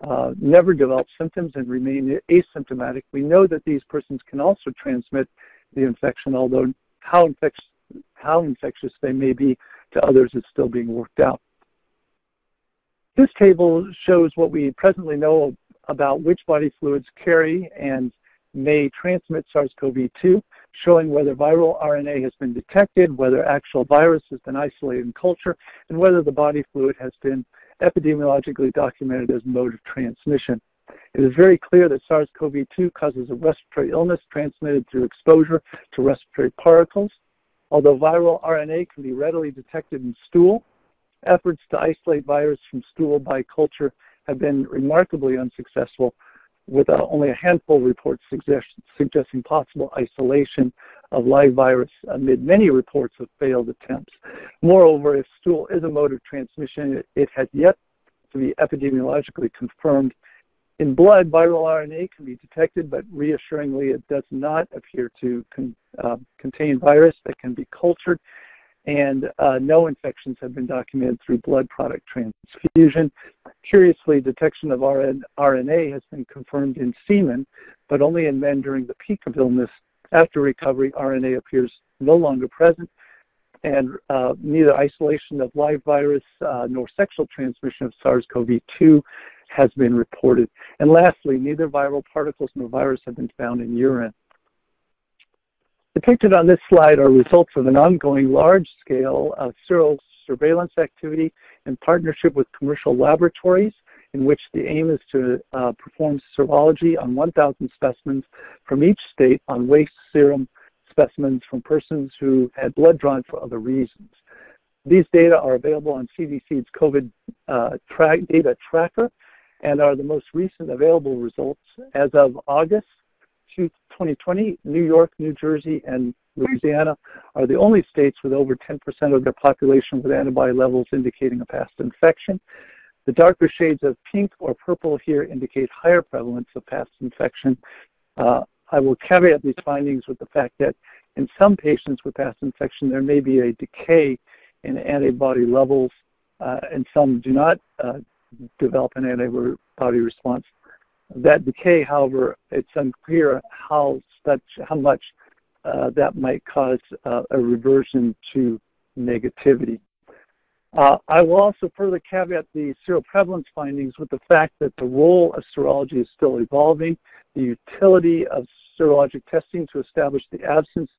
uh, never develop symptoms and remain asymptomatic. We know that these persons can also transmit the infection, although how infectious, how infectious they may be to others is still being worked out. This table shows what we presently know about which body fluids carry and may transmit SARS-CoV-2, showing whether viral RNA has been detected, whether actual virus has been isolated in culture, and whether the body fluid has been epidemiologically documented as mode of transmission. It is very clear that SARS-CoV-2 causes a respiratory illness transmitted through exposure to respiratory particles. Although viral RNA can be readily detected in stool, efforts to isolate virus from stool by culture have been remarkably unsuccessful with uh, only a handful of reports suggest, suggesting possible isolation of live virus amid many reports of failed attempts. Moreover, if stool is a mode of transmission, it, it has yet to be epidemiologically confirmed. In blood, viral RNA can be detected, but reassuringly, it does not appear to con, uh, contain virus that can be cultured and uh, no infections have been documented through blood product transfusion. Curiously, detection of RNA has been confirmed in semen, but only in men during the peak of illness. After recovery, RNA appears no longer present, and uh, neither isolation of live virus uh, nor sexual transmission of SARS-CoV-2 has been reported. And lastly, neither viral particles nor virus have been found in urine. Depicted on this slide are results of an ongoing large-scale uh, serial surveillance activity in partnership with commercial laboratories in which the aim is to uh, perform serology on 1,000 specimens from each state on waste serum specimens from persons who had blood drawn for other reasons. These data are available on CDC's COVID uh, tra data tracker and are the most recent available results as of August 2020, New York, New Jersey, and Louisiana are the only states with over 10% of their population with antibody levels indicating a past infection. The darker shades of pink or purple here indicate higher prevalence of past infection. Uh, I will caveat these findings with the fact that in some patients with past infection, there may be a decay in antibody levels, uh, and some do not uh, develop an antibody response that decay, however, it's unclear how such how much uh, that might cause uh, a reversion to negativity. Uh, I will also further caveat the seroprevalence findings with the fact that the role of serology is still evolving. The utility of serologic testing to establish the absence,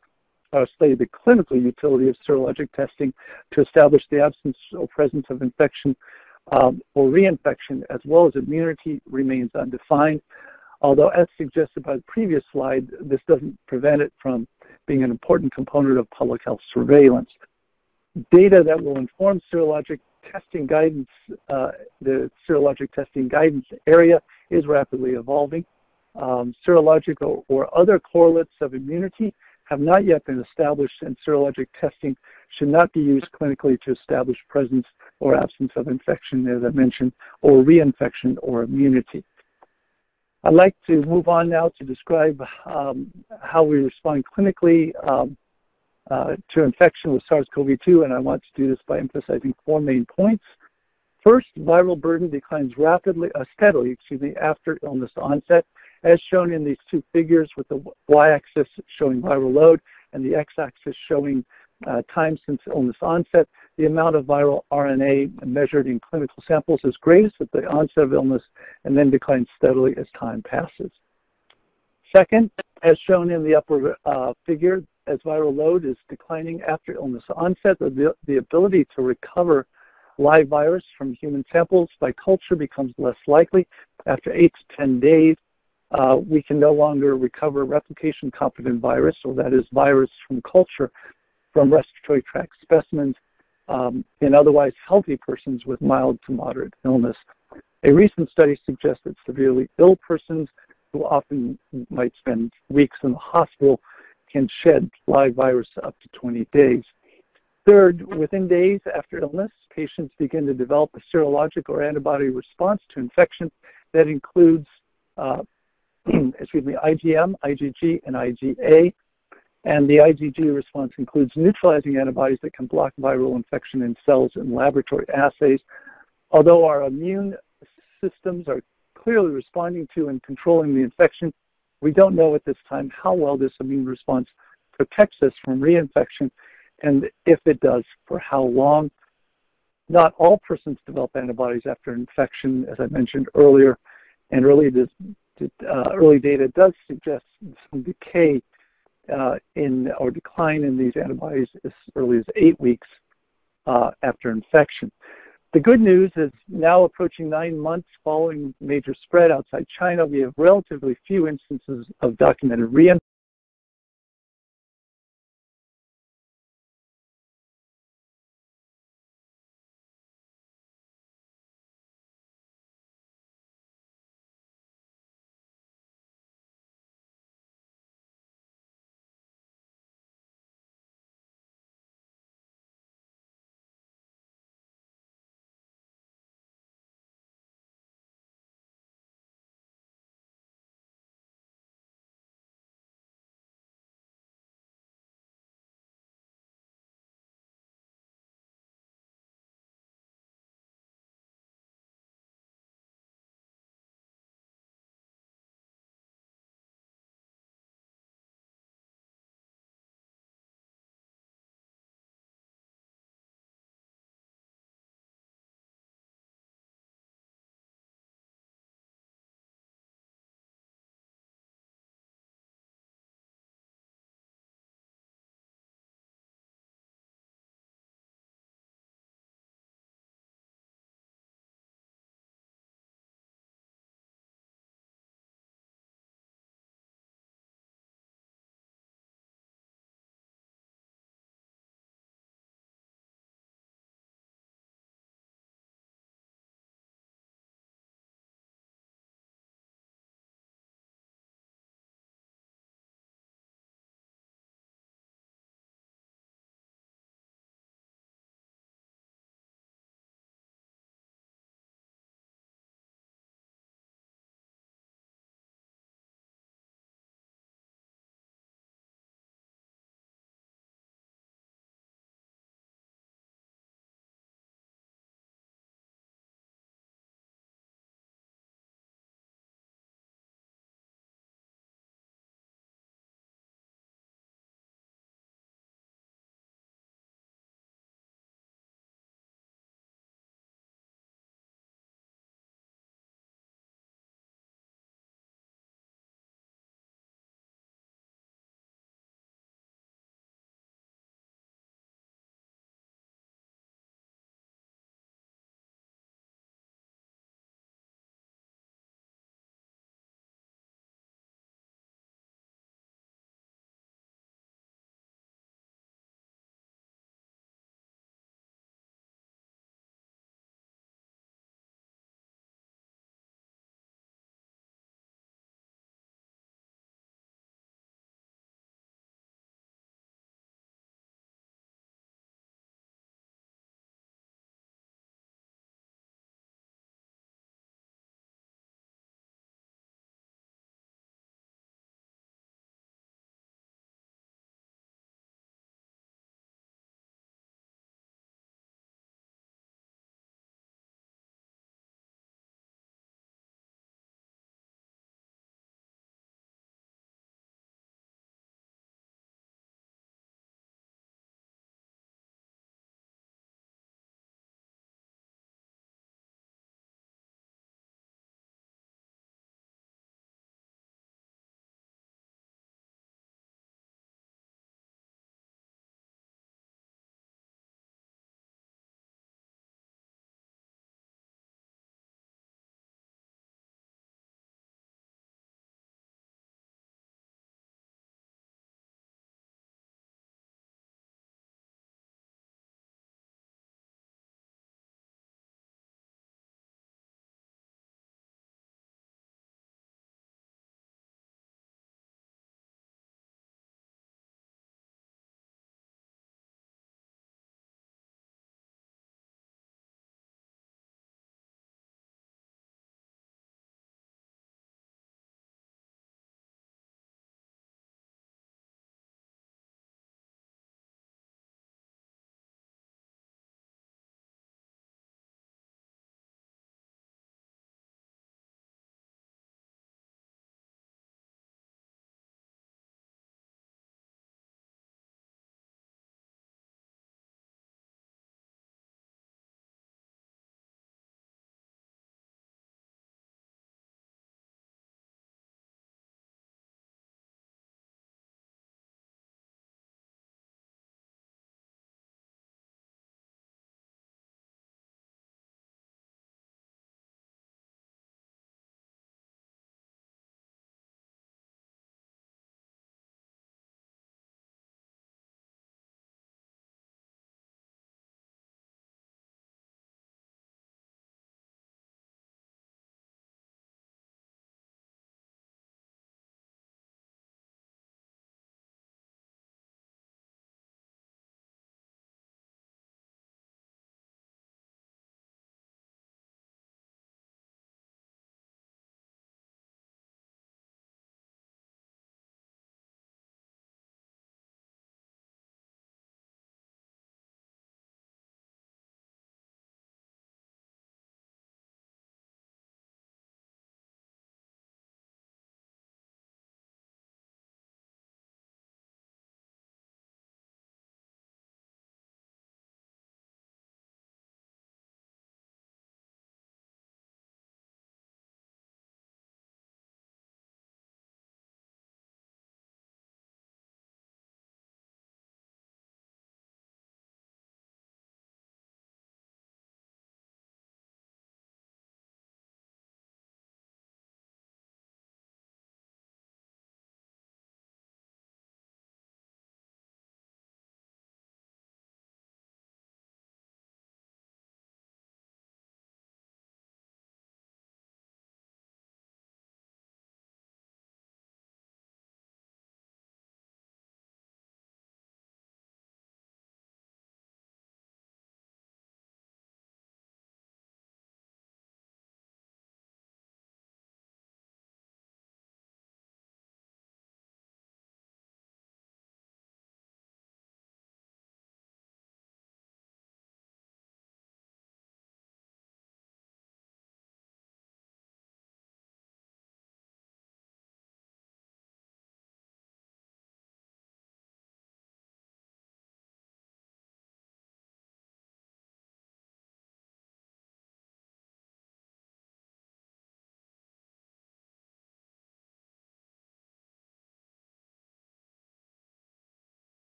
or say the clinical utility of serologic testing to establish the absence or presence of infection um, or reinfection as well as immunity remains undefined. Although as suggested by the previous slide, this doesn't prevent it from being an important component of public health surveillance. Data that will inform serologic testing guidance, uh, the serologic testing guidance area is rapidly evolving. Um, serologic or, or other correlates of immunity have not yet been established and serologic testing should not be used clinically to establish presence or absence of infection, as I mentioned, or reinfection or immunity. I'd like to move on now to describe um, how we respond clinically um, uh, to infection with SARS-CoV-2, and I want to do this by emphasizing four main points. First, viral burden declines rapidly, uh, steadily, excuse me, after illness onset, as shown in these two figures with the y-axis showing viral load and the x-axis showing uh, time since illness onset. The amount of viral RNA measured in clinical samples is greatest at the onset of illness and then declines steadily as time passes. Second, as shown in the upper uh, figure, as viral load is declining after illness onset, the, the ability to recover live virus from human samples by culture becomes less likely. After 8 to 10 days, uh, we can no longer recover replication competent virus, or that is virus from culture, from respiratory tract specimens um, in otherwise healthy persons with mild to moderate illness. A recent study suggests that severely ill persons who often might spend weeks in the hospital can shed live virus up to 20 days. Third, within days after illness, patients begin to develop a serologic or antibody response to infection that includes, uh, excuse me, IgM, IgG, and IgA. And the IgG response includes neutralizing antibodies that can block viral infection in cells in laboratory assays. Although our immune systems are clearly responding to and controlling the infection. We don't know at this time how well this immune response protects us from reinfection, and if it does, for how long. Not all persons develop antibodies after infection, as I mentioned earlier, and early, this, uh, early data does suggest some decay uh, in or decline in these antibodies as early as eight weeks uh, after infection. The good news is now approaching nine months following major spread outside China, we have relatively few instances of documented reinfection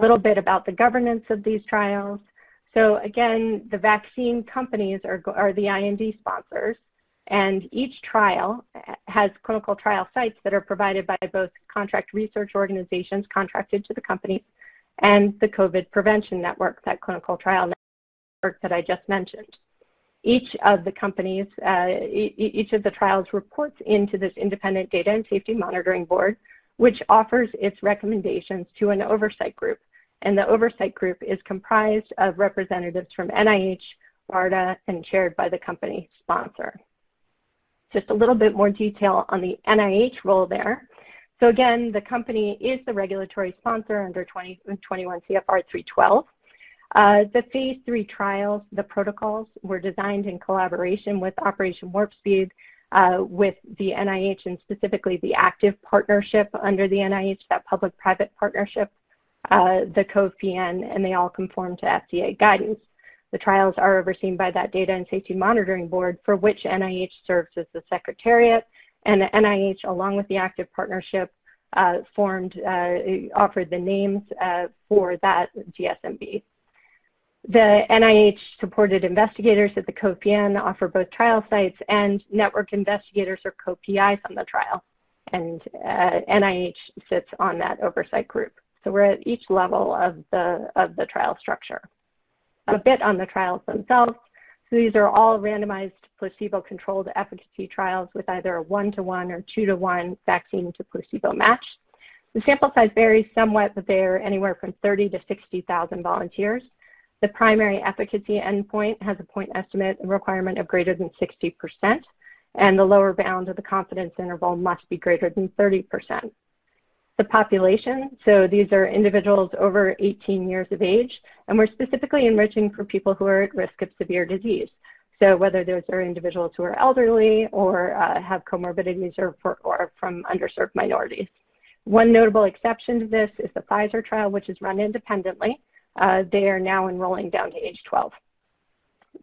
little bit about the governance of these trials. So again, the vaccine companies are, are the IND sponsors, and each trial has clinical trial sites that are provided by both contract research organizations contracted to the company and the COVID prevention network, that clinical trial network that I just mentioned. Each of the companies, uh, each of the trials reports into this independent data and safety monitoring board, which offers its recommendations to an oversight group. And the oversight group is comprised of representatives from NIH, BARDA, and chaired by the company sponsor. Just a little bit more detail on the NIH role there. So again, the company is the regulatory sponsor under 20, 21 CFR 312. Uh, the phase three trials, the protocols, were designed in collaboration with Operation Warp Speed, uh, with the NIH and specifically the ACTIV partnership under the NIH, that public-private partnership, uh, the COVPN, and they all conform to FDA guidance. The trials are overseen by that Data and Safety Monitoring Board, for which NIH serves as the secretariat and the NIH, along with the ACTIV partnership, uh, formed, uh, offered the names uh, for that DSMB. The NIH-supported investigators at the COVPN offer both trial sites and network investigators or co-PIs on the trial, and uh, NIH sits on that oversight group. So we're at each level of the, of the trial structure. A bit on the trials themselves. So these are all randomized placebo-controlled efficacy trials with either a one-to-one or two-to-one vaccine to placebo match. The sample size varies somewhat, but they are anywhere from 30 to 60,000 volunteers. The primary efficacy endpoint has a point estimate requirement of greater than 60%, and the lower bound of the confidence interval must be greater than 30%. The population, so these are individuals over 18 years of age, and we're specifically enriching for people who are at risk of severe disease. So whether those are individuals who are elderly or uh, have comorbidities or, for, or from underserved minorities. One notable exception to this is the Pfizer trial, which is run independently. Uh, they are now enrolling down to age 12.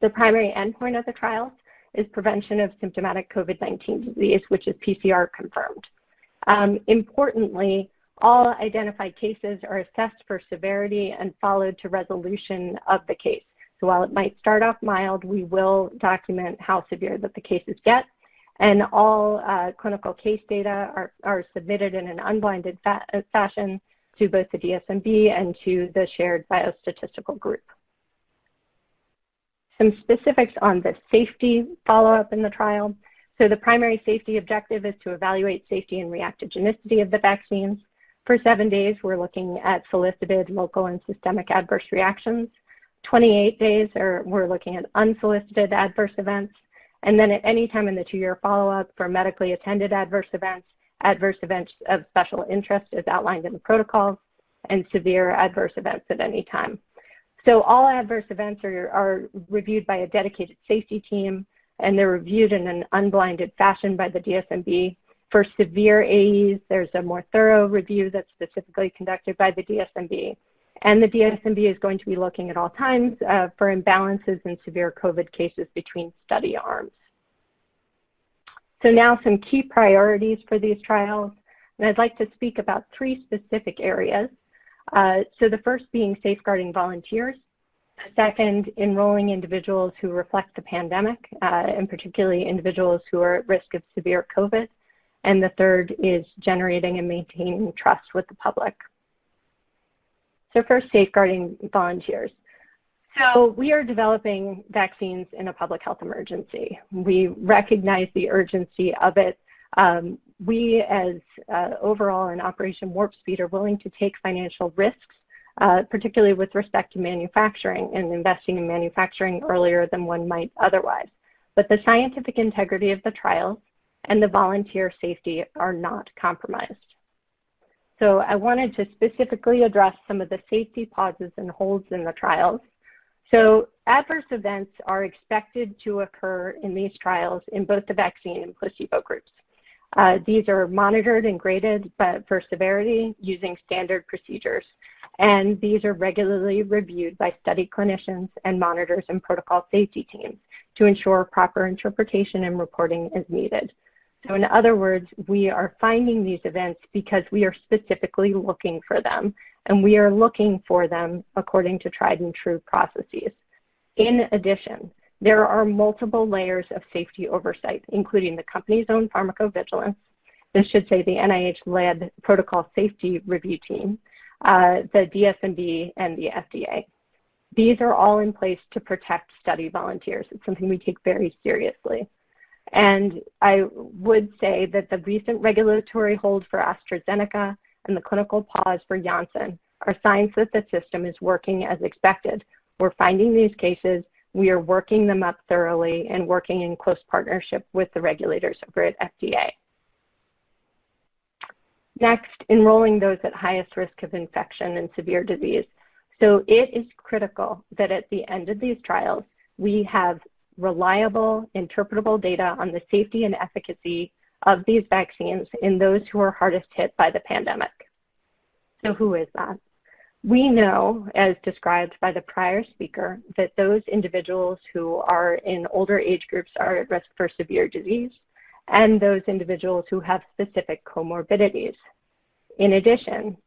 The primary endpoint of the trials is prevention of symptomatic COVID-19 disease, which is PCR confirmed. Um, importantly, all identified cases are assessed for severity and followed to resolution of the case. So while it might start off mild, we will document how severe that the cases get. And all uh, clinical case data are, are submitted in an unblinded fa fashion to both the DSMB and to the shared biostatistical group. Some specifics on the safety follow-up in the trial. So the primary safety objective is to evaluate safety and reactogenicity of the vaccines. For seven days, we're looking at solicited local and systemic adverse reactions. 28 days, are, we're looking at unsolicited adverse events. And then at any time in the two-year follow-up for medically attended adverse events, adverse events of special interest as outlined in the protocols, and severe adverse events at any time. So all adverse events are, are reviewed by a dedicated safety team, and they're reviewed in an unblinded fashion by the DSMB. For severe AEs, there's a more thorough review that's specifically conducted by the DSMB. And the DSMB is going to be looking at all times uh, for imbalances in severe COVID cases between study arms. So now some key priorities for these trials. And I'd like to speak about three specific areas. Uh, so the first being safeguarding volunteers. Second, enrolling individuals who reflect the pandemic, uh, and particularly individuals who are at risk of severe COVID. And the third is generating and maintaining trust with the public. So first, safeguarding volunteers. So we are developing vaccines in a public health emergency. We recognize the urgency of it. Um, we as uh, overall in Operation Warp Speed are willing to take financial risks, uh, particularly with respect to manufacturing and investing in manufacturing earlier than one might otherwise. But the scientific integrity of the trials and the volunteer safety are not compromised. So I wanted to specifically address some of the safety pauses and holds in the trials. So adverse events are expected to occur in these trials in both the vaccine and placebo groups. Uh, these are monitored and graded but for severity using standard procedures. And these are regularly reviewed by study clinicians and monitors and protocol safety teams to ensure proper interpretation and reporting is needed. So in other words, we are finding these events because we are specifically looking for them and we are looking for them according to tried and true processes. In addition, there are multiple layers of safety oversight, including the company's own pharmacovigilance, this should say the NIH-led protocol safety review team, uh, the DSMB, and the FDA. These are all in place to protect study volunteers. It's something we take very seriously. And I would say that the recent regulatory hold for AstraZeneca and the clinical pause for Janssen are signs that the system is working as expected. We're finding these cases, we are working them up thoroughly and working in close partnership with the regulators over at FDA. Next, enrolling those at highest risk of infection and severe disease. So it is critical that at the end of these trials, we have reliable, interpretable data on the safety and efficacy of these vaccines in those who are hardest hit by the pandemic. So who is that? We know, as described by the prior speaker, that those individuals who are in older age groups are at risk for severe disease, and those individuals who have specific comorbidities. In addition,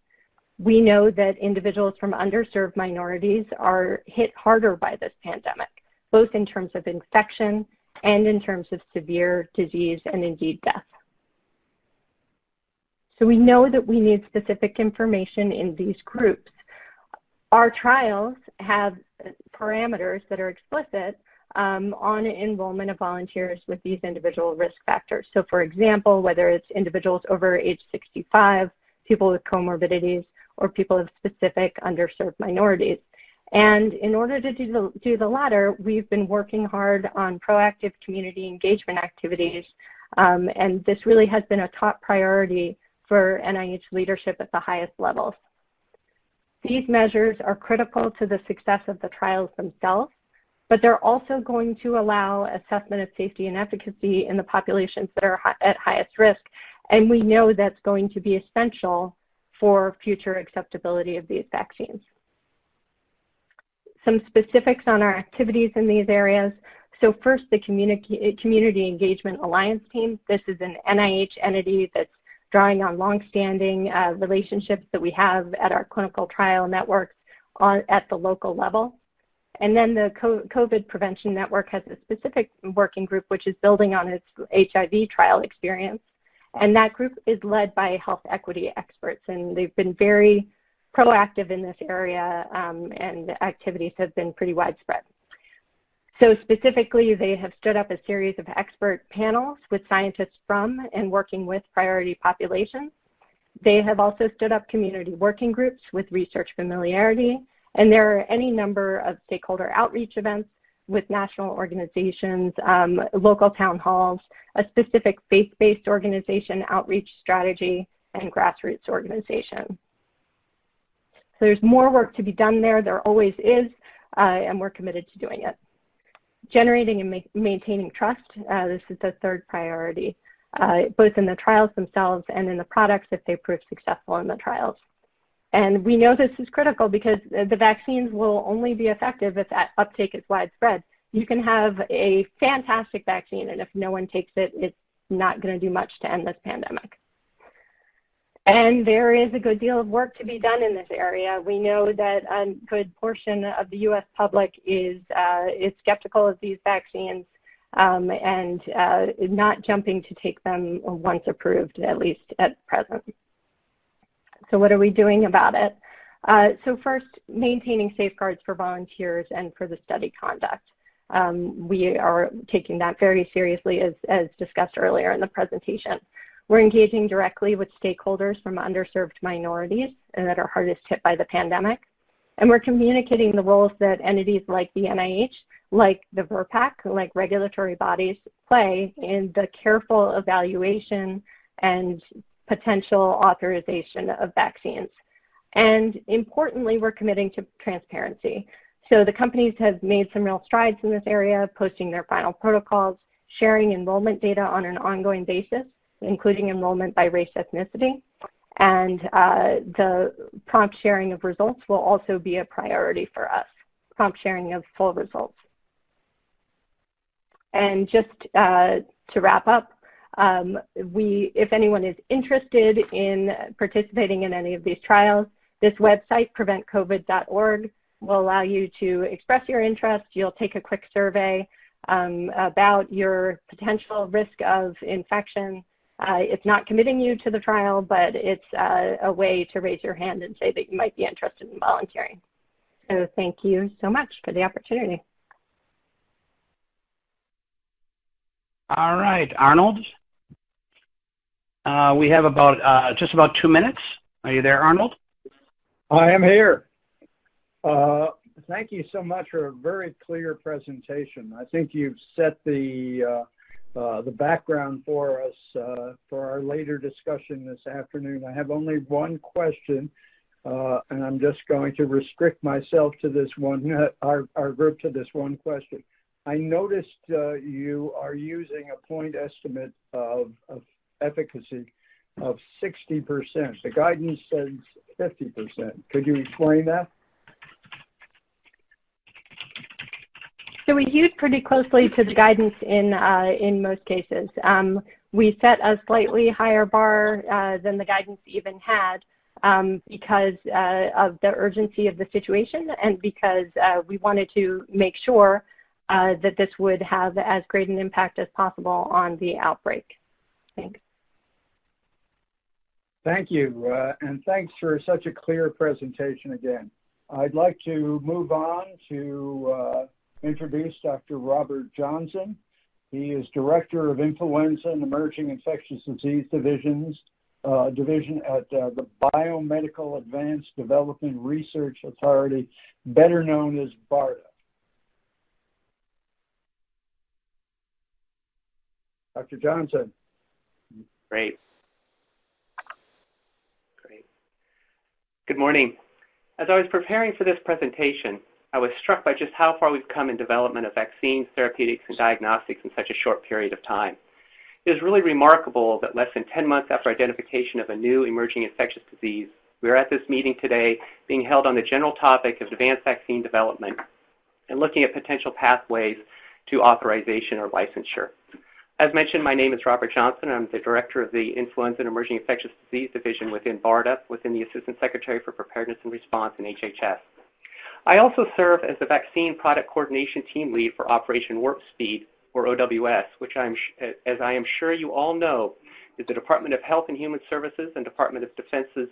we know that individuals from underserved minorities are hit harder by this pandemic, both in terms of infection and in terms of severe disease and indeed death. So we know that we need specific information in these groups. Our trials have parameters that are explicit um, on enrollment of volunteers with these individual risk factors. So for example, whether it's individuals over age 65, people with comorbidities, or people of specific underserved minorities. And in order to do the, do the latter, we've been working hard on proactive community engagement activities, um, and this really has been a top priority for NIH leadership at the highest levels. These measures are critical to the success of the trials themselves, but they're also going to allow assessment of safety and efficacy in the populations that are at highest risk. And we know that's going to be essential for future acceptability of these vaccines. Some specifics on our activities in these areas. So first, the Communi Community Engagement Alliance Team. This is an NIH entity that's drawing on longstanding uh, relationships that we have at our clinical trial networks on, at the local level. And then the COVID Prevention Network has a specific working group which is building on its HIV trial experience. And that group is led by health equity experts, and they've been very proactive in this area, um, and activities have been pretty widespread. So specifically, they have stood up a series of expert panels with scientists from and working with priority populations. They have also stood up community working groups with research familiarity and there are any number of stakeholder outreach events with national organizations, um, local town halls, a specific faith-based organization outreach strategy, and grassroots organization. So there's more work to be done there. There always is, uh, and we're committed to doing it. Generating and ma maintaining trust, uh, this is the third priority, uh, both in the trials themselves and in the products if they prove successful in the trials. And we know this is critical because the vaccines will only be effective if that uptake is widespread. You can have a fantastic vaccine, and if no one takes it, it's not going to do much to end this pandemic. And there is a good deal of work to be done in this area. We know that a good portion of the U.S. public is, uh, is skeptical of these vaccines um, and uh, not jumping to take them once approved, at least at present. So what are we doing about it? Uh, so first, maintaining safeguards for volunteers and for the study conduct. Um, we are taking that very seriously as, as discussed earlier in the presentation. We're engaging directly with stakeholders from underserved minorities that are hardest hit by the pandemic. And we're communicating the roles that entities like the NIH, like the VRBPAC, like regulatory bodies play in the careful evaluation and potential authorization of vaccines. And importantly, we're committing to transparency. So the companies have made some real strides in this area, posting their final protocols, sharing enrollment data on an ongoing basis, including enrollment by race ethnicity. And uh, the prompt sharing of results will also be a priority for us, prompt sharing of full results. And just uh, to wrap up, um, we, if anyone is interested in participating in any of these trials, This website, preventcovid.org, will allow you to express your interest. You'll take a quick survey um, about your potential risk of infection. Uh, it's not committing you to the trial, but it's uh, a way to raise your hand and say that you might be interested in volunteering. So thank you so much for the opportunity. All right, Arnold. Uh, we have about uh, just about two minutes. Are you there, Arnold? I am here. Uh, thank you so much for a very clear presentation. I think you've set the uh, uh, the background for us uh, for our later discussion this afternoon. I have only one question, and I'm just going to restrict myself to this one, our, our group to this one question. I noticed you are using a point estimate of, of efficacy of 60%. The guidance says 50%. Could you explain that? So we hewed pretty closely to the guidance in, uh, in most cases. Um, we set a slightly higher bar uh, than the guidance even had um, because uh, of the urgency of the situation and because uh, we wanted to make sure uh, that this would have as great an impact as possible on the outbreak. Thanks. Thank you, uh, and thanks for such a clear presentation again. I'd like to move on to introduce Dr. Robert Johnson. He is Director of Influenza and Emerging Infectious Disease Divisions, uh, Division at uh, the Biomedical Advanced Development Research Authority, better known as BARDA. Dr. Johnson. Great. Good morning. As I was preparing for this presentation, I was struck by just how far we've come in development of vaccines, therapeutics, and diagnostics in such a short period of time. It is really remarkable that less than 10 months after identification of a new emerging infectious disease, we are at this meeting today being held on the general topic of advanced vaccine development and looking at potential pathways to authorization or licensure. As mentioned, my name is Robert Johnson. I'm the Director of the Influenza and Emerging Infectious Disease Division within BARDA, within the Assistant Secretary for Preparedness and Response in HHS. I also serve as the Vaccine Product Coordination Team Lead for Operation Warp Speed, or OWS, which I'm, as I am sure you all know, is the Department of Health and Human Services and Department of Defense's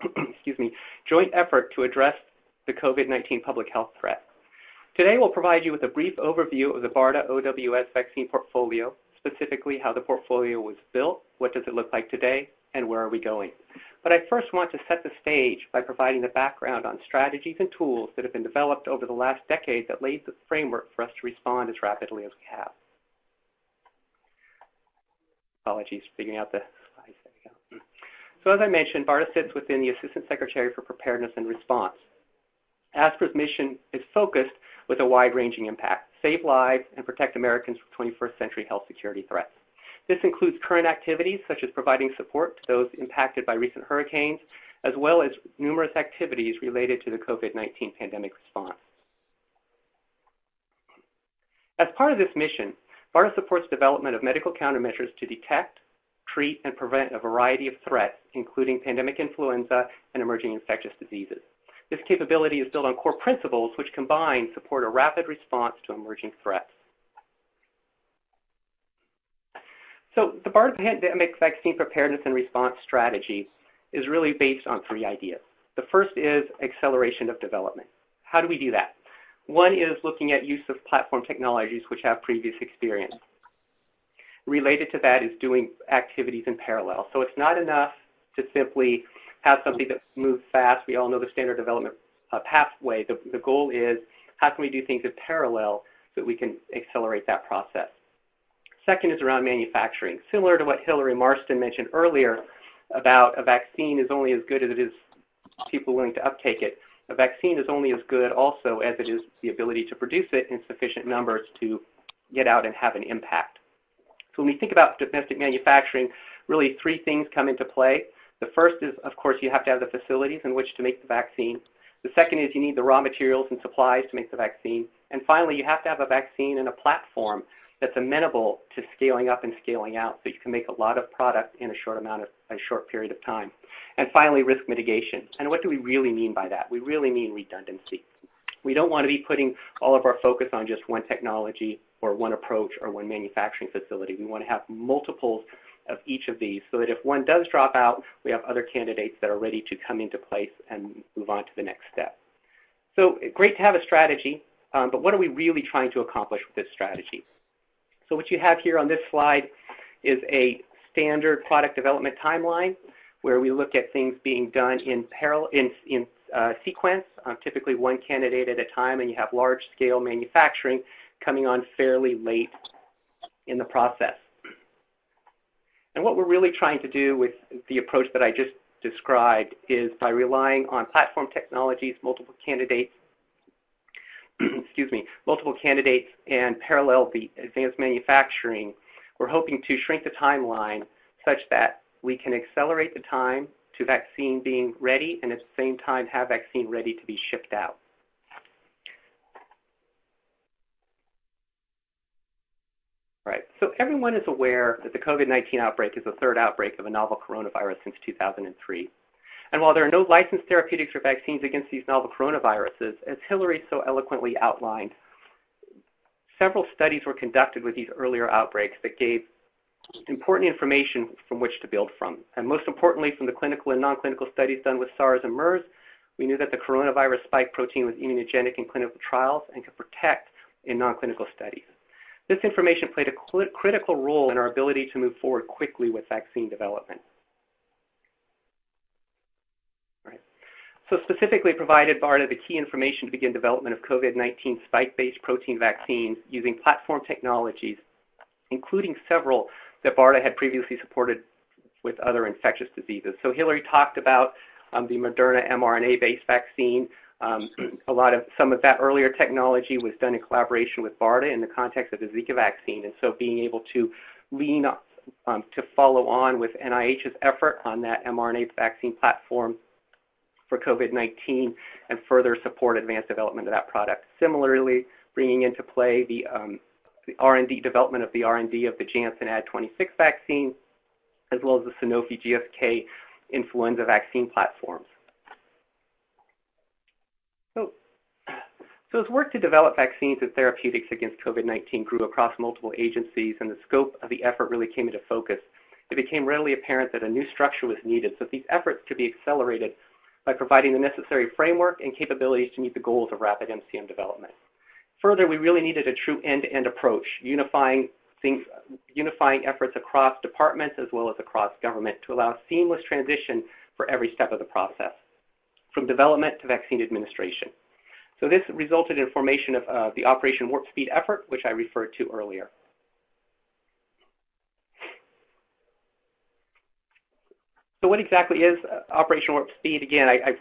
excuse me, joint effort to address the COVID-19 public health threat. Today we'll provide you with a brief overview of the BARDA OWS vaccine portfolio, specifically how the portfolio was built, what does it look like today, and where are we going. But I first want to set the stage by providing the background on strategies and tools that have been developed over the last decade that laid the framework for us to respond as rapidly as we have. Apologies for figuring out the slides. So as I mentioned, BARDA sits within the Assistant Secretary for Preparedness and Response. ASPR's mission is focused with a wide-ranging impact, save lives and protect Americans from 21st century health security threats. This includes current activities such as providing support to those impacted by recent hurricanes, as well as numerous activities related to the COVID-19 pandemic response. As part of this mission, BARDA supports development of medical countermeasures to detect, treat, and prevent a variety of threats, including pandemic influenza and emerging infectious diseases. This capability is built on core principles which combine support a rapid response to emerging threats. So the BARDA pandemic vaccine preparedness and response strategy is really based on three ideas. The first is acceleration of development. How do we do that? One is looking at use of platform technologies which have previous experience. Related to that is doing activities in parallel. So it's not enough to simply have something that moves fast. We all know the standard development uh, pathway. The, the goal is how can we do things in parallel so that we can accelerate that process. Second is around manufacturing. Similar to what Hillary Marston mentioned earlier about a vaccine is only as good as it is people willing to uptake it. A vaccine is only as good also as it is the ability to produce it in sufficient numbers to get out and have an impact. So when we think about domestic manufacturing, really three things come into play. The first is, of course, you have to have the facilities in which to make the vaccine. The second is you need the raw materials and supplies to make the vaccine. And finally, you have to have a vaccine and a platform that's amenable to scaling up and scaling out so you can make a lot of product in a short amount of a short period of time. And finally, risk mitigation. And what do we really mean by that? We really mean redundancy. We don't want to be putting all of our focus on just one technology or one approach or one manufacturing facility. We want to have multiples of each of these so that if one does drop out, we have other candidates that are ready to come into place and move on to the next step. So great to have a strategy, um, but what are we really trying to accomplish with this strategy? So what you have here on this slide is a standard product development timeline where we look at things being done in parallel in, in uh, sequence, um, typically one candidate at a time, and you have large-scale manufacturing coming on fairly late in the process. And what we're really trying to do with the approach that I just described is by relying on platform technologies, multiple candidates, excuse me, multiple candidates and parallel the advanced manufacturing, we're hoping to shrink the timeline such that we can accelerate the time to vaccine being ready and at the same time have vaccine ready to be shipped out. Right. So everyone is aware that the COVID-19 outbreak is the third outbreak of a novel coronavirus since 2003. And while there are no licensed therapeutics or vaccines against these novel coronaviruses, as Hillary so eloquently outlined, several studies were conducted with these earlier outbreaks that gave important information from which to build from. And most importantly, from the clinical and non-clinical studies done with SARS and MERS, we knew that the coronavirus spike protein was immunogenic in clinical trials and could protect in non-clinical studies. This information played a critical role in our ability to move forward quickly with vaccine development. So specifically provided BARDA the key information to begin development of COVID-19 spike-based protein vaccines using platform technologies, including several that BARDA had previously supported with other infectious diseases. So Hillary talked about um, the Moderna mRNA-based vaccine, um, a lot of some of that earlier technology was done in collaboration with BARDA in the context of the Zika vaccine, and so being able to lean um, to follow on with NIH's effort on that mRNA vaccine platform for COVID-19 and further support advanced development of that product. Similarly, bringing into play the, um, the R&D development of the R&D of the Janssen Ad26 vaccine, as well as the Sanofi GSK influenza vaccine platforms. So as work to develop vaccines and therapeutics against COVID-19 grew across multiple agencies and the scope of the effort really came into focus, it became readily apparent that a new structure was needed so these efforts could be accelerated by providing the necessary framework and capabilities to meet the goals of rapid MCM development. Further, we really needed a true end-to-end -end approach, unifying, things, unifying efforts across departments as well as across government to allow seamless transition for every step of the process, from development to vaccine administration. So this resulted in formation of uh, the Operation Warp Speed effort, which I referred to earlier. So what exactly is uh, Operation Warp Speed? Again, I, I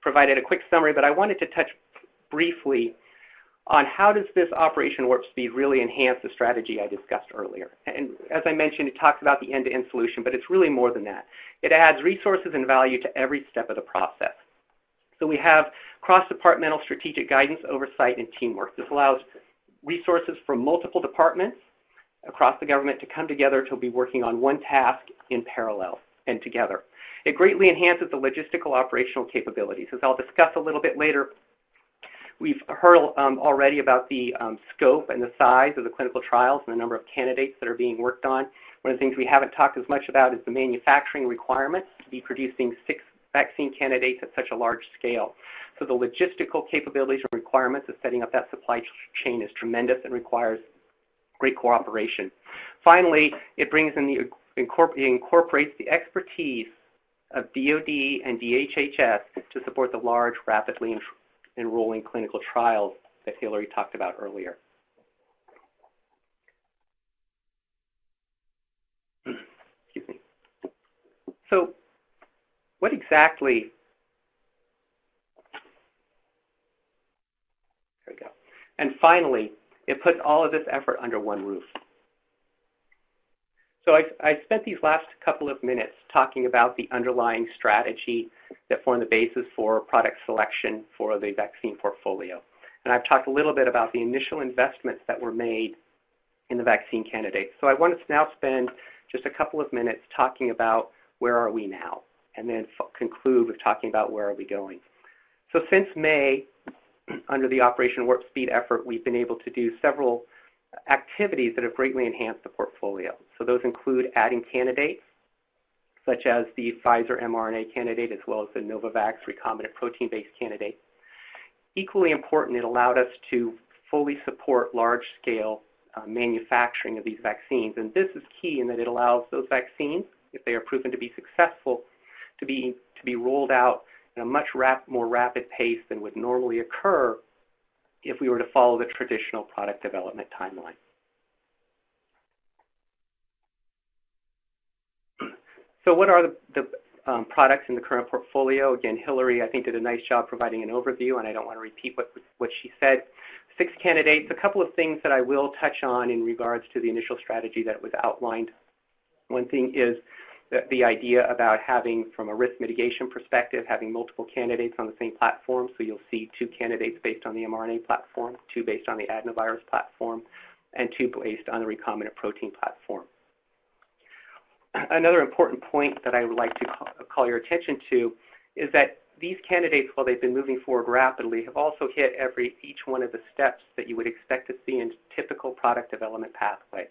provided a quick summary, but I wanted to touch briefly on how does this Operation Warp Speed really enhance the strategy I discussed earlier. And as I mentioned, it talks about the end-to-end -end solution, but it's really more than that. It adds resources and value to every step of the process. So we have cross-departmental strategic guidance, oversight, and teamwork. This allows resources from multiple departments across the government to come together to be working on one task in parallel and together. It greatly enhances the logistical operational capabilities. As I'll discuss a little bit later, we've heard um, already about the um, scope and the size of the clinical trials and the number of candidates that are being worked on. One of the things we haven't talked as much about is the manufacturing requirements to be producing six vaccine candidates at such a large scale. So the logistical capabilities and requirements of setting up that supply chain is tremendous and requires great cooperation. Finally, it brings in the it incorporates the expertise of DoD and DHHS to support the large, rapidly enrolling clinical trials that Hillary talked about earlier. Excuse me. So what exactly, there we go. And finally, it puts all of this effort under one roof. So I, I, spent these last couple of minutes talking about the underlying strategy that formed the basis for product selection for the vaccine portfolio. And I've talked a little bit about the initial investments that were made in the vaccine candidate. So I want to now spend just a couple of minutes talking about where are we now, and then conclude with talking about where are we going. So since May, under the Operation Warp Speed effort, we've been able to do several activities that have greatly enhanced the portfolio. So those include adding candidates, such as the Pfizer mRNA candidate as well as the Novavax recombinant protein-based candidate. Equally important, it allowed us to fully support large-scale uh, manufacturing of these vaccines. And this is key in that it allows those vaccines, if they are proven to be successful, to be, to be rolled out at a much rap more rapid pace than would normally occur if we were to follow the traditional product development timeline. So what are the, the um, products in the current portfolio? Again, Hillary, I think, did a nice job providing an overview, and I don't want to repeat what, what she said. Six candidates, a couple of things that I will touch on in regards to the initial strategy that was outlined. One thing is the, the idea about having, from a risk mitigation perspective, having multiple candidates on the same platform. So you'll see two candidates based on the mRNA platform, two based on the adenovirus platform, and two based on the recombinant protein platform. Another important point that I would like to call your attention to is that these candidates, while they've been moving forward rapidly, have also hit every each one of the steps that you would expect to see in typical product development pathway.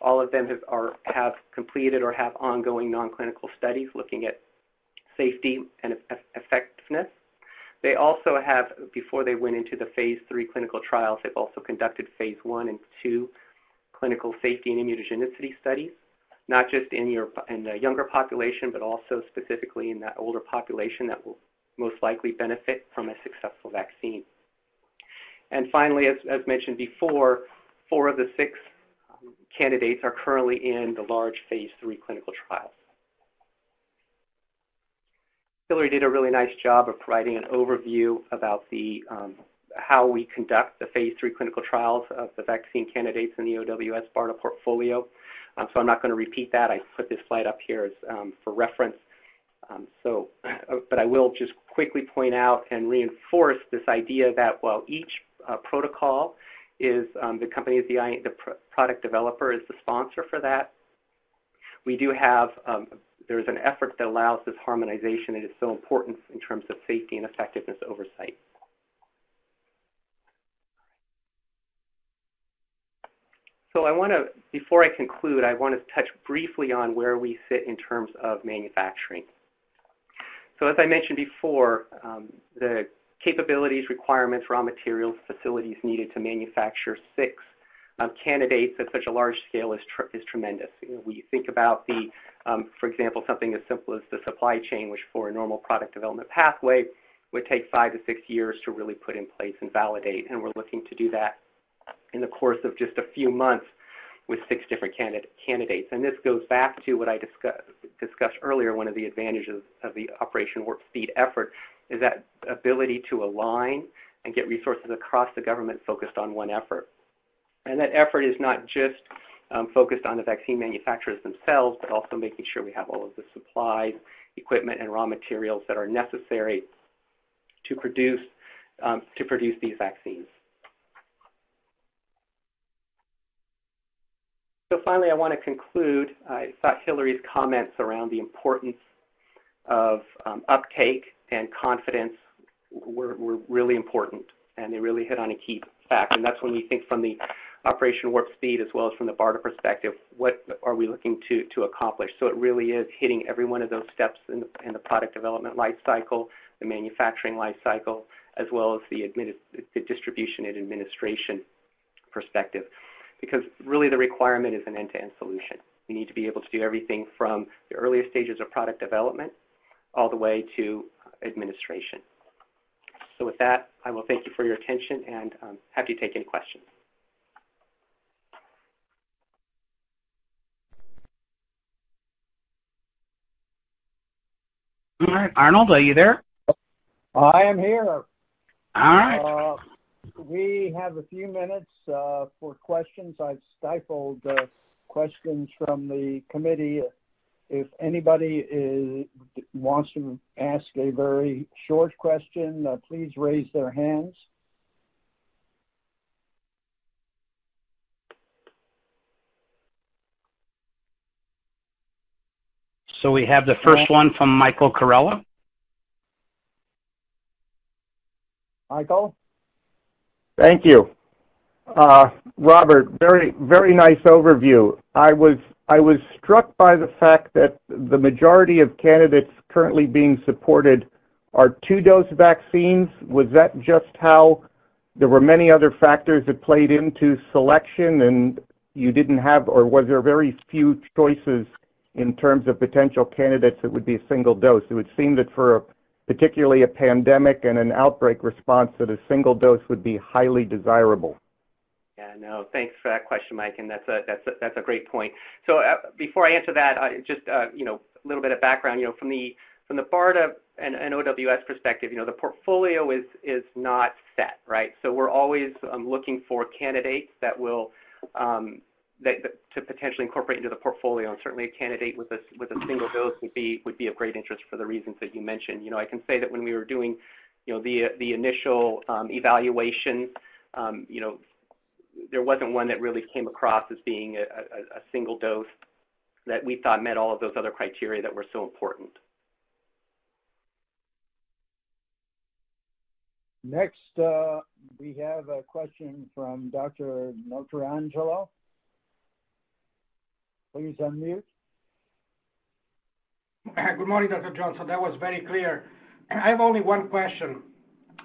All of them have, are, have completed or have ongoing non-clinical studies looking at safety and effectiveness. They also have, before they went into the phase three clinical trials, they've also conducted phase one and two clinical safety and immunogenicity studies not just in, your, in the younger population, but also specifically in that older population that will most likely benefit from a successful vaccine. And finally, as, as mentioned before, four of the six candidates are currently in the large phase three clinical trials. Hillary did a really nice job of providing an overview about the um, how we conduct the phase three clinical trials of the vaccine candidates in the OWS BARDA portfolio. Um, so I'm not going to repeat that. I put this slide up here as, um, for reference. Um, so, uh, but I will just quickly point out and reinforce this idea that while each uh, protocol is um, the company the, the pr product developer is the sponsor for that, we do have um, there's an effort that allows this harmonization that is so important in terms of safety and effectiveness oversight. So I want to, before I conclude, I want to touch briefly on where we sit in terms of manufacturing. So as I mentioned before, um, the capabilities, requirements, raw materials, facilities needed to manufacture six um, candidates at such a large scale is, tr is tremendous. You know, we think about the, um, for example, something as simple as the supply chain, which for a normal product development pathway would take five to six years to really put in place and validate, and we're looking to do that in the course of just a few months with six different candidate, candidates. And this goes back to what I discuss, discussed earlier, one of the advantages of the Operation Warp Speed effort is that ability to align and get resources across the government focused on one effort. And that effort is not just um, focused on the vaccine manufacturers themselves, but also making sure we have all of the supplies, equipment, and raw materials that are necessary to produce, um, to produce these vaccines. So finally, I want to conclude. I thought Hillary's comments around the importance of um, uptake and confidence were, were, really important, and they really hit on a key fact. And that's when we think from the Operation Warp Speed as well as from the BARDA perspective, what are we looking to, to accomplish? So it really is hitting every one of those steps in the, in the product development life cycle, the manufacturing life cycle, as well as the, the distribution and administration perspective because really the requirement is an end-to-end solution. We need to be able to do everything from the earliest stages of product development all the way to administration. So with that, I will thank you for your attention and um, happy to take any questions. All right, Arnold, are you there? I am here. All right. Uh, we have a few minutes uh, for questions. I've stifled uh, questions from the committee. If anybody is, wants to ask a very short question, uh, please raise their hands. So we have the first one from Michael Kurilla. Michael? Thank you. Uh, Robert, very, very nice overview. I was I was struck by the fact that the majority of candidates currently being supported are two-dose vaccines. Was that just how there were many other factors that played into selection and you didn't have, or was there very few choices in terms of potential candidates that would be a single dose? It would seem that for a, particularly a pandemic and an outbreak response that a single dose would be highly desirable. Yeah, no, thanks for that question, Mike, and that's a that's a, that's a great point. So uh, before I answer that, I just uh, you know a little bit of background. You know, from the from the BARDA and, and OWS perspective, you know, the portfolio is is not set, right? So we're always um, looking for candidates that will um, that, that, to potentially incorporate into the portfolio, and certainly a candidate with a with a single dose would be would be of great interest for the reasons that you mentioned. You know, I can say that when we were doing, you know, the the initial um, evaluation, um, you know, there wasn't one that really came across as being a, a, a single dose that we thought met all of those other criteria that were so important. Next, uh, we have a question from Dr. Notarangelo. Please unmute. Good morning, Dr. Johnson. That was very clear. I have only one question.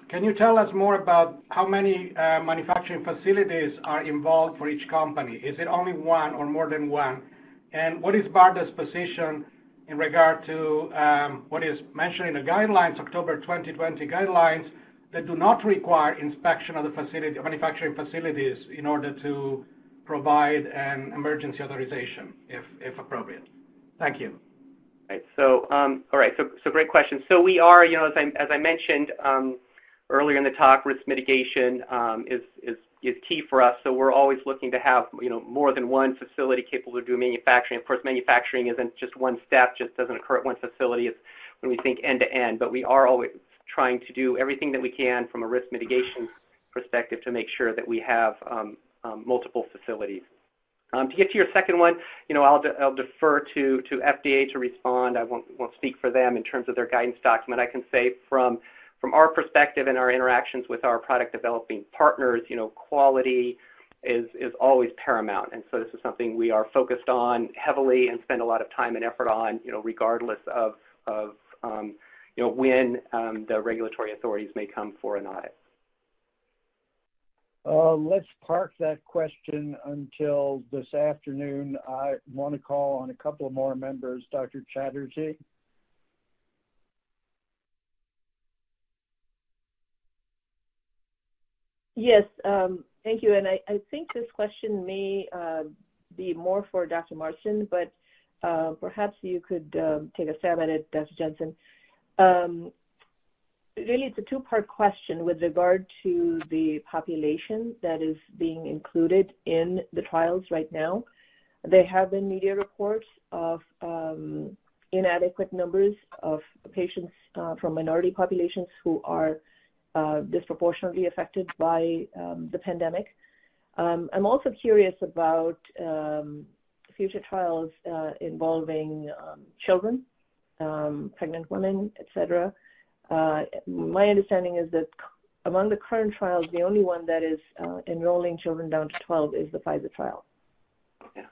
Can you tell us more about how many uh, manufacturing facilities are involved for each company? Is it only one or more than one? And what is BARDA's position in regard to um, what is mentioned in the guidelines, October 2020 guidelines, that do not require inspection of the facility, manufacturing facilities in order to provide an emergency authorization, if, if appropriate? Thank you. Right. So, um, all right. So, so great question. So we are, you know, as I, as I mentioned, um, earlier in the talk, risk mitigation um, is, is, is key for us. So we're always looking to have you know more than one facility capable of doing manufacturing. Of course, manufacturing isn't just one step; just doesn't occur at one facility. It's when we think end to end. But we are always trying to do everything that we can from a risk mitigation perspective to make sure that we have um, um, multiple facilities. Um, to get to your second one, you know, I'll, de I'll defer to, to FDA to respond. I won't, won't speak for them in terms of their guidance document. I can say from from our perspective and our interactions with our product developing partners, you know, quality is, is always paramount. And so this is something we are focused on heavily and spend a lot of time and effort on, you know, regardless of, of um, you know, when um, the regulatory authorities may come for an audit. Uh, let's park that question until this afternoon. I want to call on a couple of more members. Dr. Chatterjee. Yes, um, thank you. And I, I, think this question may uh, be more for Dr. Marston, but uh, perhaps you could um, take a stab at it, Dr. Jensen. Um, really, it's a two-part question with regard to the population that is being included in the trials right now. There have been media reports of um, inadequate numbers of patients uh, from minority populations who are uh, disproportionately affected by um, the pandemic. Um, I'm also curious about um, future trials uh, involving um, children, um, pregnant women, etc. Uh, my understanding is that among the current trials, the only one that is uh, enrolling children down to 12 is the Pfizer trial. Yeah.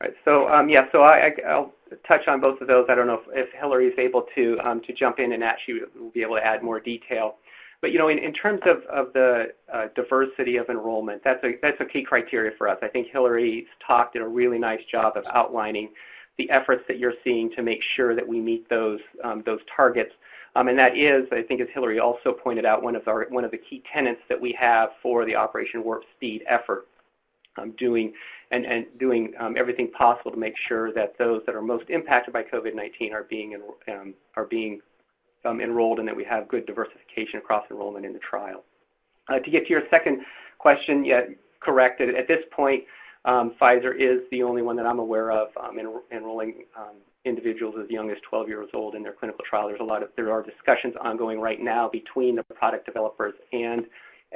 Right. So um, yeah. So I, will touch on both of those. I don't know if, if Hillary is able to um, to jump in and actually will be able to add more detail. But you know, in, in terms of, of the uh, diversity of enrollment, that's a that's a key criteria for us. I think Hillary's talked did a really nice job of outlining the efforts that you're seeing to make sure that we meet those um, those targets. Um, and that is, I think, as Hillary also pointed out, one of our one of the key tenets that we have for the Operation Warp Speed effort. Um, doing and, and doing um, everything possible to make sure that those that are most impacted by COVID-19 are being um, are being um, enrolled and that we have good diversification across enrollment in the trial. Uh, to get to your second question, yeah, correct. At, at this point, um, Pfizer is the only one that I'm aware of um, en enrolling um, individuals as young as 12 years old in their clinical trial. There's a lot of there are discussions ongoing right now between the product developers and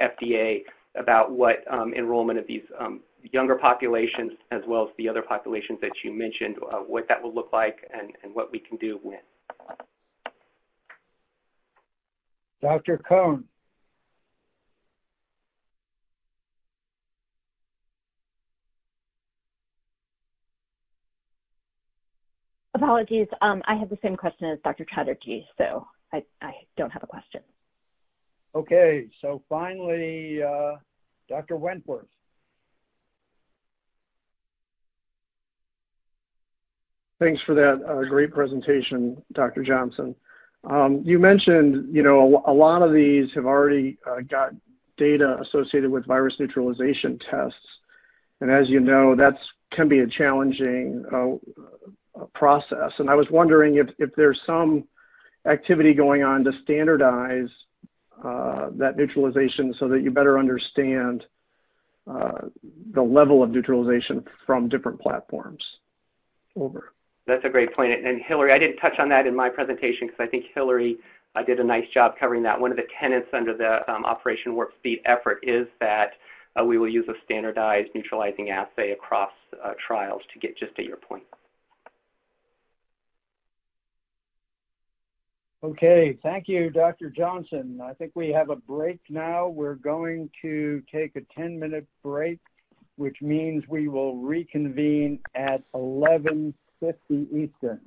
FDA about what um, enrollment of these um, younger populations as well as the other populations that you mentioned, uh, what that will look like and, and what we can do when. Dr. Cohn. Apologies. Um, I have the same question as Dr. Chatterjee, so I, I don't have a question. Okay, so finally, uh, Dr. Wentworth. Thanks for that uh, great presentation, Dr. Johnson. Um, you mentioned, you know, a, a, lot of these have already uh, got data associated with virus neutralization tests. And as you know, that can be a challenging uh, process. And I was wondering if, if there's some activity going on to standardize uh, that neutralization so that you better understand uh, the level of neutralization from different platforms. Over. That's a great point. And Hillary, I didn't touch on that in my presentation because I think Hillary uh, did a nice job covering that. One of the tenets under the um, Operation Warp Speed effort is that uh, we will use a standardized neutralizing assay across uh, trials to get just to your point. Okay, thank you, Dr. Johnson. I think we have a break now. We're going to take a 10-minute break, which means we will reconvene at 11 50 Eastern.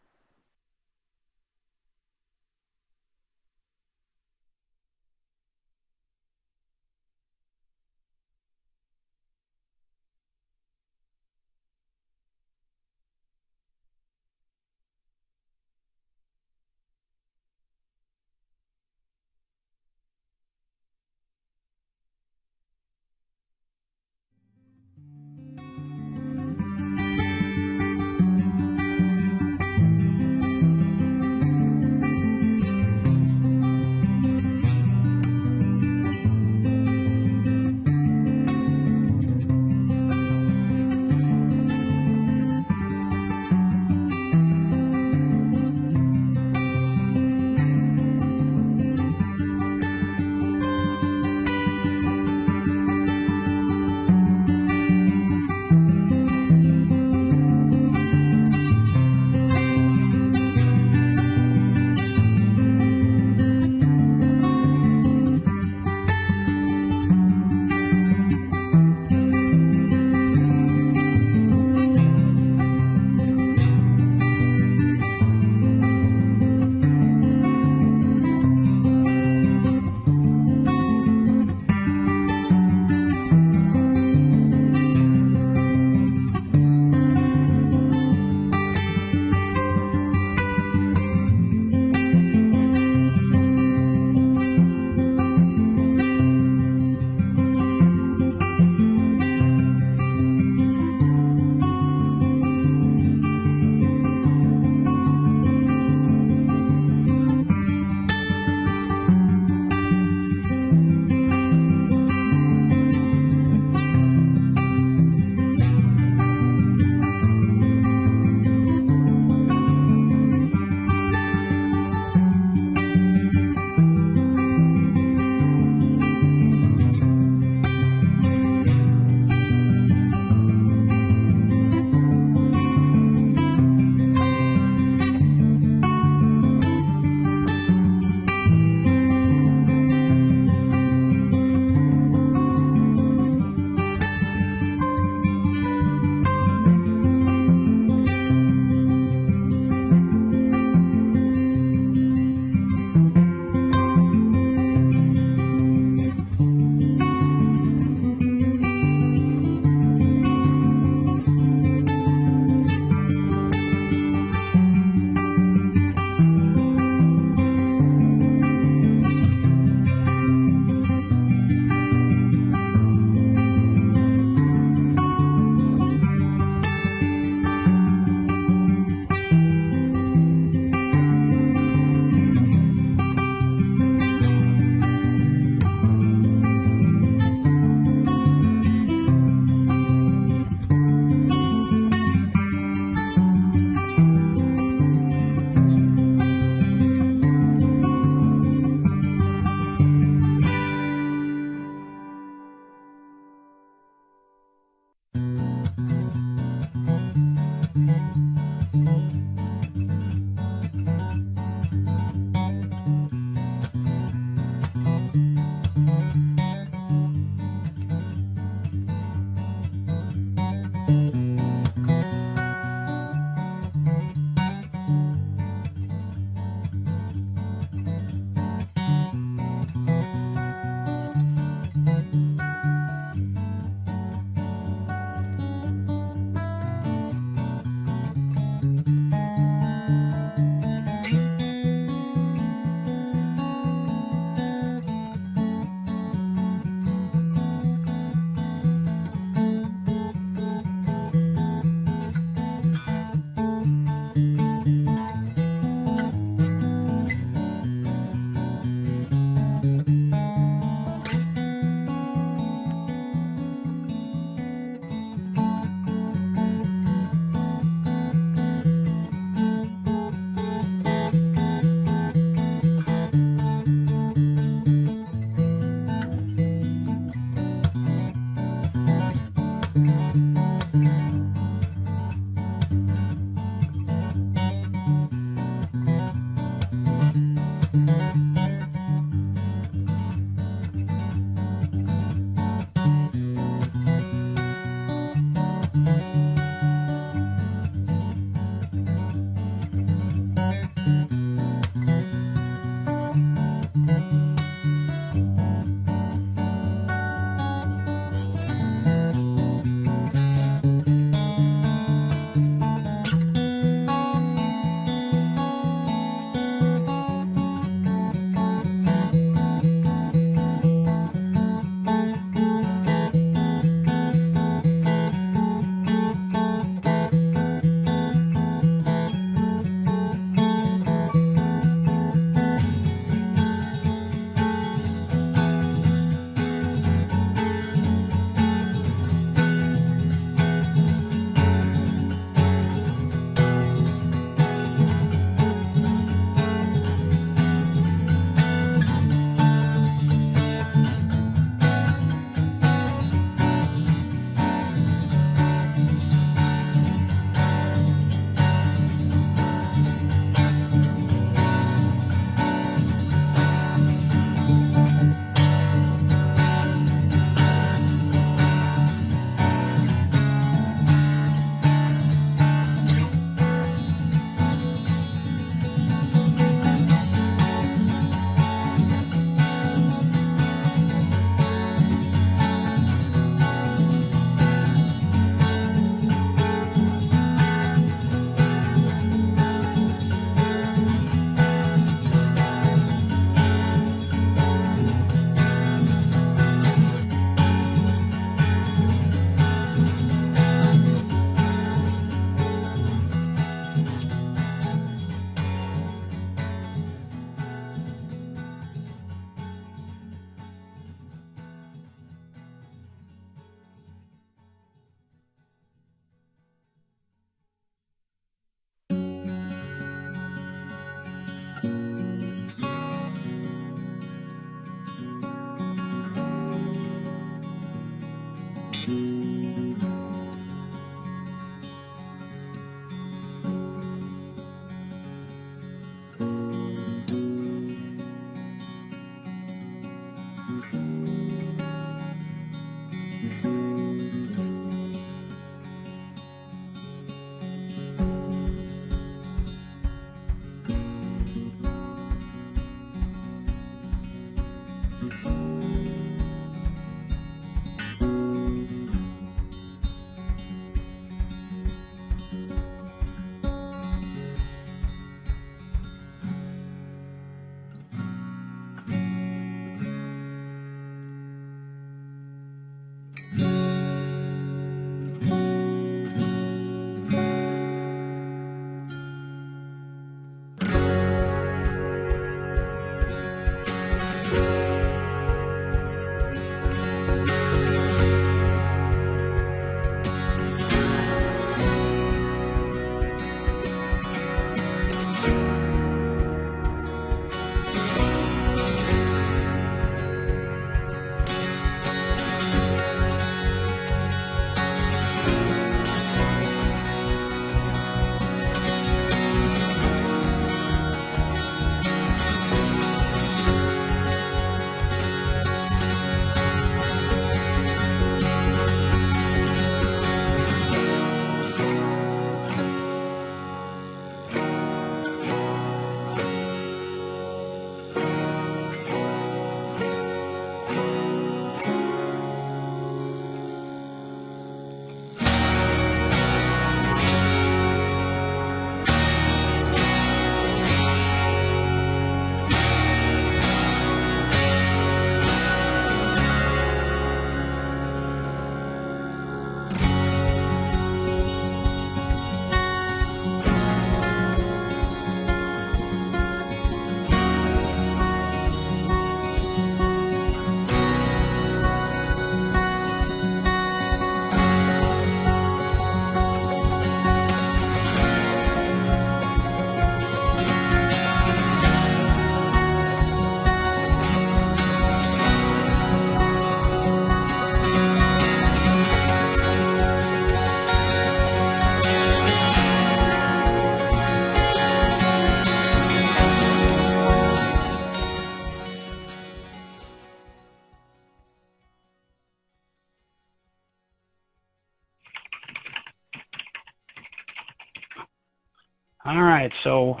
Right, so,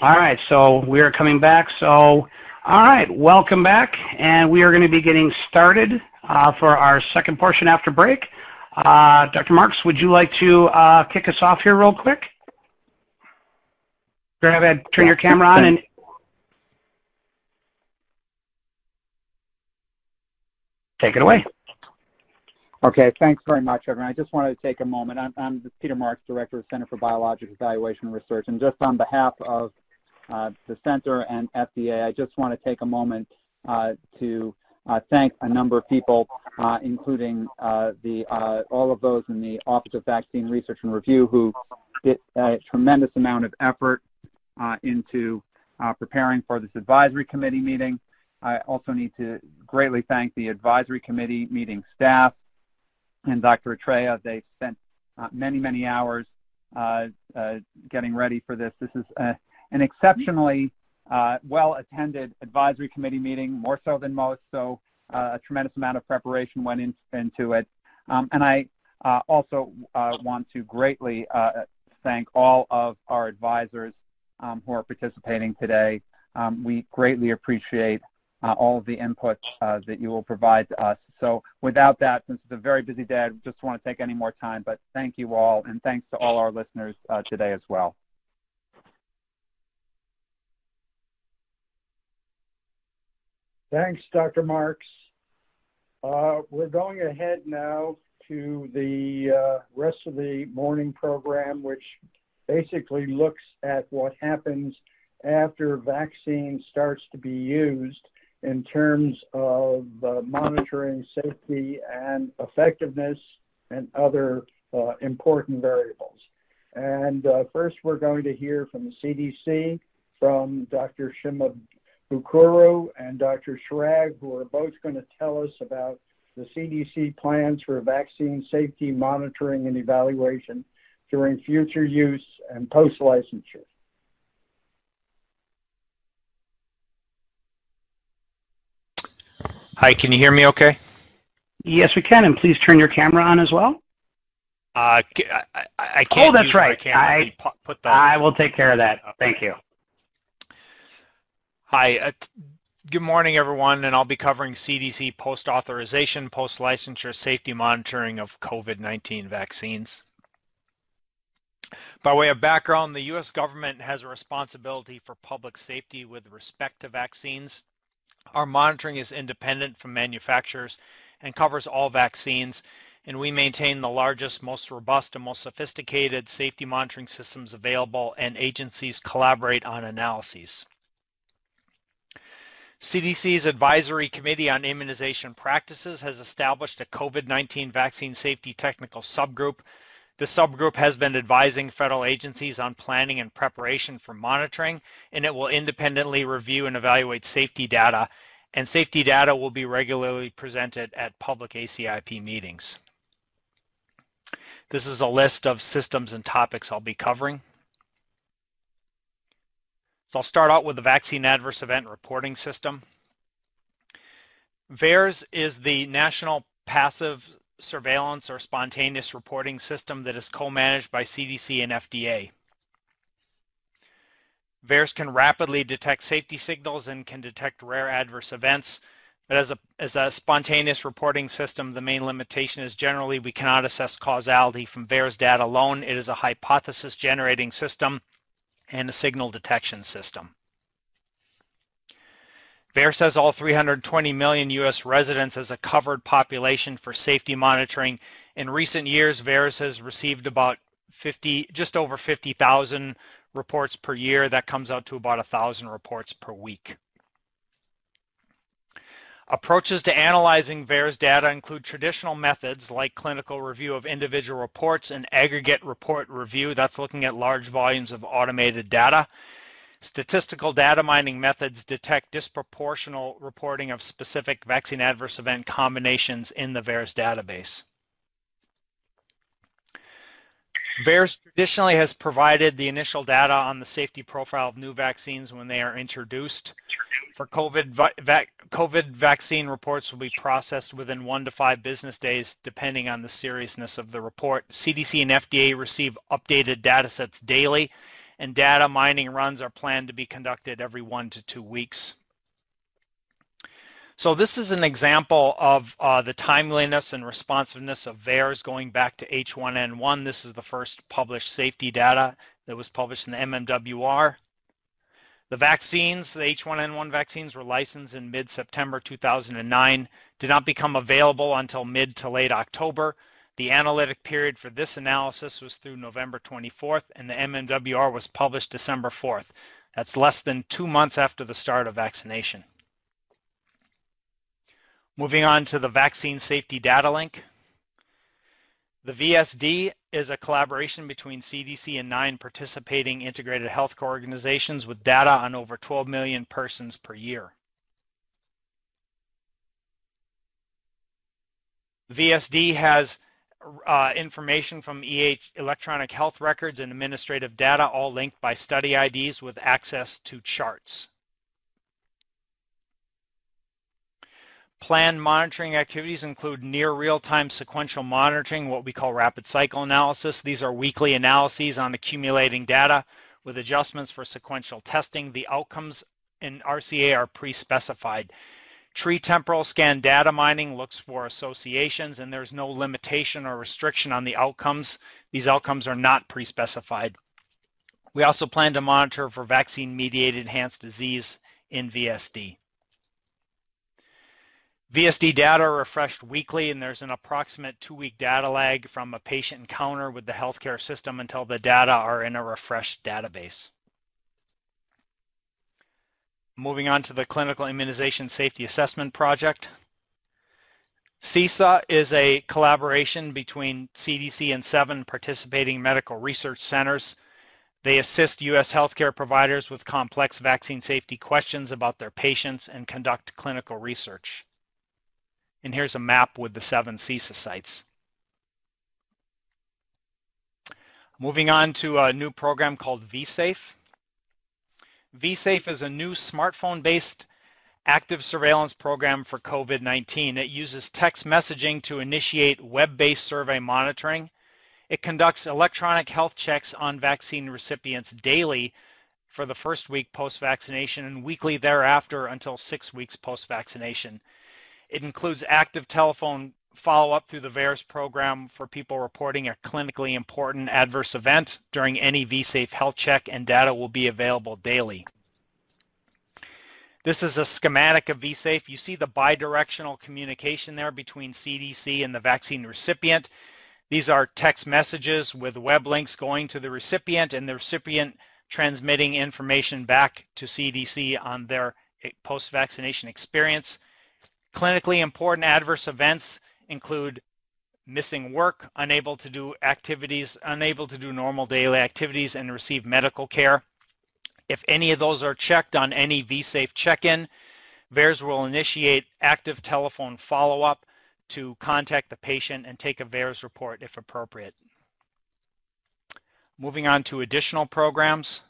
all right, so we are coming back. So, all right, welcome back, and we are going to be getting started uh, for our second portion after break. Uh, Dr. Marks, would you like to uh, kick us off here real quick? Go ahead, turn your camera on and take it away. Okay, thanks very much, everyone. I just wanted to take a moment. I'm, I'm Peter Marks, Director of Center for Biologic Evaluation and Research, and just on behalf of uh, the Center and FDA, I just want to take a moment uh, to uh, thank a number of people, uh, including uh, the uh, all of those in the Office of Vaccine Research and Review who did a tremendous amount of effort into preparing for this advisory committee meeting. I also need to greatly thank the advisory committee meeting staff, and Dr. Atreya. They spent uh, many, many hours uh, uh, getting ready for this. This is an exceptionally well-attended advisory committee meeting, more so than most, so a tremendous amount of preparation went in, into it. Um, and I also want to greatly thank all of our advisors um, who are participating today. Um, we greatly appreciate all of the input uh, that you will provide to us. So without that, since it's a very busy day, I just want to take any more time, but thank you all, and thanks to all our listeners uh, today as well. Thanks, Dr. Marks. Uh, we're going ahead now to the uh, rest of the morning program, which basically looks at what happens after vaccine starts to be used in terms of uh, monitoring safety and effectiveness and other uh, important variables. And uh, first we're going to hear from the CDC, from Dr. Shima Bukuru and Dr. Schrag, who are both going to tell us about the CDC plans for vaccine safety monitoring and evaluation during future use and post-licensure. Hi, can you hear me okay? Yes, we can, and please turn your camera on as well. Uh, I, I can't oh, that's right. I, put the, I will take care of that. Thank you. Hi. Uh, good morning, everyone, and I'll be covering CDC post-authorization, post-licensure safety monitoring of COVID-19 vaccines. By way of background, the U.S. government has a responsibility for public safety with respect to vaccines. Our monitoring is independent from manufacturers and covers all vaccines, and we maintain the largest, most robust, and most sophisticated safety monitoring systems available, and agencies collaborate on analyses. CDC's Advisory Committee on Immunization Practices has established a COVID-19 vaccine safety technical subgroup the subgroup has been advising federal agencies on planning and preparation for monitoring, and it will independently review and evaluate safety data, and safety data will be regularly presented at public ACIP meetings. This is a list of systems and topics I'll be covering. So I'll start out with the Vaccine Adverse Event Reporting System. VAERS is the National Passive surveillance or spontaneous reporting system that is co-managed by CDC and FDA. VAERS can rapidly detect safety signals and can detect rare adverse events. But as a, as a spontaneous reporting system, the main limitation is generally we cannot assess causality from VAERS data alone. It is a hypothesis generating system and a signal detection system. VAERS says all 320 million U.S. residents as a covered population for safety monitoring. In recent years, VAERS has received about 50, just over 50,000 reports per year. That comes out to about 1,000 reports per week. Approaches to analyzing VAERS data include traditional methods like clinical review of individual reports and aggregate report review. That's looking at large volumes of automated data. Statistical data mining methods detect disproportional reporting of specific vaccine adverse event combinations in the VAERS database. VAERS traditionally has provided the initial data on the safety profile of new vaccines when they are introduced. For COVID, va COVID vaccine reports will be processed within one to five business days depending on the seriousness of the report. CDC and FDA receive updated data sets daily and data mining runs are planned to be conducted every one to two weeks. So this is an example of uh, the timeliness and responsiveness of VAERS going back to H1N1. This is the first published safety data that was published in the MMWR. The vaccines, the H1N1 vaccines were licensed in mid-September 2009, did not become available until mid to late October. The analytic period for this analysis was through November 24th, and the MMWR was published December 4th. That's less than two months after the start of vaccination. Moving on to the Vaccine Safety Data Link. The VSD is a collaboration between CDC and nine participating integrated healthcare organizations with data on over 12 million persons per year. VSD has uh, information from EH electronic health records and administrative data all linked by study IDs with access to charts. Planned monitoring activities include near real-time sequential monitoring, what we call rapid cycle analysis. These are weekly analyses on accumulating data with adjustments for sequential testing. The outcomes in RCA are pre-specified. Tree temporal scan data mining looks for associations and there's no limitation or restriction on the outcomes. These outcomes are not pre-specified. We also plan to monitor for vaccine-mediated enhanced disease in VSD. VSD data are refreshed weekly and there's an approximate two-week data lag from a patient encounter with the healthcare system until the data are in a refreshed database. Moving on to the Clinical Immunization Safety Assessment Project. CISA is a collaboration between CDC and seven participating medical research centers. They assist U.S. healthcare providers with complex vaccine safety questions about their patients and conduct clinical research. And here's a map with the seven CISA sites. Moving on to a new program called vSafe. vSafe is a new smartphone-based active surveillance program for COVID-19. It uses text messaging to initiate web-based survey monitoring. It conducts electronic health checks on vaccine recipients daily for the first week post-vaccination and weekly thereafter until six weeks post-vaccination. It includes active telephone follow-up through the VAERS program for people reporting a clinically important adverse event during any vSafe health check and data will be available daily. This is a schematic of vSafe. You see the bidirectional communication there between CDC and the vaccine recipient. These are text messages with web links going to the recipient and the recipient transmitting information back to CDC on their post-vaccination experience. Clinically important adverse events include missing work, unable to do activities, unable to do normal daily activities and receive medical care. If any of those are checked on any vSafe check-in, VAERS will initiate active telephone follow-up to contact the patient and take a VAERS report if appropriate. Moving on to additional programs.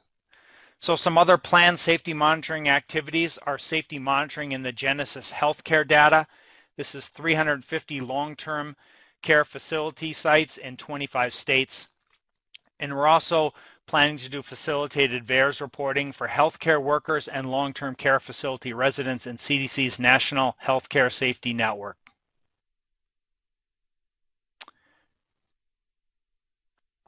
So some other planned safety monitoring activities are safety monitoring in the Genesis healthcare data. This is 350 long-term care facility sites in 25 states. And we're also planning to do facilitated VAERS reporting for healthcare workers and long-term care facility residents in CDC's National Healthcare Safety Network.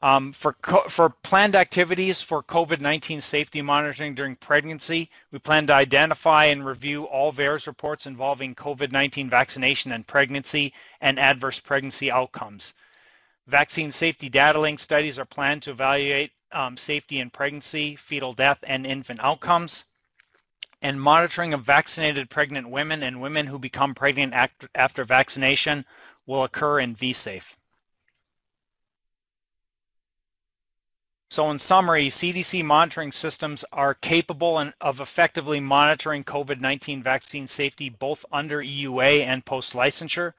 Um, for, for planned activities for COVID-19 safety monitoring during pregnancy, we plan to identify and review all VAERS reports involving COVID-19 vaccination and pregnancy and adverse pregnancy outcomes. Vaccine safety data link studies are planned to evaluate um, safety in pregnancy, fetal death, and infant outcomes. And monitoring of vaccinated pregnant women and women who become pregnant after vaccination will occur in vSafe. So in summary, CDC monitoring systems are capable of effectively monitoring COVID-19 vaccine safety both under EUA and post-licensure.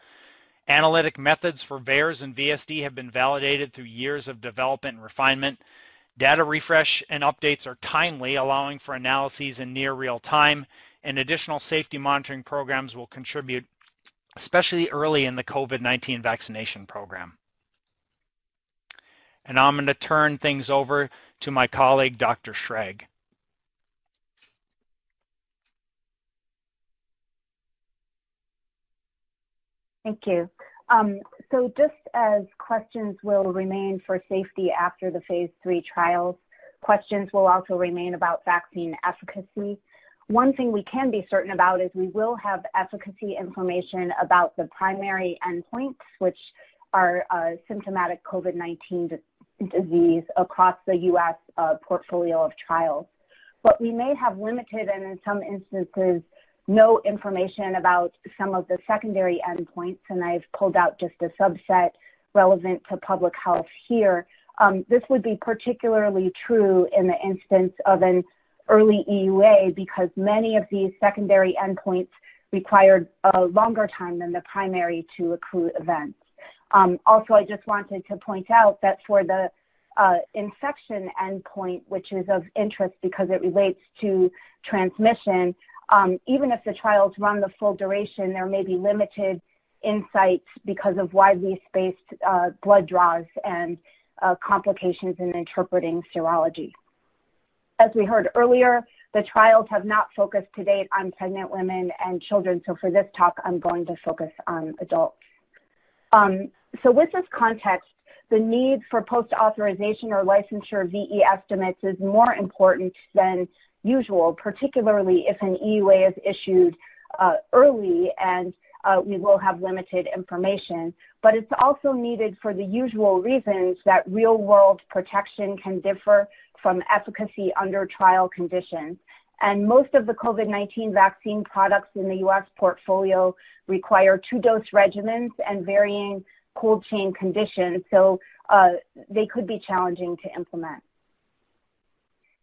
Analytic methods for VAERS and VSD have been validated through years of development and refinement. Data refresh and updates are timely, allowing for analyses in near real time, and additional safety monitoring programs will contribute, especially early in the COVID-19 vaccination program. And I'm going to turn things over to my colleague, Dr. Schrag. Thank you. Um, so just as questions will remain for safety after the phase three trials, questions will also remain about vaccine efficacy. One thing we can be certain about is we will have efficacy information about the primary endpoints, which are uh, symptomatic COVID-19 disease across the U.S. Uh, portfolio of trials. But we may have limited and in some instances no information about some of the secondary endpoints, and I've pulled out just a subset relevant to public health here. Um, this would be particularly true in the instance of an early EUA because many of these secondary endpoints required a longer time than the primary to accrue events. Um, also, I just wanted to point out that for the uh, infection endpoint, which is of interest because it relates to transmission, um, even if the trials run the full duration, there may be limited insights because of widely spaced uh, blood draws and uh, complications in interpreting serology. As we heard earlier, the trials have not focused to date on pregnant women and children, so for this talk, I'm going to focus on adults. Um, so with this context, the need for post-authorization or licensure VE estimates is more important than usual, particularly if an EUA is issued uh, early and uh, we will have limited information. But it's also needed for the usual reasons that real-world protection can differ from efficacy under trial conditions. And most of the COVID-19 vaccine products in the U.S. portfolio require two-dose regimens and varying cold chain conditions, so uh, they could be challenging to implement.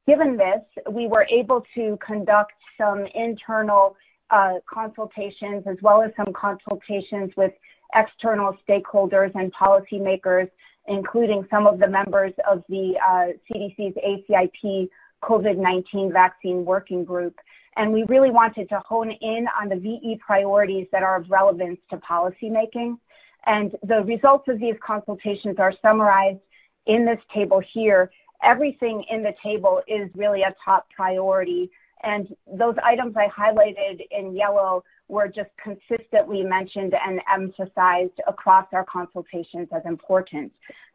Given this, we were able to conduct some internal uh, consultations as well as some consultations with external stakeholders and policymakers, including some of the members of the uh, CDC's ACIP COVID-19 vaccine working group. And we really wanted to hone in on the VE priorities that are of relevance to policymaking. And the results of these consultations are summarized in this table here. Everything in the table is really a top priority. And those items I highlighted in yellow were just consistently mentioned and emphasized across our consultations as important.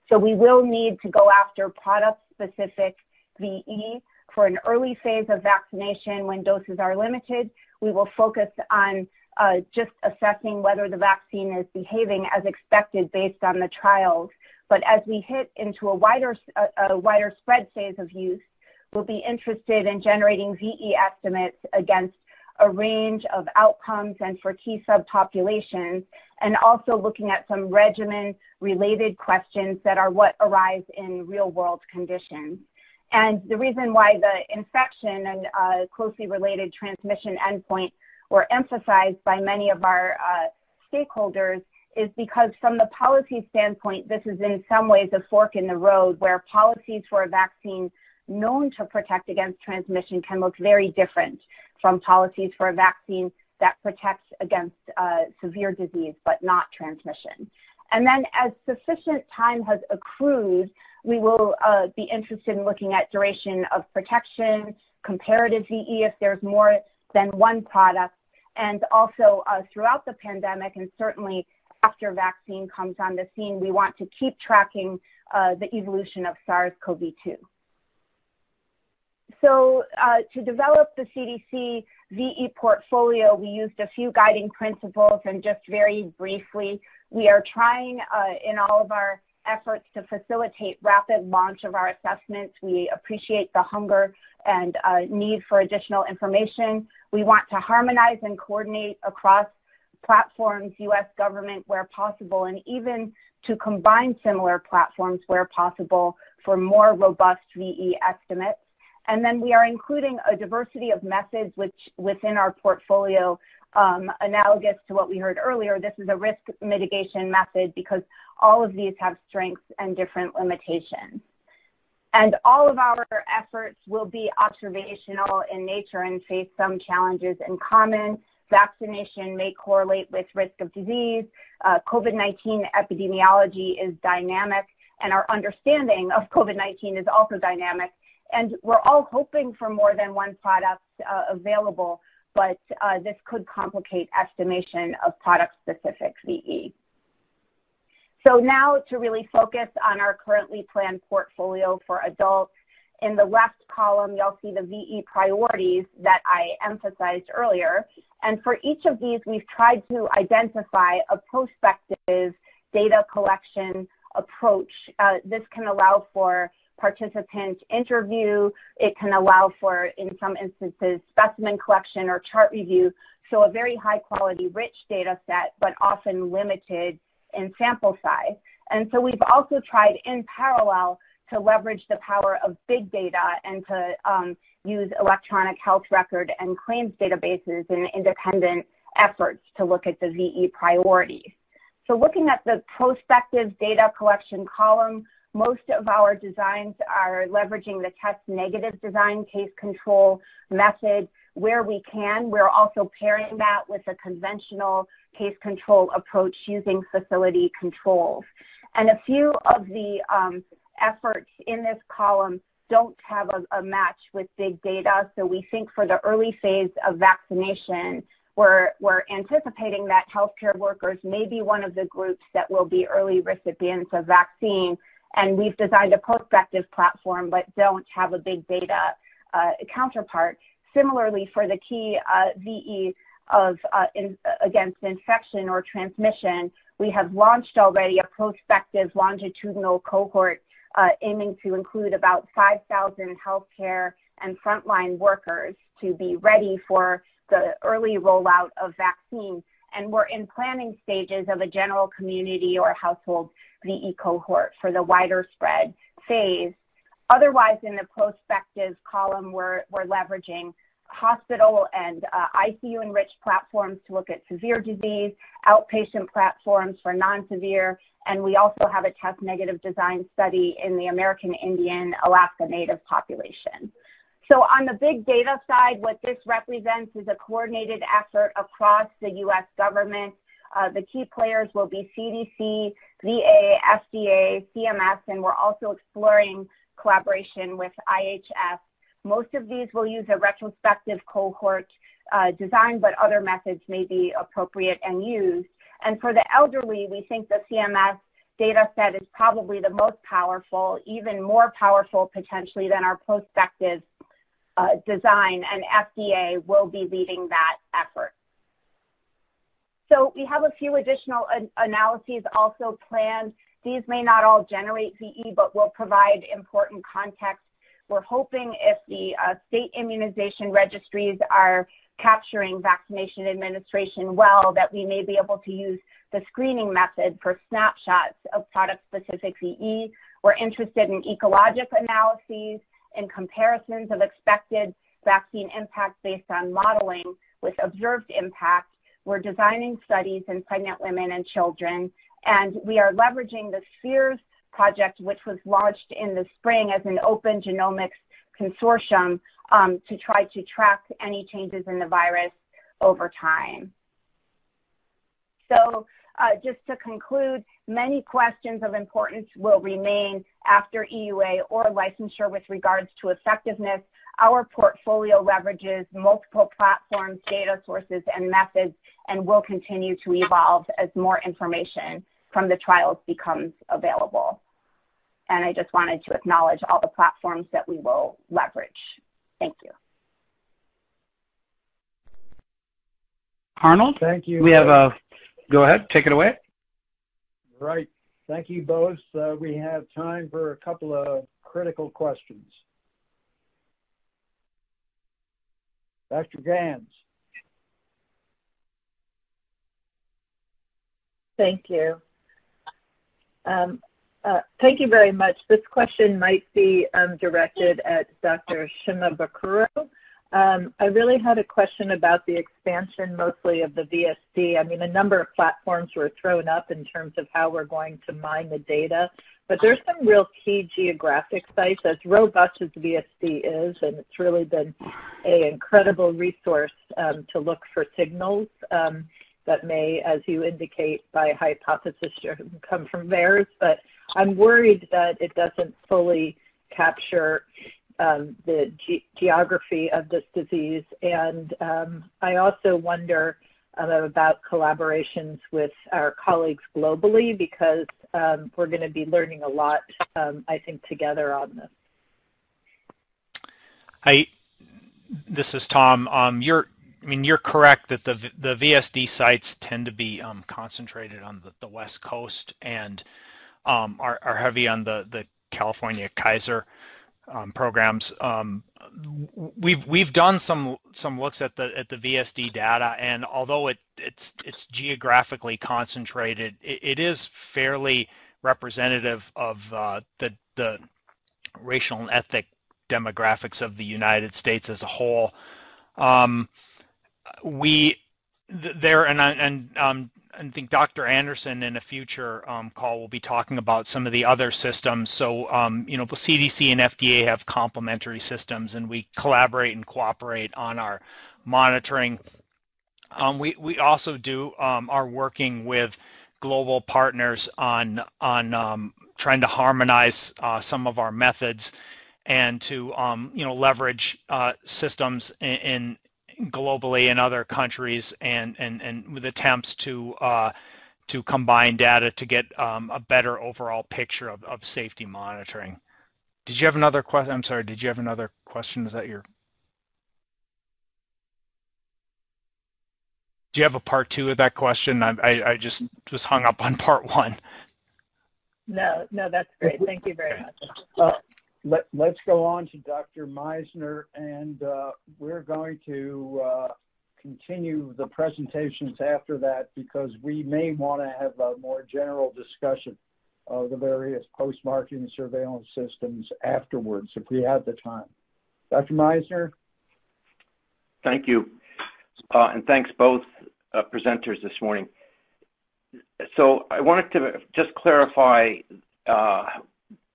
So we will need to go after product-specific VE for an early phase of vaccination when doses are limited. We will focus on uh, just assessing whether the vaccine is behaving as expected based on the trials. But as we hit into a wider, a, wider spread phase of use, we'll be interested in generating VE estimates against a range of outcomes and for key subpopulations, and also looking at some regimen-related questions that are what arise in real-world conditions. And the reason why the infection and uh, closely related transmission endpoint were emphasized by many of our uh, stakeholders is because from the policy standpoint, this is in some ways a fork in the road where policies for a vaccine known to protect against transmission can look very different from policies for a vaccine that protects against uh, severe disease but not transmission. And then as sufficient time has accrued, we will uh, be interested in looking at duration of protection, comparative VE if there's more than one product, and also uh, throughout the pandemic and certainly after vaccine comes on the scene, we want to keep tracking uh, the evolution of SARS-CoV-2. So uh, to develop the CDC VE portfolio, we used a few guiding principles and just very briefly, we are trying uh, in all of our efforts to facilitate rapid launch of our assessments. We appreciate the hunger and uh, need for additional information. We want to harmonize and coordinate across platforms, U.S. government where possible, and even to combine similar platforms where possible for more robust VE estimates. And then we are including a diversity of methods which within our portfolio um, analogous to what we heard earlier. This is a risk mitigation method because all of these have strengths and different limitations. And all of our efforts will be observational in nature and face some challenges in common. Vaccination may correlate with risk of disease. Uh, COVID-19 epidemiology is dynamic, and our understanding of COVID-19 is also dynamic. And we're all hoping for more than one product uh, available, but uh, this could complicate estimation of product-specific VE. So now to really focus on our currently planned portfolio for adults, in the left column, you'll see the VE priorities that I emphasized earlier. And for each of these, we've tried to identify a prospective data collection approach. Uh, this can allow for participant interview. It can allow for, in some instances, specimen collection or chart review. So a very high quality, rich data set, but often limited in sample size. And so we've also tried in parallel to leverage the power of big data and to um, use electronic health record and claims databases in independent efforts to look at the VE priorities. So looking at the prospective data collection column, most of our designs are leveraging the test negative design case control method where we can. We're also pairing that with a conventional case control approach using facility controls. And a few of the um, efforts in this column don't have a, a, match with big data. So we think for the early phase of vaccination, we're, we're anticipating that healthcare workers may be one of the groups that will be early recipients of vaccine and we've designed a prospective platform but don't have a big data uh, counterpart. Similarly, for the key uh, VE of uh, in, against infection or transmission, we have launched already a prospective longitudinal cohort uh, aiming to include about 5,000 healthcare and frontline workers to be ready for the early rollout of vaccines and we're in planning stages of a general community or household VE cohort for the wider spread phase. Otherwise, in the prospective column, we're, we're leveraging hospital and uh, ICU-enriched platforms to look at severe disease, outpatient platforms for non-severe, and we also have a test negative design study in the American Indian Alaska Native population. So on the big data side, what this represents is a coordinated effort across the U.S. government. Uh, the key players will be CDC, VA, FDA, CMS, and we're also exploring collaboration with IHS. Most of these will use a retrospective cohort uh, design, but other methods may be appropriate and used. And for the elderly, we think the CMS data set is probably the most powerful, even more powerful potentially than our prospective uh, design, and FDA will be leading that effort. So we have a few additional an analyses also planned. These may not all generate VE, but will provide important context. We're hoping if the uh, state immunization registries are capturing vaccination administration well, that we may be able to use the screening method for snapshots of product-specific VE. We're interested in ecologic analyses and comparisons of expected vaccine impact based on modeling with observed impact. We're designing studies in pregnant women and children, and we are leveraging the SPHERES project, which was launched in the spring as an open genomics consortium um, to try to track any changes in the virus over time. So uh, just to conclude, many questions of importance will remain after EUA or licensure with regards to effectiveness. Our portfolio leverages multiple platforms, data sources, and methods, and will continue to evolve as more information from the trials becomes available. And I just wanted to acknowledge all the platforms that we will leverage. Thank you. Arnold? Thank you. We have a, go ahead, take it away. Right. Thank you both. Uh, we have time for a couple of critical questions. Dr. Gans. Thank you. Um, uh, thank you very much. This question might be um, directed at Dr. Shimabukuro. Um, I really had a question about the expansion mostly of the VSD. I mean, a number of platforms were thrown up in terms of how we're going to mine the data, but there's some real key geographic sites, as robust as VSD is, and it's really been an incredible resource um, to look for signals. Um, that may, as you indicate by hypothesis, come from VAERS, but I'm worried that it doesn't fully capture um, the ge geography of this disease. And um, I also wonder um, about collaborations with our colleagues globally because um, we're going to be learning a lot, um, I think, together on this. Hi, this is Tom. You're I mean, you're correct that the the VSD sites tend to be concentrated on the, the West Coast and are, are heavy on the, the California Kaiser um, programs. Um, we've we've done some some looks at the at the VSD data, and although it it's it's geographically concentrated, it, it is fairly representative of uh, the the racial and ethnic demographics of the United States as a whole. Um, we there and and um, I think Dr. Anderson in a future um, call will be talking about some of the other systems. So, um, you know, CDC and FDA have complementary systems, and we collaborate and cooperate on our monitoring. Um, we we also do um, are working with global partners on on um, trying to harmonize uh, some of our methods and to um, you know leverage uh, systems in, in globally in other countries and, and, and with attempts to uh, to combine data to get um, a better overall picture of, of safety monitoring. Did you have another question? I'm sorry, did you have another question? Is that your... Do you have a part two of that question? I, I, I just was hung up on part one. No, no, that's great. Thank you very much. Uh, let, us go on to Dr. Meissner, and uh, we're going to uh, continue the presentations after that because we may want to have a more general discussion of the various post-marketing surveillance systems afterwards if we have the time. Dr. Meissner? Thank you, uh, and thanks both uh, presenters this morning. So I wanted to just clarify uh,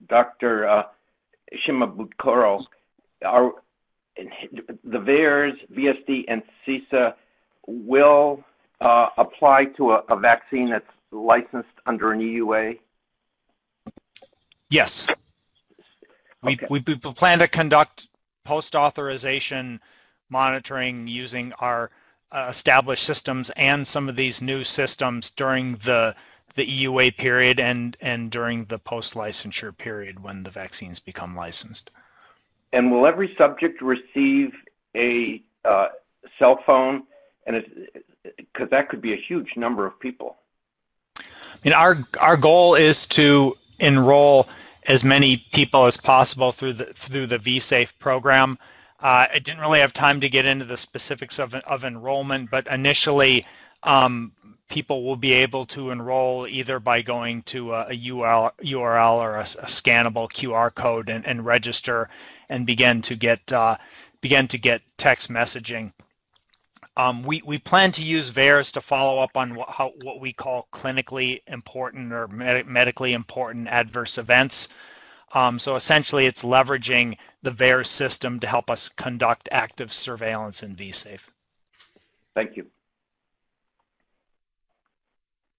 Dr. Shimabukuro, are the VAERS, VSD, and CISA will uh, apply to a, a, vaccine that's licensed under an EUA? Yes. We, okay. we, we plan to conduct post-authorization monitoring using our uh, established systems and some of these new systems during the the EUA period and and during the post-licensure period when the vaccines become licensed. And will every subject receive a uh, cell phone? And because that could be a huge number of people. I mean, our our goal is to enroll as many people as possible through the through the VSafe program. Uh, I didn't really have time to get into the specifics of of enrollment, but initially, um, people will be able to enroll either by going to a, a URL, URL or a, a, scannable QR code and, and, register and begin to get uh, begin to get text messaging. Um, we, we plan to use VAERS to follow up on what, how, what we call clinically important or med medically important adverse events. Um, so essentially it's leveraging the VAERS system to help us conduct active surveillance in VSafe. Thank you.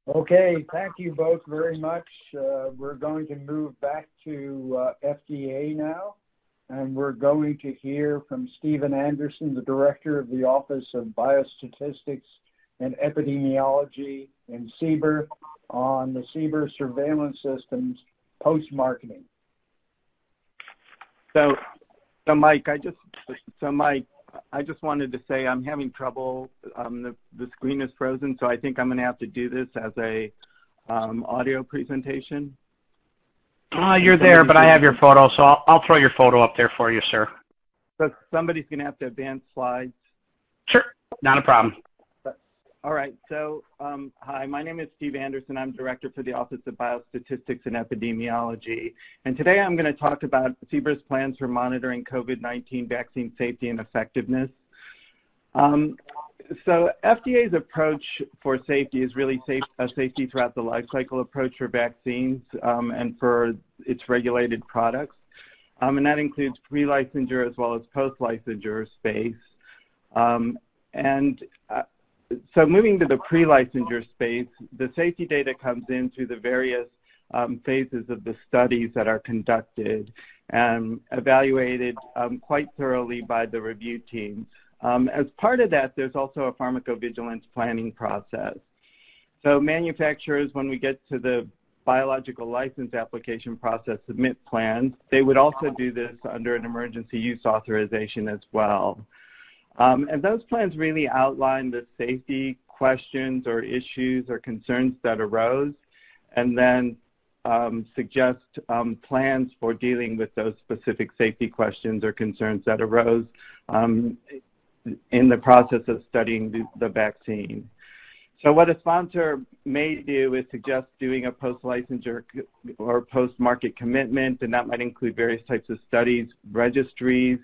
Okay, thank you both very much. Uh, we're going to move back to uh, FDA now, and we're going to hear from Stephen Anderson, the Director of the Office of Biostatistics and Epidemiology in CBER on the CBER surveillance systems post-marketing. So, so Mike, I just, so Mike, I just wanted to say I'm having trouble. Um, the, the screen is frozen, so I think I'm going to have to do this as a um, audio presentation. Uh, you're there, but I have your photo, so I'll, I'll throw your photo up there for you, sir. So somebody's going to have to advance slides. Sure, not a problem. All right, so um, hi, my name is Steve Anderson. I'm Director for the Office of Biostatistics and Epidemiology. And today I'm going to talk about CBER's plans for monitoring COVID-19 vaccine safety and effectiveness. Um, so FDA's approach for safety is really safe, a safety throughout the life cycle approach for vaccines um, and for its regulated products. Um, and that includes pre-licensure as well as post-licensure space. Um, and uh, so moving to the pre-licensure space, the safety data comes in through the various um, phases of the studies that are conducted and evaluated um, quite thoroughly by the review teams. Um, as part of that, there's also a pharmacovigilance planning process. So manufacturers, when we get to the biological license application process, submit plans. They would also do this under an emergency use authorization as well. Um, and those plans really outline the safety questions or issues or concerns that arose and then um, suggest um, plans for dealing with those specific safety questions or concerns that arose um, in the process of studying the, the, vaccine. So what a sponsor may do is suggest doing a post-licensure or post-market commitment, and that might include various types of studies, registries,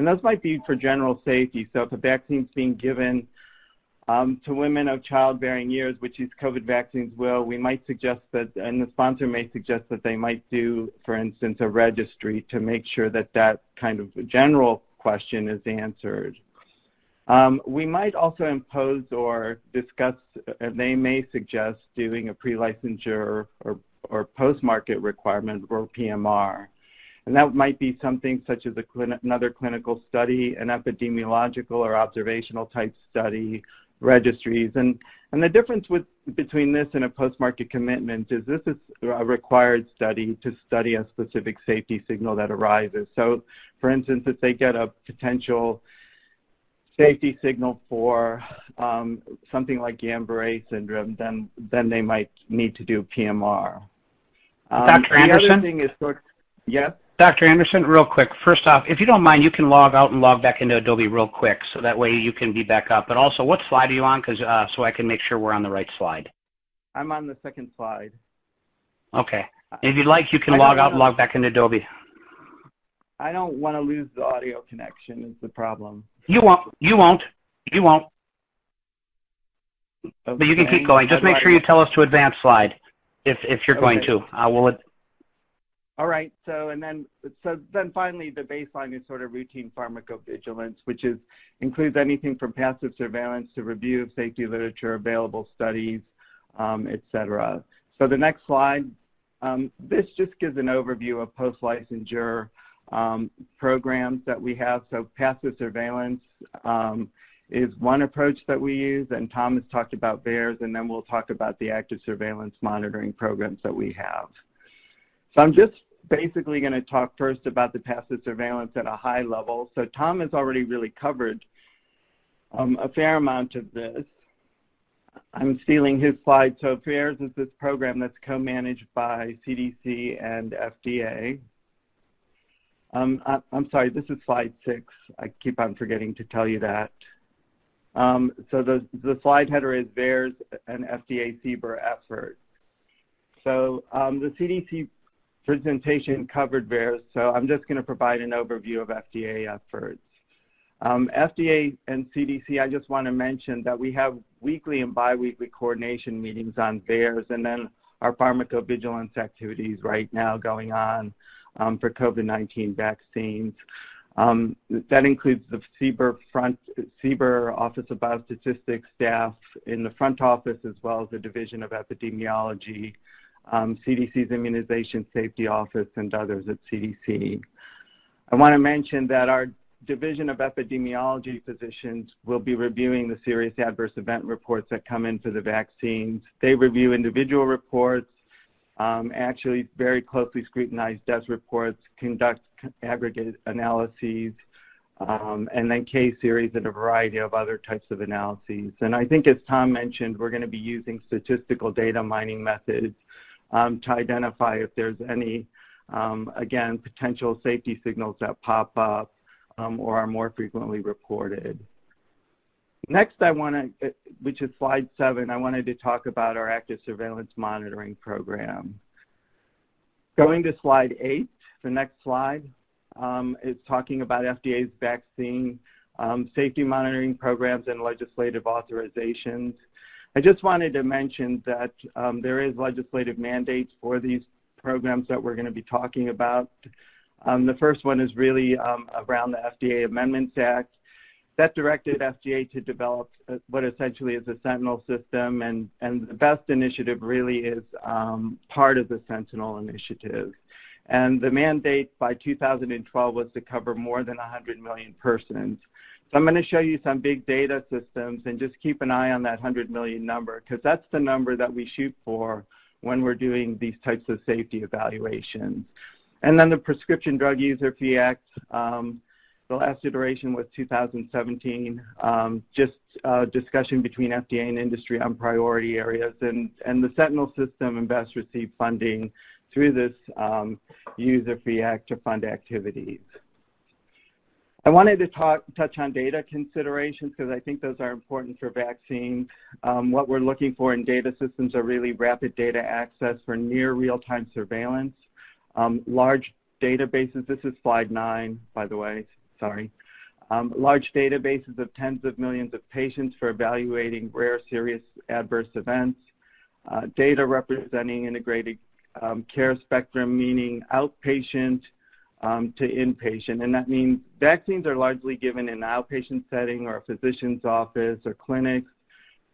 and those might be for general safety. So if a vaccine is being given um, to women of childbearing years, which these COVID vaccines will, we might suggest that, and the sponsor may suggest that they might do, for instance, a registry to make sure that that kind of general question is answered. Um, we might also impose or discuss, and they may suggest doing a pre-licensure or, or post-market requirement or PMR. And that might be something such as another clinical study, an epidemiological or observational type study, registries. And, and the difference with, between this and a post-market commitment is this is a required study to study a specific safety signal that arises. So for instance, if they get a potential safety signal for um, something like Guillain-Barre syndrome, then, then they might need to do PMR. Um, Dr. Anderson? The other thing is, sort. yes? Dr. Anderson, real quick, first off, if you don't mind, you can log out and log back into Adobe real quick, so that way you can be back up. But also, what slide are you on, Cause, uh, so I can make sure we're on the right slide? I'm on the second slide. Okay. If you'd like, you can log out and log back into Adobe. I don't want to lose the audio connection is the problem. You won't. You won't. You won't. Okay. But you can keep going. Just make sure you tell us to advance slide if, if you're okay. going to. Uh, we'll, all right, so and then so then finally the baseline is sort of routine pharmacovigilance, which is includes anything from passive surveillance to review of safety literature, available studies, um, et cetera. So the next slide, um, this just gives an overview of post-licensure um, programs that we have. So passive surveillance um, is one approach that we use, and Tom has talked about VAERS, and then we'll talk about the active surveillance monitoring programs that we have. So I'm just basically going to talk first about the passive surveillance at a high level. So Tom has already really covered um, a fair amount of this. I'm stealing his slide. So VAERS is this program that's co-managed by CDC and FDA. Um, I, am sorry, this is slide six. I keep on forgetting to tell you that. Um, so the, the slide header is VAERS and FDA CBER effort. So um, the CDC presentation covered VAERS, so I'm just going to provide an overview of FDA efforts. Um, FDA and CDC, I just want to mention that we have weekly and biweekly coordination meetings on VAERS and then our pharmacovigilance activities right now going on um, for COVID-19 vaccines. Um, that includes the CBER, front, CBER Office of Biostatistics staff in the front office as well as the Division of Epidemiology um, CDC's Immunization Safety Office, and others at CDC. I want to mention that our Division of Epidemiology physicians will be reviewing the serious adverse event reports that come in for the vaccines. They review individual reports, um, actually very closely scrutinize death reports, conduct aggregate analyses, um, and then case series and a variety of other types of analyses. And I think as Tom mentioned, we're going to be using statistical data mining methods um, to identify if there's any, um, again, potential safety signals that pop up um, or are more frequently reported. Next, I want to, which is slide seven, I wanted to talk about our active surveillance monitoring program. Going to slide eight, the next slide, um, is talking about FDA's vaccine um, safety monitoring programs and legislative authorizations. I just wanted to mention that um, there is legislative mandates for these programs that we're going to be talking about. Um, the first one is really um, around the FDA Amendments Act. That directed FDA to develop uh, what essentially is a Sentinel system, and, and the BEST initiative really is um, part of the Sentinel initiative. And the mandate by 2012 was to cover more than 100 million persons. So I'm going to show you some big data systems and just keep an eye on that 100 million number because that's the number that we shoot for when we're doing these types of safety evaluations. And then the Prescription Drug User Fee Act, um, the last iteration was 2017, um, just uh, discussion between FDA and industry on priority areas. And, and the Sentinel system and BEST received funding through this um, User Fee Act to fund activities. I wanted to talk, touch on data considerations because I think those are important for vaccines. Um, what we're looking for in data systems are really rapid data access for near real-time surveillance, um, large databases. This is slide nine, by the way, sorry. Um, large databases of tens of millions of patients for evaluating rare serious adverse events, uh, data representing integrated um, care spectrum, meaning outpatient, um, to inpatient. And that means vaccines are largely given in an outpatient setting or a physician's office or clinics.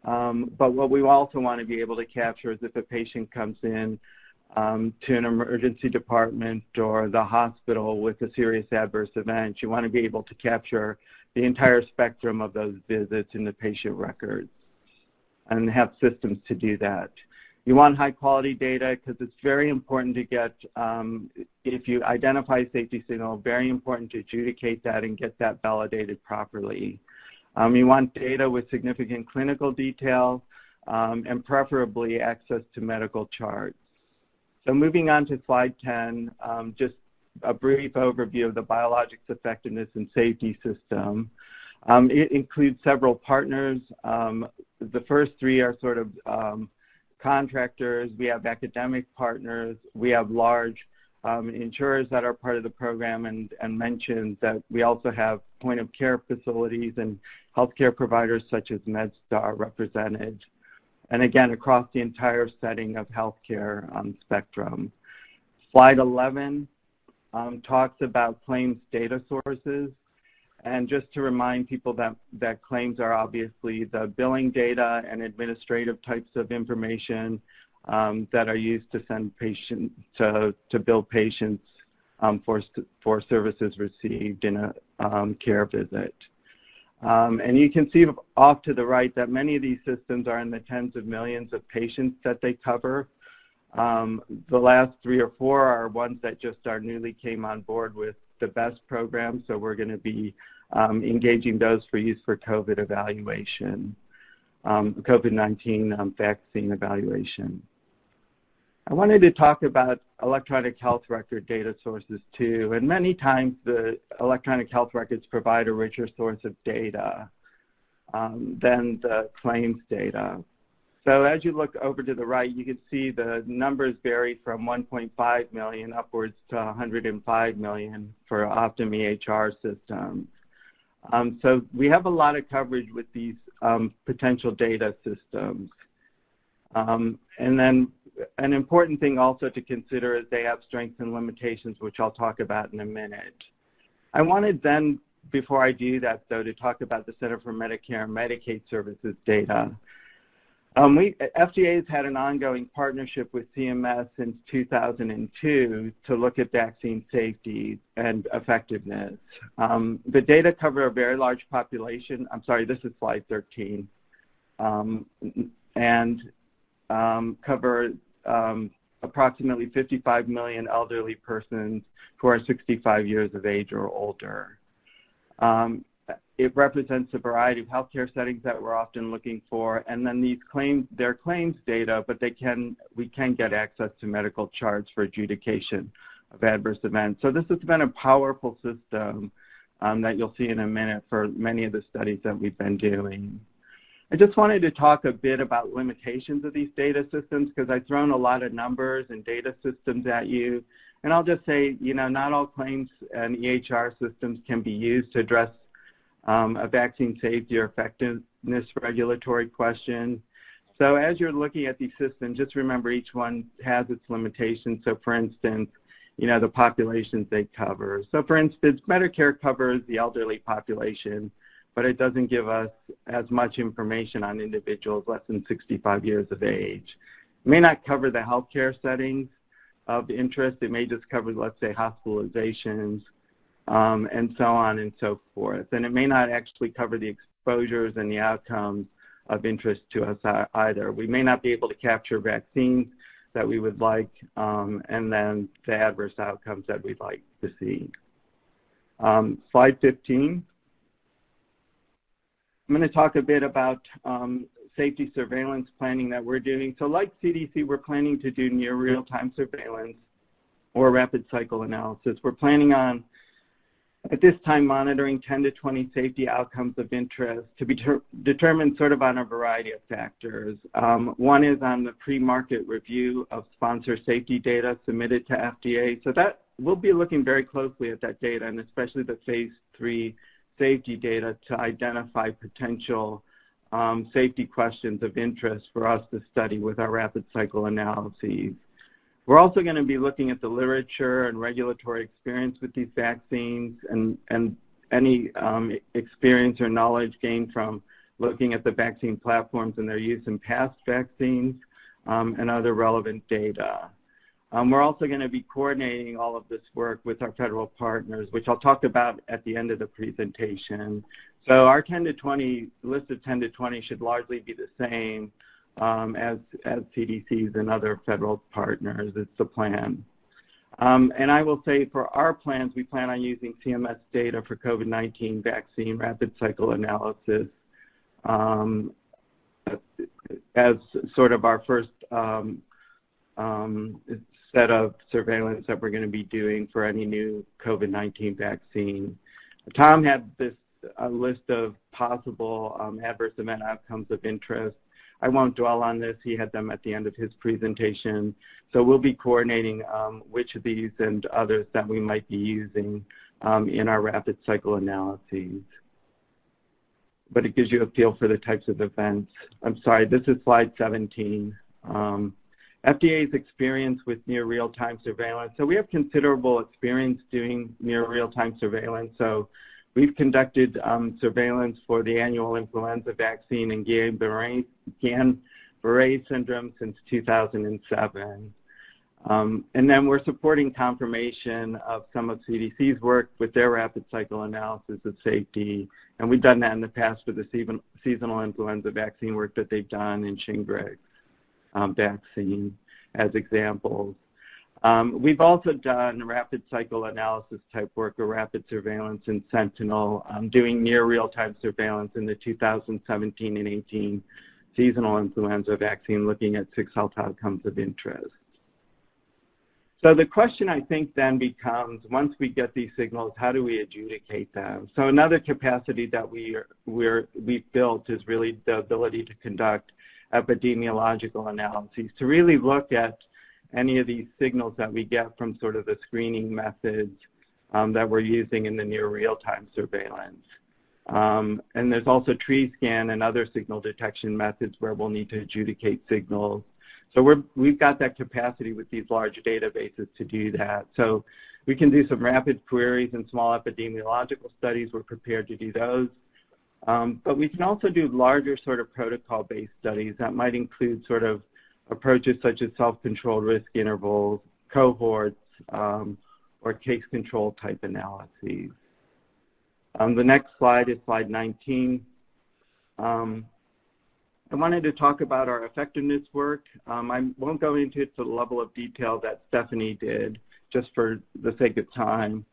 Um, but what we also want to be able to capture is if a patient comes in um, to an emergency department or the hospital with a serious adverse event, you want to be able to capture the entire spectrum of those visits in the patient records and have systems to do that. You want high quality data because it's very important to get, um, if you identify a safety signal, very important to adjudicate that and get that validated properly. Um, you want data with significant clinical detail um, and preferably access to medical charts. So moving on to slide 10, um, just a brief overview of the biologics effectiveness and safety system. Um, it includes several partners. Um, the first three are sort of contractors, we have academic partners, we have large um, insurers that are part of the program and, and mentioned that we also have point of care facilities and healthcare providers such as MedStar represented. And again, across the entire setting of healthcare um, spectrum. slide 11 um, talks about claims data sources. And just to remind people that, that claims are obviously the billing data and administrative types of information um, that are used to send patients to, to bill patients um, for, for services received in a um, care visit. Um, and you can see off to the right that many of these systems are in the tens of millions of patients that they cover. Um, the last three or four are ones that just are newly came on board with the BEST program, so we're going to be um, engaging those for use for COVID evaluation, um, COVID-19 um, vaccine evaluation. I wanted to talk about electronic health record data sources too, and many times the electronic health records provide a richer source of data um, than the claims data. So as you look over to the right, you can see the numbers vary from 1.5 million upwards to 105 million for Optum EHR systems. Um, so we have a lot of coverage with these um, potential data systems. Um, and then an important thing also to consider is they have strengths and limitations, which I'll talk about in a minute. I wanted then, before I do that, though, to talk about the Center for Medicare and Medicaid Services data. Um, we, FDA has had an ongoing partnership with CMS since 2002 to look at vaccine safety and effectiveness. Um, the data cover a very large population. I'm sorry, this is slide 13. Um, and um, cover um, approximately 55 million elderly persons who are 65 years of age or older. Um, it represents a variety of healthcare settings that we're often looking for, and then these claims, they're claims data, but they can, we can get access to medical charts for adjudication of adverse events. So this has been a powerful system um, that you'll see in a minute for many of the studies that we've been doing. I just wanted to talk a bit about limitations of these data systems because I've thrown a lot of numbers and data systems at you. And I'll just say, you know, not all claims and EHR systems can be used to address um, a vaccine safety or effectiveness regulatory question. So as you're looking at these systems, just remember each one has its limitations. So for instance, you know, the populations they cover. So for instance, Medicare covers the elderly population but it doesn't give us as much information on individuals less than 65 years of age. It may not cover the healthcare settings of interest. It may just cover, let's say, hospitalizations um, and so on and so forth. And it may not actually cover the exposures and the outcomes of interest to us either. We may not be able to capture vaccines that we would like um, and then the adverse outcomes that we'd like to see. Um, slide 15. I'm going to talk a bit about um, safety surveillance planning that we're doing. So like CDC, we're planning to do near real-time surveillance or rapid cycle analysis. We're planning on, at this time, monitoring 10 to 20 safety outcomes of interest to be determined sort of on a variety of factors. Um, one is on the pre-market review of sponsor safety data submitted to FDA. So that we'll be looking very closely at that data and especially the phase three safety data to identify potential um, safety questions of interest for us to study with our rapid cycle analyses. We're also going to be looking at the literature and regulatory experience with these vaccines and, and any um, experience or knowledge gained from looking at the vaccine platforms and their use in past vaccines um, and other relevant data. Um, we're also going to be coordinating all of this work with our federal partners, which I'll talk about at the end of the presentation. So our 10 to 20, list of 10 to 20 should largely be the same um, as, as CDC's and other federal partners. It's the plan. Um, and I will say for our plans, we plan on using CMS data for COVID-19 vaccine rapid cycle analysis um, as sort of our first um, um, set of surveillance that we're going to be doing for any new COVID-19 vaccine. Tom had this a list of possible um, adverse event outcomes of interest. I won't dwell on this. He had them at the end of his presentation. So we'll be coordinating um, which of these and others that we might be using um, in our rapid cycle analyses. But it gives you a feel for the types of events. I'm sorry, this is slide 17. Um, FDA's experience with near real-time surveillance. So we have considerable experience doing near real-time surveillance. So we've conducted um, surveillance for the annual influenza vaccine and Guillain-Barré syndrome since 2007. Um, and then we're supporting confirmation of some of CDC's work with their rapid cycle analysis of safety. And we've done that in the past for the seasonal influenza vaccine work that they've done in Shingrix um, vaccine as examples. Um, we've also done rapid cycle analysis type work or rapid surveillance in Sentinel, um, doing near real-time surveillance in the 2017 and 18 seasonal influenza vaccine looking at six health outcomes of interest. So the question I think then becomes, once we get these signals, how do we adjudicate them? So another capacity that we are, we're, we've built is really the ability to conduct epidemiological analyses, to really look at any of these signals that we get from sort of the screening methods um, that we're using in the near real-time surveillance. Um, and there's also TreeScan and other signal detection methods where we'll need to adjudicate signals so we're, we've got that capacity with these large databases to do that. So we can do some rapid queries and small epidemiological studies. We're prepared to do those. Um, but we can also do larger sort of protocol-based studies that might include sort of approaches such as self-controlled risk intervals, cohorts, um, or case control type analyses. Um, the next slide is slide 19. Um, I wanted to talk about our effectiveness work. Um, I won't go into the level of detail that Stephanie did, just for the sake of time.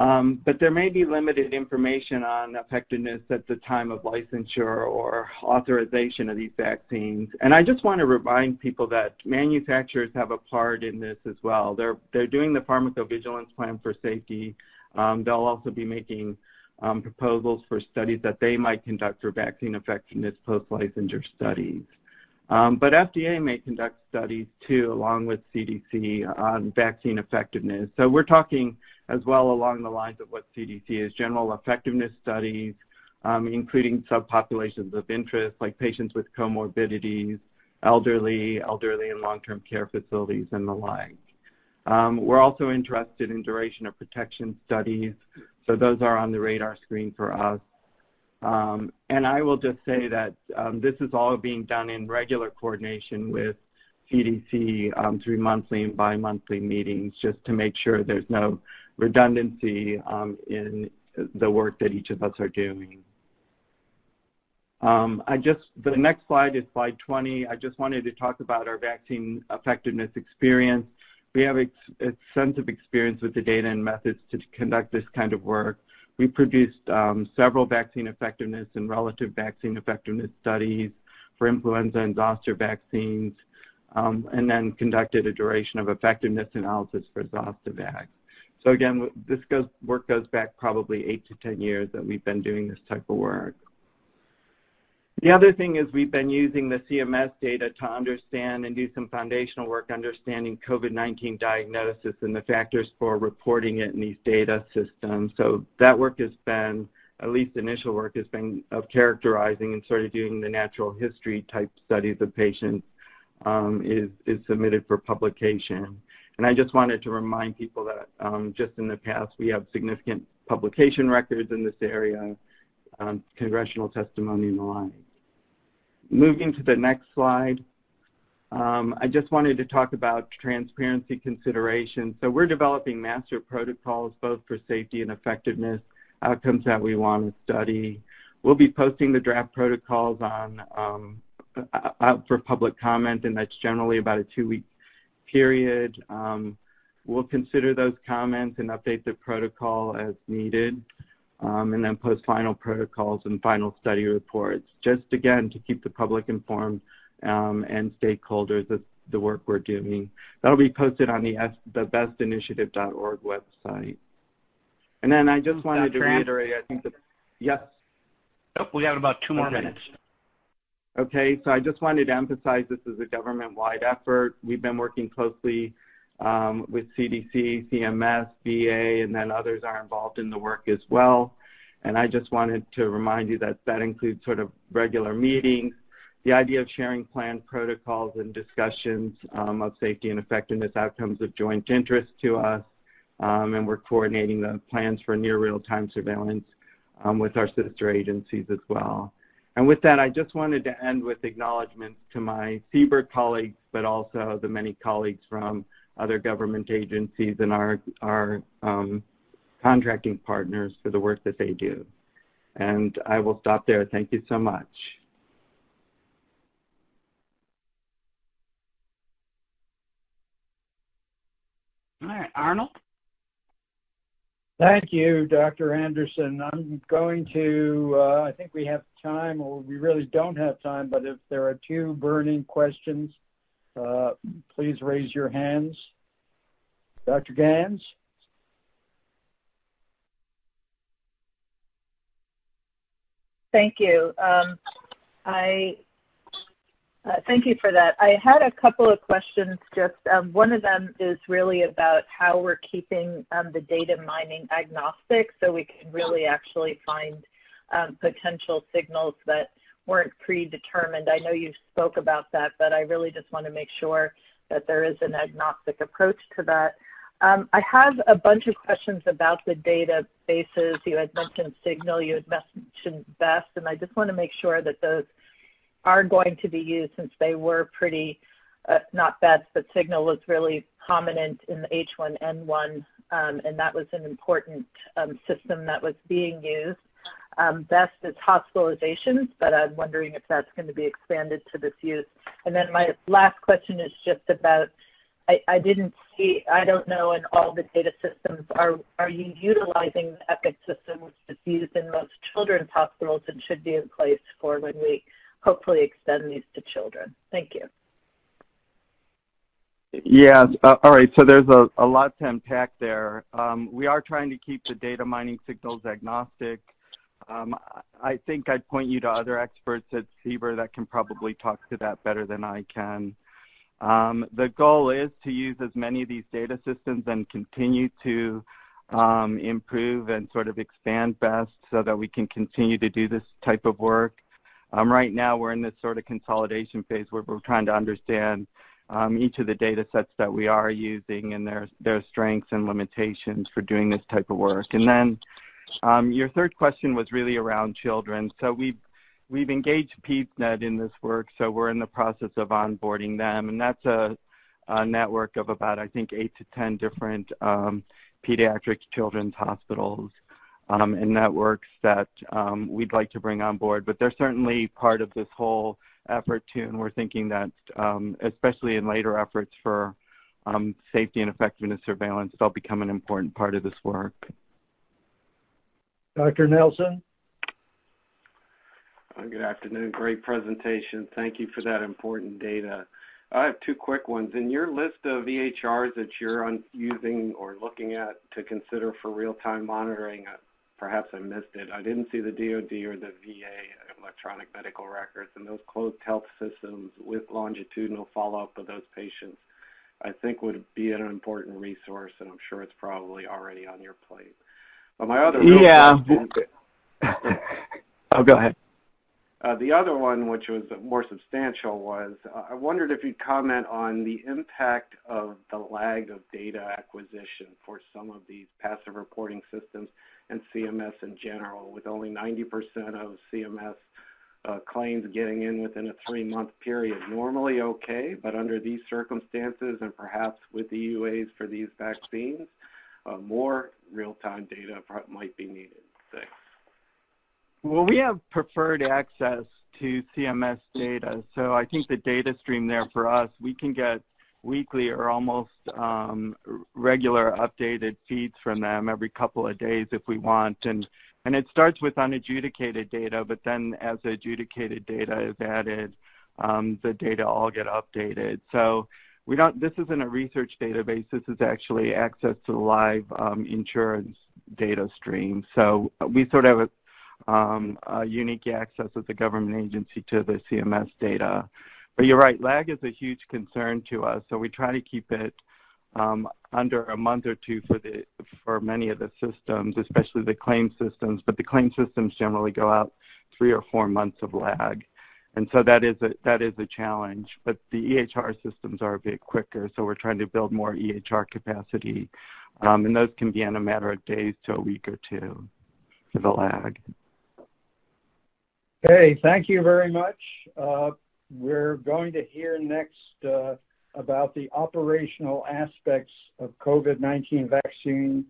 Um, but there may be limited information on effectiveness at the time of licensure or authorization of these vaccines. And I just want to remind people that manufacturers have a part in this as well. They're, they're doing the pharmacovigilance plan for safety. Um, they'll also be making um, proposals for studies that they might conduct for vaccine effectiveness post-licensure studies. Um, but FDA may conduct studies too, along with CDC, on vaccine effectiveness. So we're talking as well along the lines of what CDC is, general effectiveness studies, um, including subpopulations of interest like patients with comorbidities, elderly, elderly and long-term care facilities, and the like. Um, we're also interested in duration of protection studies, so those are on the radar screen for us. Um, and I will just say that um, this is all being done in regular coordination with CDC um, through monthly and bi-monthly meetings just to make sure there's no redundancy um, in the work that each of us are doing. Um, I just, the next slide is slide 20. I just wanted to talk about our vaccine effectiveness experience. We have ex extensive experience with the data and methods to conduct this kind of work. We produced um, several vaccine effectiveness and relative vaccine effectiveness studies for influenza and zoster vaccines, um, and then conducted a duration of effectiveness analysis for Zostavax. So again, this goes, work goes back probably eight to 10 years that we've been doing this type of work. The other thing is we've been using the CMS data to understand and do some foundational work understanding COVID-19 diagnosis and the factors for reporting it in these data systems. So that work has been, at least initial work has been of characterizing and sort of doing the natural history type studies of patients um, is, is submitted for publication. And I just wanted to remind people that um, just in the past we have significant publication records in this area, um, congressional testimony and the like. Moving to the next slide, um, I just wanted to talk about transparency considerations. So we're developing master protocols both for safety and effectiveness outcomes that we want to study. We'll be posting the draft protocols on um, out for public comment, and that's generally about a two-week period. Um, we'll consider those comments and update the protocol as needed um, and then post final protocols and final study reports, just again to keep the public informed um, and stakeholders of the work we're doing. That'll be posted on the, the bestinitiative.org website. And then I just wanted to reiterate, I think that, yes? Nope, we have about two more okay. minutes. Okay, so I just wanted to emphasize this is a government-wide effort. We've been working closely um, with CDC, CMS, VA, and then others are involved in the work as well. And I just wanted to remind you that that includes sort of regular meetings, the idea of sharing planned protocols and discussions um, of safety and effectiveness outcomes of joint interest to us, um, and we're coordinating the plans for near real-time surveillance um, with our sister agencies as well. And with that, I just wanted to end with acknowledgments to my CBER colleagues, but also the many colleagues from other government agencies and our, our um, contracting partners for the work that they do. And I will stop there. Thank you so much. All right, Arnold? Thank you, Dr. Anderson. I'm going to, uh, I think we have time, or we really don't have time, but if there are two burning questions, uh, please raise your hands. Dr. Gans? Thank you. Um, I uh, thank you for that. I had a couple of questions. Just um, one of them is really about how we're keeping um, the data mining agnostic, so we can really actually find um, potential signals that weren't predetermined. I know you spoke about that, but I really just want to make sure that there is an agnostic approach to that. Um, I have a bunch of questions about the databases. You had mentioned Signal, you had mentioned BEST, and I just want to make sure that those are going to be used since they were pretty, uh, not BEST, but Signal was really prominent in the H1N1, um, and that was an important um, system that was being used. Um, best is hospitalizations, but I'm wondering if that's going to be expanded to this use. And then my last question is just about I, I didn't see, I don't know in all the data systems, are, are you utilizing the EPIC system which is used in most children's hospitals and should be in place for when we hopefully extend these to children? Thank you. Yeah, uh, all right, so there's a, a lot to unpack there. Um, we are trying to keep the data mining signals agnostic. Um, I think I'd point you to other experts at CBER that can probably talk to that better than I can. Um, the goal is to use as many of these data systems and continue to um, improve and sort of expand best so that we can continue to do this type of work. Um, right now we're in this sort of consolidation phase where we're trying to understand um, each of the data sets that we are using and their, their strengths and limitations for doing this type of work. And then um, your third question was really around children. So we've we've engaged PedsNet in this work, so we're in the process of onboarding them, and that's a, a network of about, I think, eight to 10 different um, pediatric children's hospitals um, and networks that um, we'd like to bring on board. But they're certainly part of this whole effort too, and we're thinking that, um, especially in later efforts for um, safety and effectiveness surveillance, they'll become an important part of this work. Dr. Nelson? Uh, good afternoon. Great presentation. Thank you for that important data. I have two quick ones. In your list of EHRs that you're using or looking at to consider for real-time monitoring, uh, perhaps I missed it. I didn't see the DoD or the VA electronic medical records and those closed health systems with longitudinal follow-up of those patients. I think would be an important resource, and I'm sure it's probably already on your plate. But my other yeah. Question, oh, go ahead. Uh, the other one, which was more substantial, was uh, I wondered if you'd comment on the impact of the lag of data acquisition for some of these passive reporting systems and CMS in general, with only 90% of CMS uh, claims getting in within a three-month period. Normally okay, but under these circumstances and perhaps with the EUAs for these vaccines, uh, more real-time data might be needed. Thanks. Well, we have preferred access to CMS data, so I think the data stream there for us, we can get weekly or almost um, regular updated feeds from them every couple of days if we want. And, and it starts with unadjudicated data, but then as adjudicated data is added, um, the data all get updated. So we don't, this isn't a research database. This is actually access to the live um, insurance data stream. So we sort of have um, uh, unique access as a government agency to the CMS data. But you're right, lag is a huge concern to us, so we try to keep it um, under a month or two for the for many of the systems, especially the claim systems. But the claim systems generally go out three or four months of lag. And so that is a that is a challenge. But the EHR systems are a bit quicker, so we're trying to build more EHR capacity, um, and those can be in a matter of days to a week or two for the lag. Okay, thank you very much. Uh, we're going to hear next uh, about the operational aspects of COVID-19 vaccine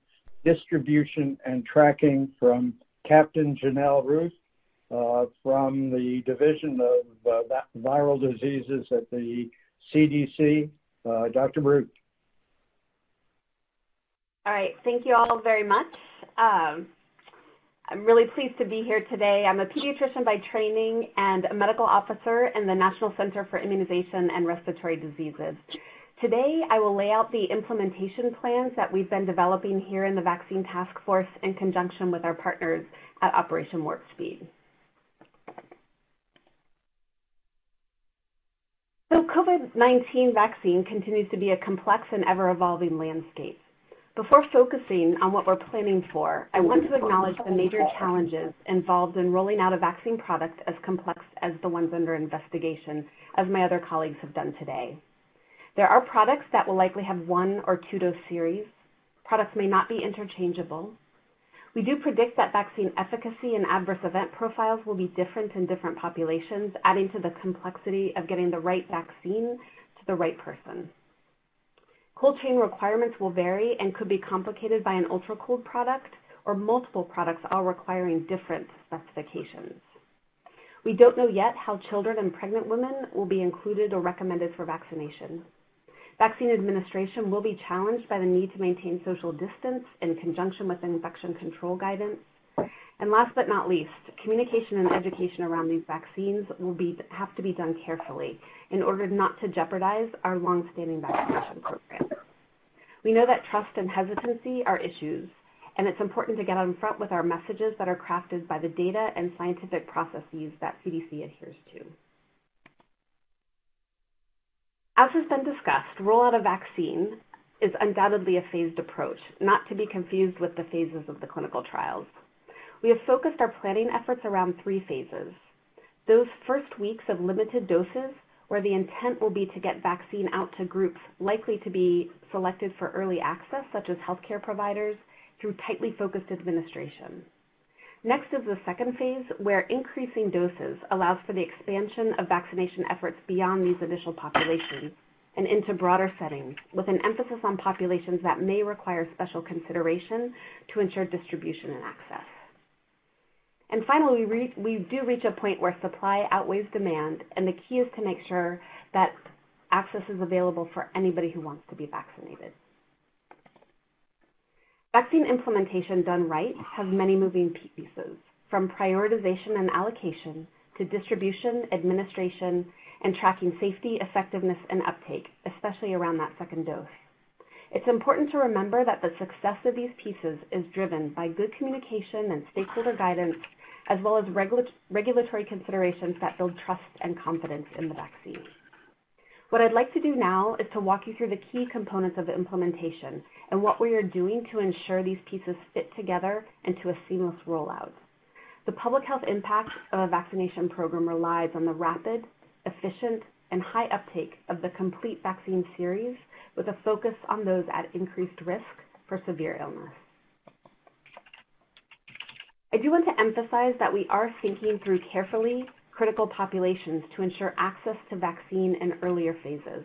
distribution and tracking from Captain Janell Routh from the Division of uh, Viral Diseases at the CDC. Uh, Dr. Routh. All right, thank you all very much. Um, I'm really pleased to be here today. I'm a pediatrician by training and a medical officer in the National Center for Immunization and Respiratory Diseases. Today, I will lay out the implementation plans that we've been developing here in the Vaccine Task Force in conjunction with our partners at Operation Warp Speed. So COVID-19 vaccine continues to be a complex and ever-evolving landscape. Before focusing on what we're planning for, I want to acknowledge the major challenges involved in rolling out a vaccine product as complex as the ones under investigation, as my other colleagues have done today. There are products that will likely have one or two dose series. Products may not be interchangeable. We do predict that vaccine efficacy and adverse event profiles will be different in different populations, adding to the complexity of getting the right vaccine to the right person. Cold chain requirements will vary and could be complicated by an ultra-cold product or multiple products all requiring different specifications. We don't know yet how children and pregnant women will be included or recommended for vaccination. Vaccine administration will be challenged by the need to maintain social distance in conjunction with infection control guidance. And last but not least, communication and education around these vaccines will be, have to be done carefully in order not to jeopardize our long-standing vaccination program. We know that trust and hesitancy are issues, and it's important to get on front with our messages that are crafted by the data and scientific processes that CDC adheres to. As has been discussed, rollout of vaccine is undoubtedly a phased approach, not to be confused with the phases of the clinical trials. We have focused our planning efforts around three phases. Those first weeks of limited doses where the intent will be to get vaccine out to groups likely to be selected for early access, such as healthcare providers, through tightly focused administration. Next is the second phase, where increasing doses allows for the expansion of vaccination efforts beyond these initial populations and into broader settings, with an emphasis on populations that may require special consideration to ensure distribution and access. And finally, we, we do reach a point where supply outweighs demand, and the key is to make sure that access is available for anybody who wants to be vaccinated. Vaccine implementation done right has many moving pieces, from prioritization and allocation to distribution, administration, and tracking safety, effectiveness, and uptake, especially around that second dose. It's important to remember that the success of these pieces is driven by good communication and stakeholder guidance as well as regula regulatory considerations that build trust and confidence in the vaccine. What I'd like to do now is to walk you through the key components of implementation and what we are doing to ensure these pieces fit together into a seamless rollout. The public health impact of a vaccination program relies on the rapid, efficient, and high uptake of the complete vaccine series with a focus on those at increased risk for severe illness. I do want to emphasize that we are thinking through carefully critical populations to ensure access to vaccine in earlier phases.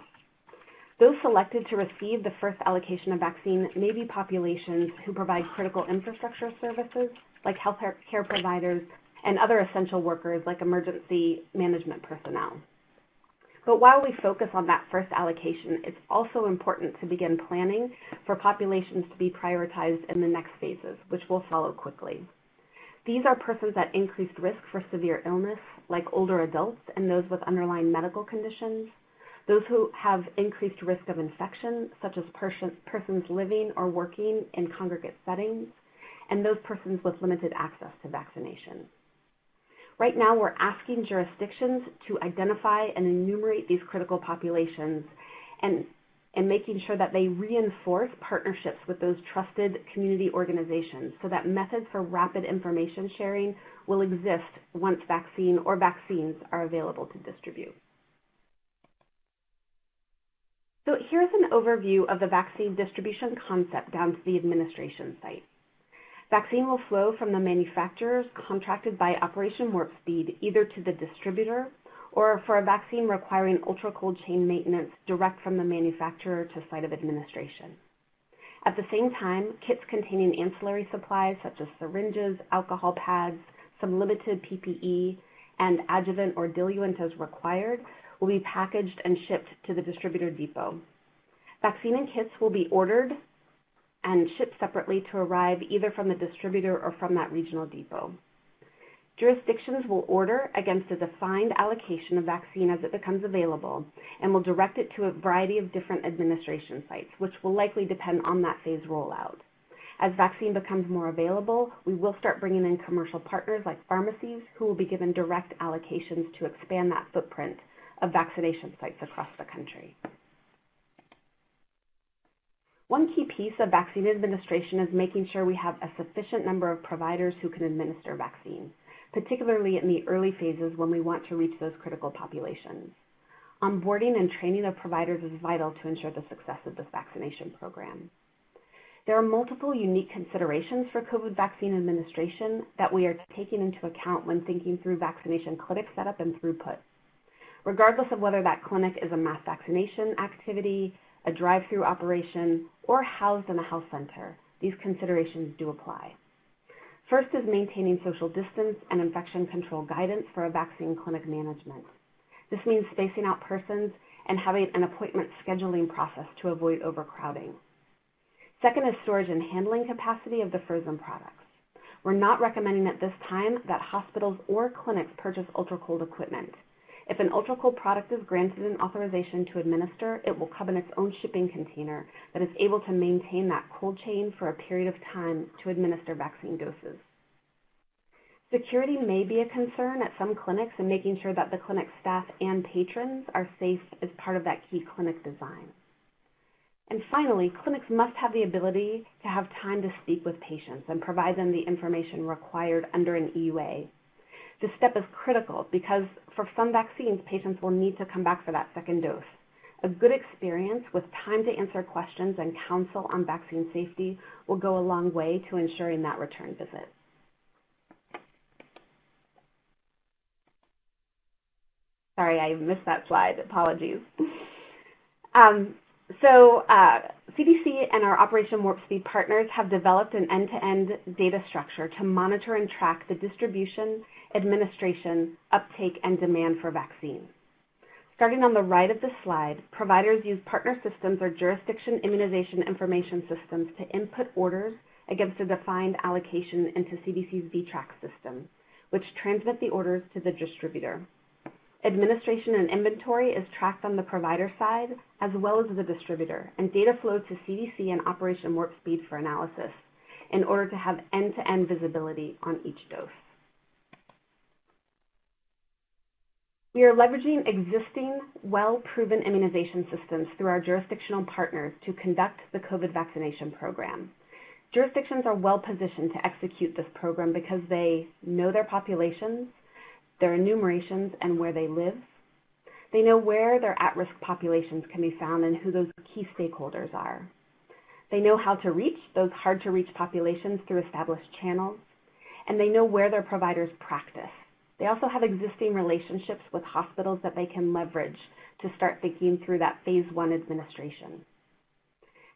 Those selected to receive the first allocation of vaccine may be populations who provide critical infrastructure services like health care providers and other essential workers like emergency management personnel. But while we focus on that first allocation, it's also important to begin planning for populations to be prioritized in the next phases, which will follow quickly. These are persons at increased risk for severe illness, like older adults and those with underlying medical conditions, those who have increased risk of infection, such as person, persons living or working in congregate settings, and those persons with limited access to vaccination. Right now, we're asking jurisdictions to identify and enumerate these critical populations and and making sure that they reinforce partnerships with those trusted community organizations so that methods for rapid information sharing will exist once vaccine or vaccines are available to distribute. So here's an overview of the vaccine distribution concept down to the administration site. Vaccine will flow from the manufacturers contracted by Operation Warp Speed either to the distributor or for a vaccine requiring ultra-cold chain maintenance direct from the manufacturer to site of administration. At the same time, kits containing ancillary supplies such as syringes, alcohol pads, some limited PPE, and adjuvant or diluent as required will be packaged and shipped to the distributor depot. Vaccine and kits will be ordered and shipped separately to arrive either from the distributor or from that regional depot. Jurisdictions will order against a defined allocation of vaccine as it becomes available and will direct it to a variety of different administration sites, which will likely depend on that phase rollout. As vaccine becomes more available, we will start bringing in commercial partners like pharmacies who will be given direct allocations to expand that footprint of vaccination sites across the country. One key piece of vaccine administration is making sure we have a sufficient number of providers who can administer vaccine particularly in the early phases when we want to reach those critical populations. Onboarding and training of providers is vital to ensure the success of this vaccination program. There are multiple unique considerations for COVID vaccine administration that we are taking into account when thinking through vaccination clinic setup and throughput. Regardless of whether that clinic is a mass vaccination activity, a drive-through operation, or housed in a health center, these considerations do apply. First is maintaining social distance and infection control guidance for a vaccine clinic management. This means spacing out persons and having an appointment scheduling process to avoid overcrowding. Second is storage and handling capacity of the frozen products. We're not recommending at this time that hospitals or clinics purchase ultra-cold equipment. If an ultra-cold product is granted an authorization to administer, it will come in its own shipping container that is able to maintain that cold chain for a period of time to administer vaccine doses. Security may be a concern at some clinics and making sure that the clinic staff and patrons are safe is part of that key clinic design. And finally, clinics must have the ability to have time to speak with patients and provide them the information required under an EUA. This step is critical because for some vaccines, patients will need to come back for that second dose. A good experience with time to answer questions and counsel on vaccine safety will go a long way to ensuring that return visit. Sorry, I missed that slide. Apologies. Um, so uh, CDC and our Operation Warp Speed partners have developed an end-to-end -end data structure to monitor and track the distribution, administration, uptake, and demand for vaccines. Starting on the right of the slide, providers use partner systems or jurisdiction immunization information systems to input orders against a defined allocation into CDC's VTrckS system, which transmit the orders to the distributor. Administration and inventory is tracked on the provider side as well as the distributor, and data flow to CDC and Operation Warp Speed for analysis in order to have end-to-end -end visibility on each dose. We are leveraging existing, well-proven immunization systems through our jurisdictional partners to conduct the COVID vaccination program. Jurisdictions are well positioned to execute this program because they know their populations, their enumerations, and where they live. They know where their at-risk populations can be found and who those key stakeholders are. They know how to reach those hard-to-reach populations through established channels, and they know where their providers practice. They also have existing relationships with hospitals that they can leverage to start thinking through that phase one administration.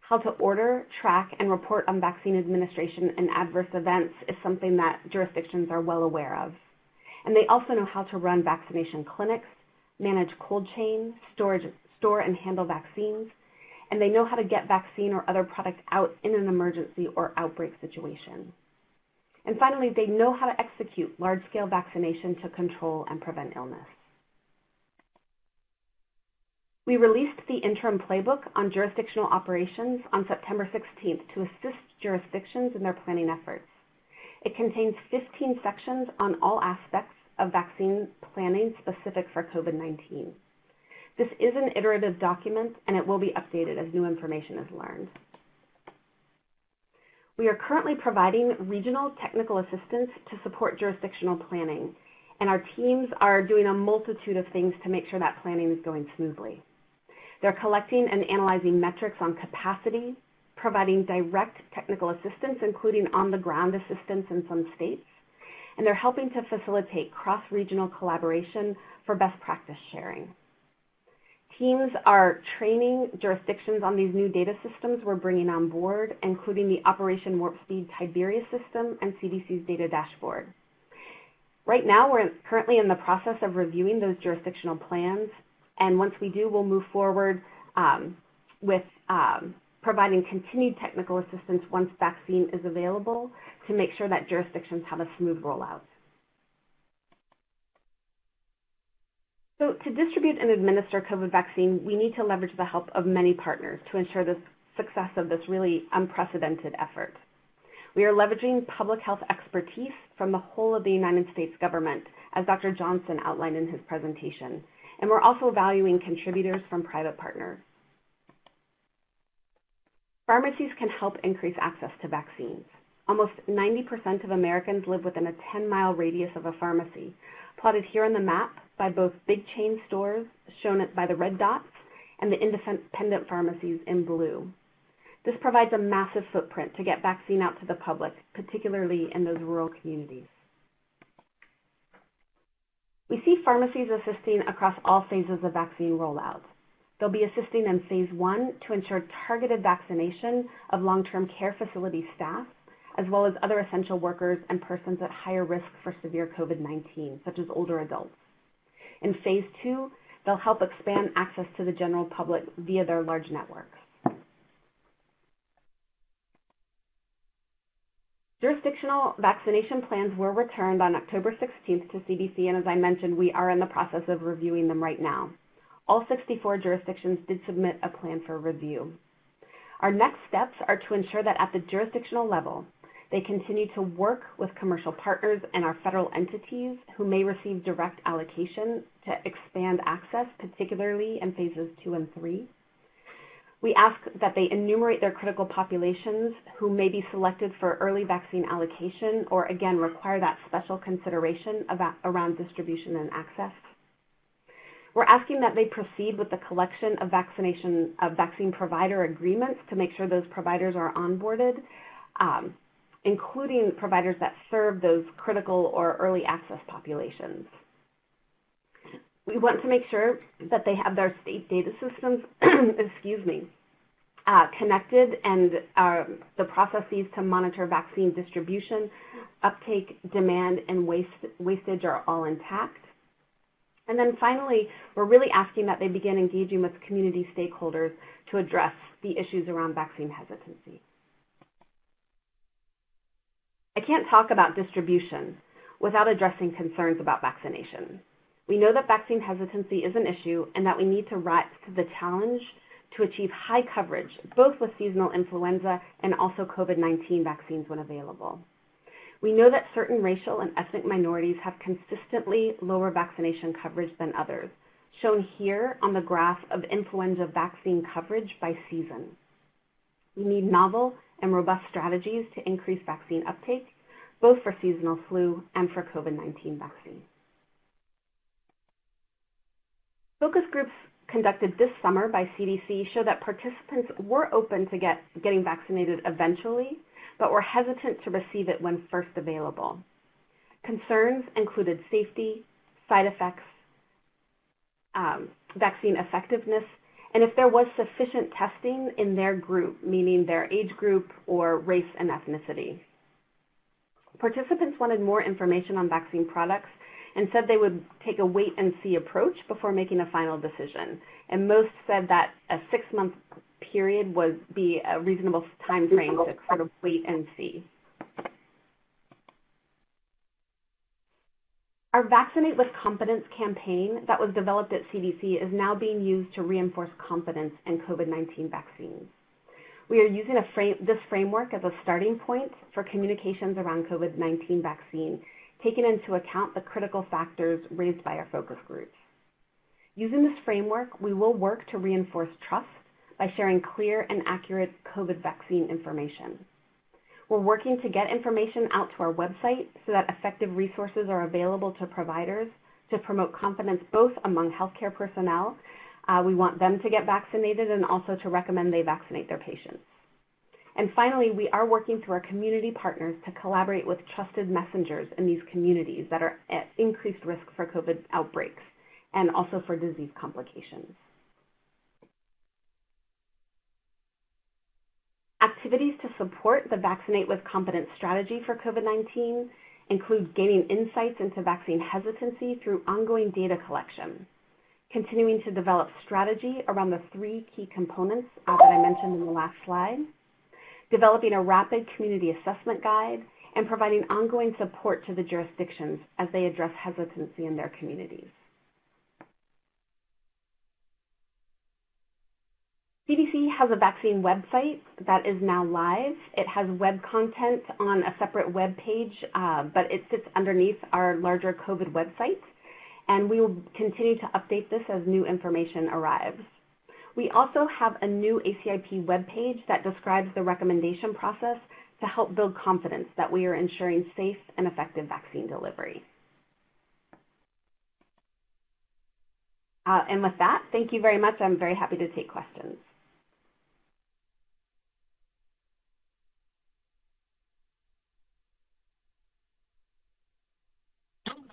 How to order, track, and report on vaccine administration and adverse events is something that jurisdictions are well aware of. And they also know how to run vaccination clinics, manage cold chain, storage, store and handle vaccines, and they know how to get vaccine or other product out in an emergency or outbreak situation. And finally, they know how to execute large-scale vaccination to control and prevent illness. We released the interim playbook on jurisdictional operations on September 16th to assist jurisdictions in their planning efforts. It contains 15 sections on all aspects of vaccine planning specific for COVID-19. This is an iterative document, and it will be updated as new information is learned. We are currently providing regional technical assistance to support jurisdictional planning, and our teams are doing a multitude of things to make sure that planning is going smoothly. They're collecting and analyzing metrics on capacity, providing direct technical assistance, including on-the-ground assistance in some states, and they're helping to facilitate cross-regional collaboration for best practice sharing. Teams are training jurisdictions on these new data systems we're bringing on board, including the Operation Warp Speed Tiberius system and CDC's data dashboard. Right now, we're currently in the process of reviewing those jurisdictional plans, and once we do, we'll move forward um, with um, providing continued technical assistance once vaccine is available to make sure that jurisdictions have a smooth rollout. So to distribute and administer COVID vaccine, we need to leverage the help of many partners to ensure the success of this really unprecedented effort. We are leveraging public health expertise from the whole of the United States government, as Dr. Johnson outlined in his presentation. And we're also valuing contributors from private partners. Pharmacies can help increase access to vaccines. Almost 90% of Americans live within a 10-mile radius of a pharmacy, plotted here on the map by both big chain stores, shown by the red dots, and the independent pharmacies in blue. This provides a massive footprint to get vaccine out to the public, particularly in those rural communities. We see pharmacies assisting across all phases of vaccine rollout. They'll be assisting in phase one to ensure targeted vaccination of long-term care facility staff, as well as other essential workers and persons at higher risk for severe COVID-19, such as older adults. In phase two, they'll help expand access to the general public via their large networks. Jurisdictional vaccination plans were returned on October 16th to CDC, and as I mentioned, we are in the process of reviewing them right now. All 64 jurisdictions did submit a plan for review. Our next steps are to ensure that at the jurisdictional level, they continue to work with commercial partners and our federal entities who may receive direct allocation to expand access, particularly in phases two and three. We ask that they enumerate their critical populations who may be selected for early vaccine allocation or, again, require that special consideration about, around distribution and access. We're asking that they proceed with the collection of vaccination of vaccine provider agreements to make sure those providers are onboarded. Um, including providers that serve those critical or early access populations. We want to make sure that they have their state data systems, excuse me, uh, connected and uh, the processes to monitor vaccine distribution, uptake, demand, and waste, wastage are all intact. And then finally, we're really asking that they begin engaging with community stakeholders to address the issues around vaccine hesitancy. I can't talk about distribution without addressing concerns about vaccination. We know that vaccine hesitancy is an issue and that we need to rise to the challenge to achieve high coverage, both with seasonal influenza and also COVID-19 vaccines when available. We know that certain racial and ethnic minorities have consistently lower vaccination coverage than others, shown here on the graph of influenza vaccine coverage by season. We need novel and robust strategies to increase vaccine uptake, both for seasonal flu and for COVID-19 vaccine. Focus groups conducted this summer by CDC show that participants were open to get, getting vaccinated eventually, but were hesitant to receive it when first available. Concerns included safety, side effects, um, vaccine effectiveness, and if there was sufficient testing in their group, meaning their age group or race and ethnicity. Participants wanted more information on vaccine products and said they would take a wait and see approach before making a final decision. And most said that a six-month period would be a reasonable time frame to sort of wait and see. Our Vaccinate with Confidence campaign that was developed at CDC is now being used to reinforce confidence in COVID-19 vaccines. We are using frame, this framework as a starting point for communications around COVID-19 vaccine, taking into account the critical factors raised by our focus groups. Using this framework, we will work to reinforce trust by sharing clear and accurate COVID vaccine information. We're working to get information out to our website so that effective resources are available to providers to promote confidence both among healthcare personnel. Uh, we want them to get vaccinated and also to recommend they vaccinate their patients. And finally, we are working through our community partners to collaborate with trusted messengers in these communities that are at increased risk for COVID outbreaks and also for disease complications. Activities to support the Vaccinate with Confidence strategy for COVID-19 include gaining insights into vaccine hesitancy through ongoing data collection, continuing to develop strategy around the three key components uh, that I mentioned in the last slide, developing a rapid community assessment guide, and providing ongoing support to the jurisdictions as they address hesitancy in their communities. CDC has a vaccine website that is now live. It has web content on a separate web page, uh, but it sits underneath our larger COVID website. And we will continue to update this as new information arrives. We also have a new ACIP webpage that describes the recommendation process to help build confidence that we are ensuring safe and effective vaccine delivery. Uh, and with that, thank you very much. I'm very happy to take questions.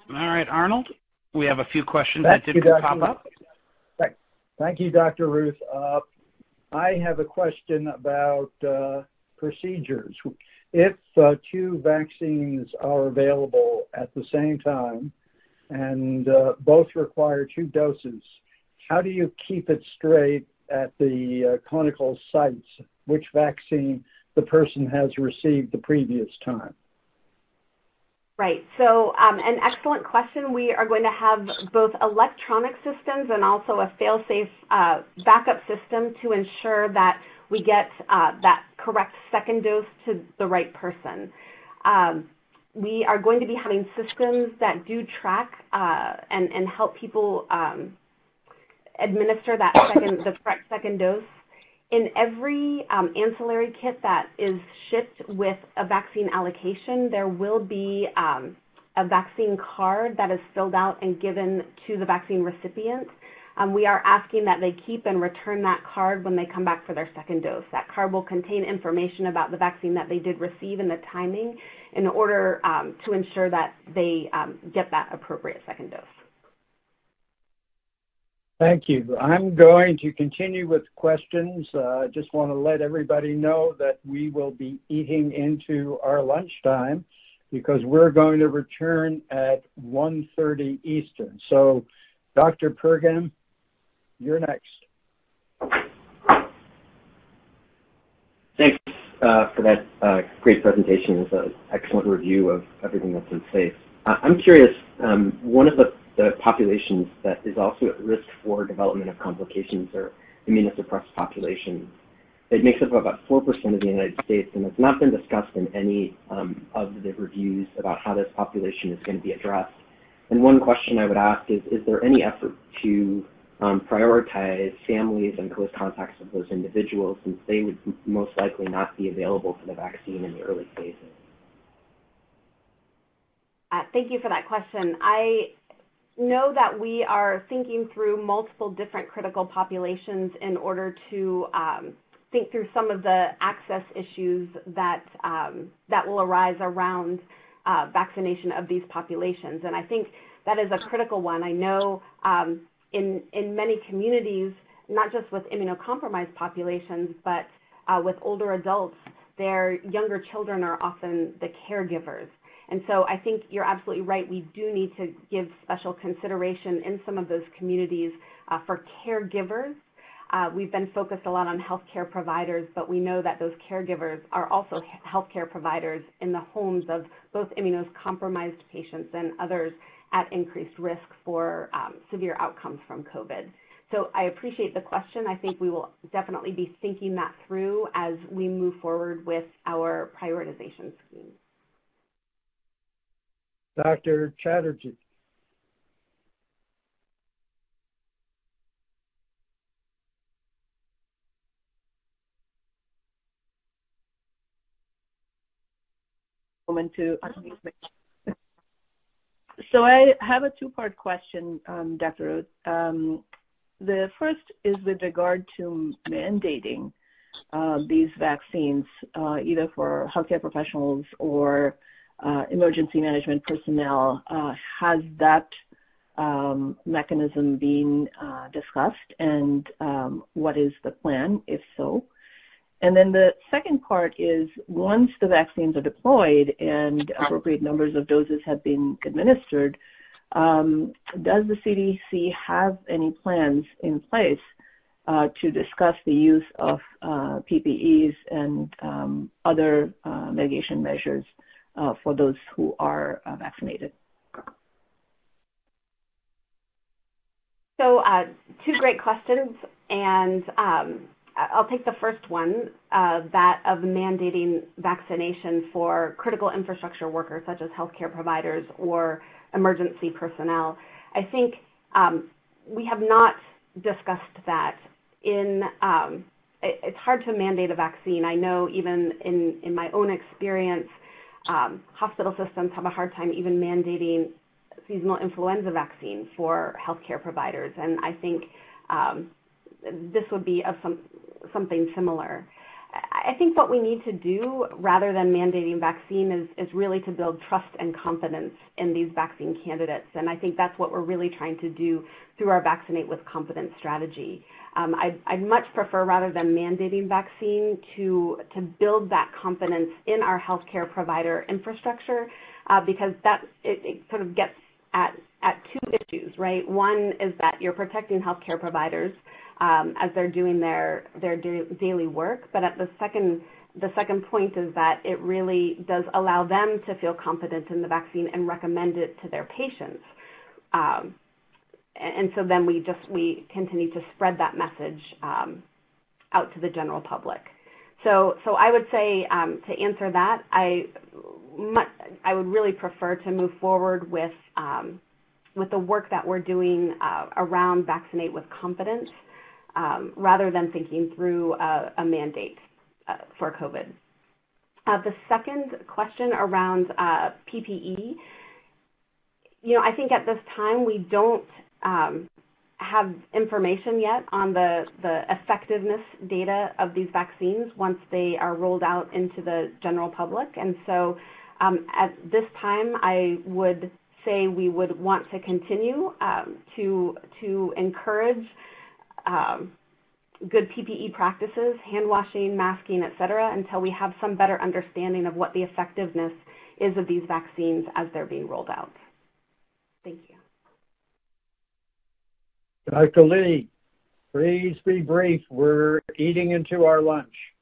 All right, Arnold, we have a few questions Thank that did you, pop up. Thank you, Dr. Routh. Uh, I have a question about uh, procedures. If uh, two vaccines are available at the same time and uh, both require two doses, how do you keep it straight at the uh, clinical sites which vaccine the person has received the previous time? Right. So um, an excellent question. We are going to have both electronic systems and also a fail-safe uh, backup system to ensure that we get uh, that correct second dose to the right person. Um, we are going to be having systems that do track uh, and, and help people um, administer that second, the correct second dose in every um, ancillary kit that is shipped with a vaccine allocation, there will be um, a vaccine card that is filled out and given to the vaccine recipient. Um, we are asking that they keep and return that card when they come back for their second dose. That card will contain information about the vaccine that they did receive and the timing in order um, to ensure that they um, get that appropriate second dose. Thank you. I'm going to continue with questions. I uh, just want to let everybody know that we will be eating into our lunchtime because we're going to return at 1.30 Eastern. So, Dr. Pergam, you're next. Thanks uh, for that uh, great presentation. It's an excellent review of everything that's in SAFE. I'm curious, um, one of the the populations that is also at risk for development of complications are immunosuppressed populations. It makes up about 4% of the United States, and it's not been discussed in any um, of the reviews about how this population is going to be addressed. And one question I would ask is, is there any effort to um, prioritize families and close contacts of those individuals since they would most likely not be available for the vaccine in the early phases? Uh, thank you for that question. I know that we are thinking through multiple different critical populations in order to um, think through some of the access issues that, um, that will arise around uh, vaccination of these populations. And I think that is a critical one. I know um, in, in many communities, not just with immunocompromised populations, but uh, with older adults, their younger children are often the caregivers. And so I think you're absolutely right. We do need to give special consideration in some of those communities uh, for caregivers. Uh, we've been focused a lot on healthcare providers, but we know that those caregivers are also healthcare providers in the homes of both immunocompromised patients and others at increased risk for um, severe outcomes from COVID. So I appreciate the question. I think we will definitely be thinking that through as we move forward with our prioritization scheme. Dr. Chatterjee. So I have a two-part question, um, Dr. Oates. Um, the first is with regard to mandating uh, these vaccines, uh, either for healthcare professionals or uh, emergency management personnel. Uh, has that um, mechanism been uh, discussed, and um, what is the plan, if so? And then the second part is once the vaccines are deployed and appropriate numbers of doses have been administered, um, does the CDC have any plans in place uh, to discuss the use of uh, PPEs and um, other uh, mitigation measures uh, for those who are uh, vaccinated? So uh, two great questions, and um, I'll take the first one, uh, that of mandating vaccination for critical infrastructure workers such as healthcare providers or emergency personnel. I think um, we have not discussed that in, um, it, it's hard to mandate a vaccine. I know even in, in my own experience, um, hospital systems have a hard time even mandating seasonal influenza vaccine for healthcare providers, and I think um, this would be of some something similar. I think what we need to do rather than mandating vaccine is, is really to build trust and confidence in these vaccine candidates. And I think that's what we're really trying to do through our Vaccinate with Confidence strategy. Um, I'd, I'd, much prefer rather than mandating vaccine to, to build that confidence in our healthcare provider infrastructure uh, because that it, it sort of gets at, at two issues, right? One is that you're protecting healthcare providers um, as they're doing their, their daily work. But at the second, the second point is that it really does allow them to feel confident in the vaccine and recommend it to their patients. Um, and so then we just, we continue to spread that message um, out to the general public. So, so I would say um, to answer that, I, I would really prefer to move forward with, um, with the work that we're doing uh, around Vaccinate with Confidence um, rather than thinking through a, a mandate uh, for COVID. Uh, the second question around uh, PPE, you know, I think at this time we don't um, have information yet on the, the effectiveness data of these vaccines once they are rolled out into the general public. And so um, at this time, I would say we would want to continue um, to, to encourage um, good PPE practices, hand washing, masking, et cetera, until we have some better understanding of what the effectiveness is of these vaccines as they're being rolled out. Thank you. Dr. Lee, please be brief. We're eating into our lunch.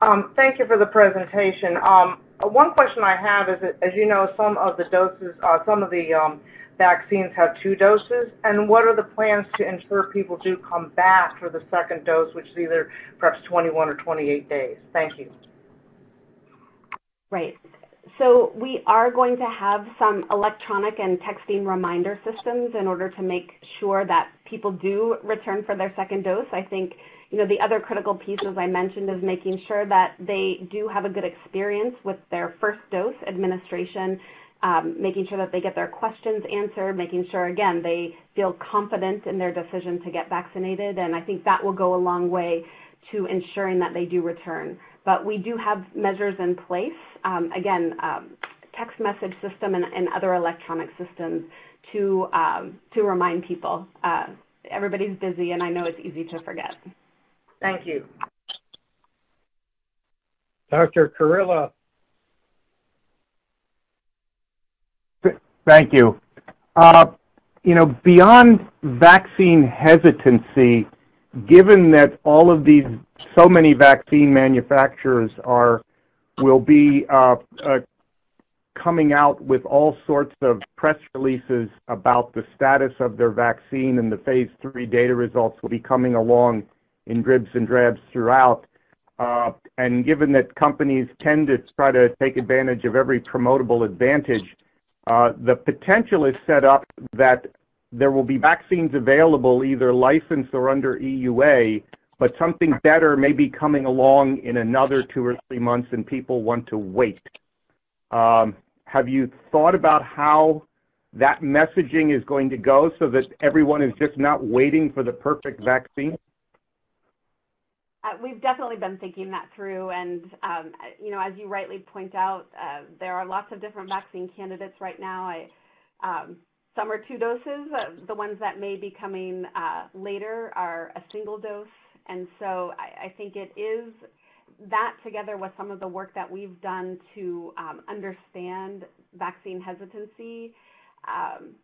Um, thank you for the presentation. Um, one question I have is that, as you know, some of the doses, uh, some of the um, vaccines have two doses, and what are the plans to ensure people do come back for the second dose, which is either perhaps 21 or 28 days? Thank you. Right. So we are going to have some electronic and texting reminder systems in order to make sure that people do return for their second dose. I think you know, the other critical piece, as I mentioned, is making sure that they do have a good experience with their first dose administration um, making sure that they get their questions answered, making sure, again, they feel confident in their decision to get vaccinated. And I think that will go a long way to ensuring that they do return. But we do have measures in place, um, again, um, text message system and, and, other electronic systems to, um, to remind people. Uh, everybody's busy, and I know it's easy to forget. Thank you. Dr. Kurilla, Thank you. Uh, you know, beyond vaccine hesitancy, given that all of these, so many vaccine manufacturers are, will be uh, uh, coming out with all sorts of press releases about the status of their vaccine and the phase three data results will be coming along in dribs and drabs throughout. Uh, and given that companies tend to try to take advantage of every promotable advantage, uh, the potential is set up that there will be vaccines available either licensed or under EUA, but something better may be coming along in another two or three months and people want to wait. Um, have you thought about how that messaging is going to go so that everyone is just not waiting for the perfect vaccine? Uh, we've definitely been thinking that through, and um, you know, as you rightly point out, uh, there are lots of different vaccine candidates right now. I, um, some are two doses. Uh, the ones that may be coming uh, later are a single dose, and so I, I, think it is that together with some of the work that we've done to um, understand vaccine hesitancy um,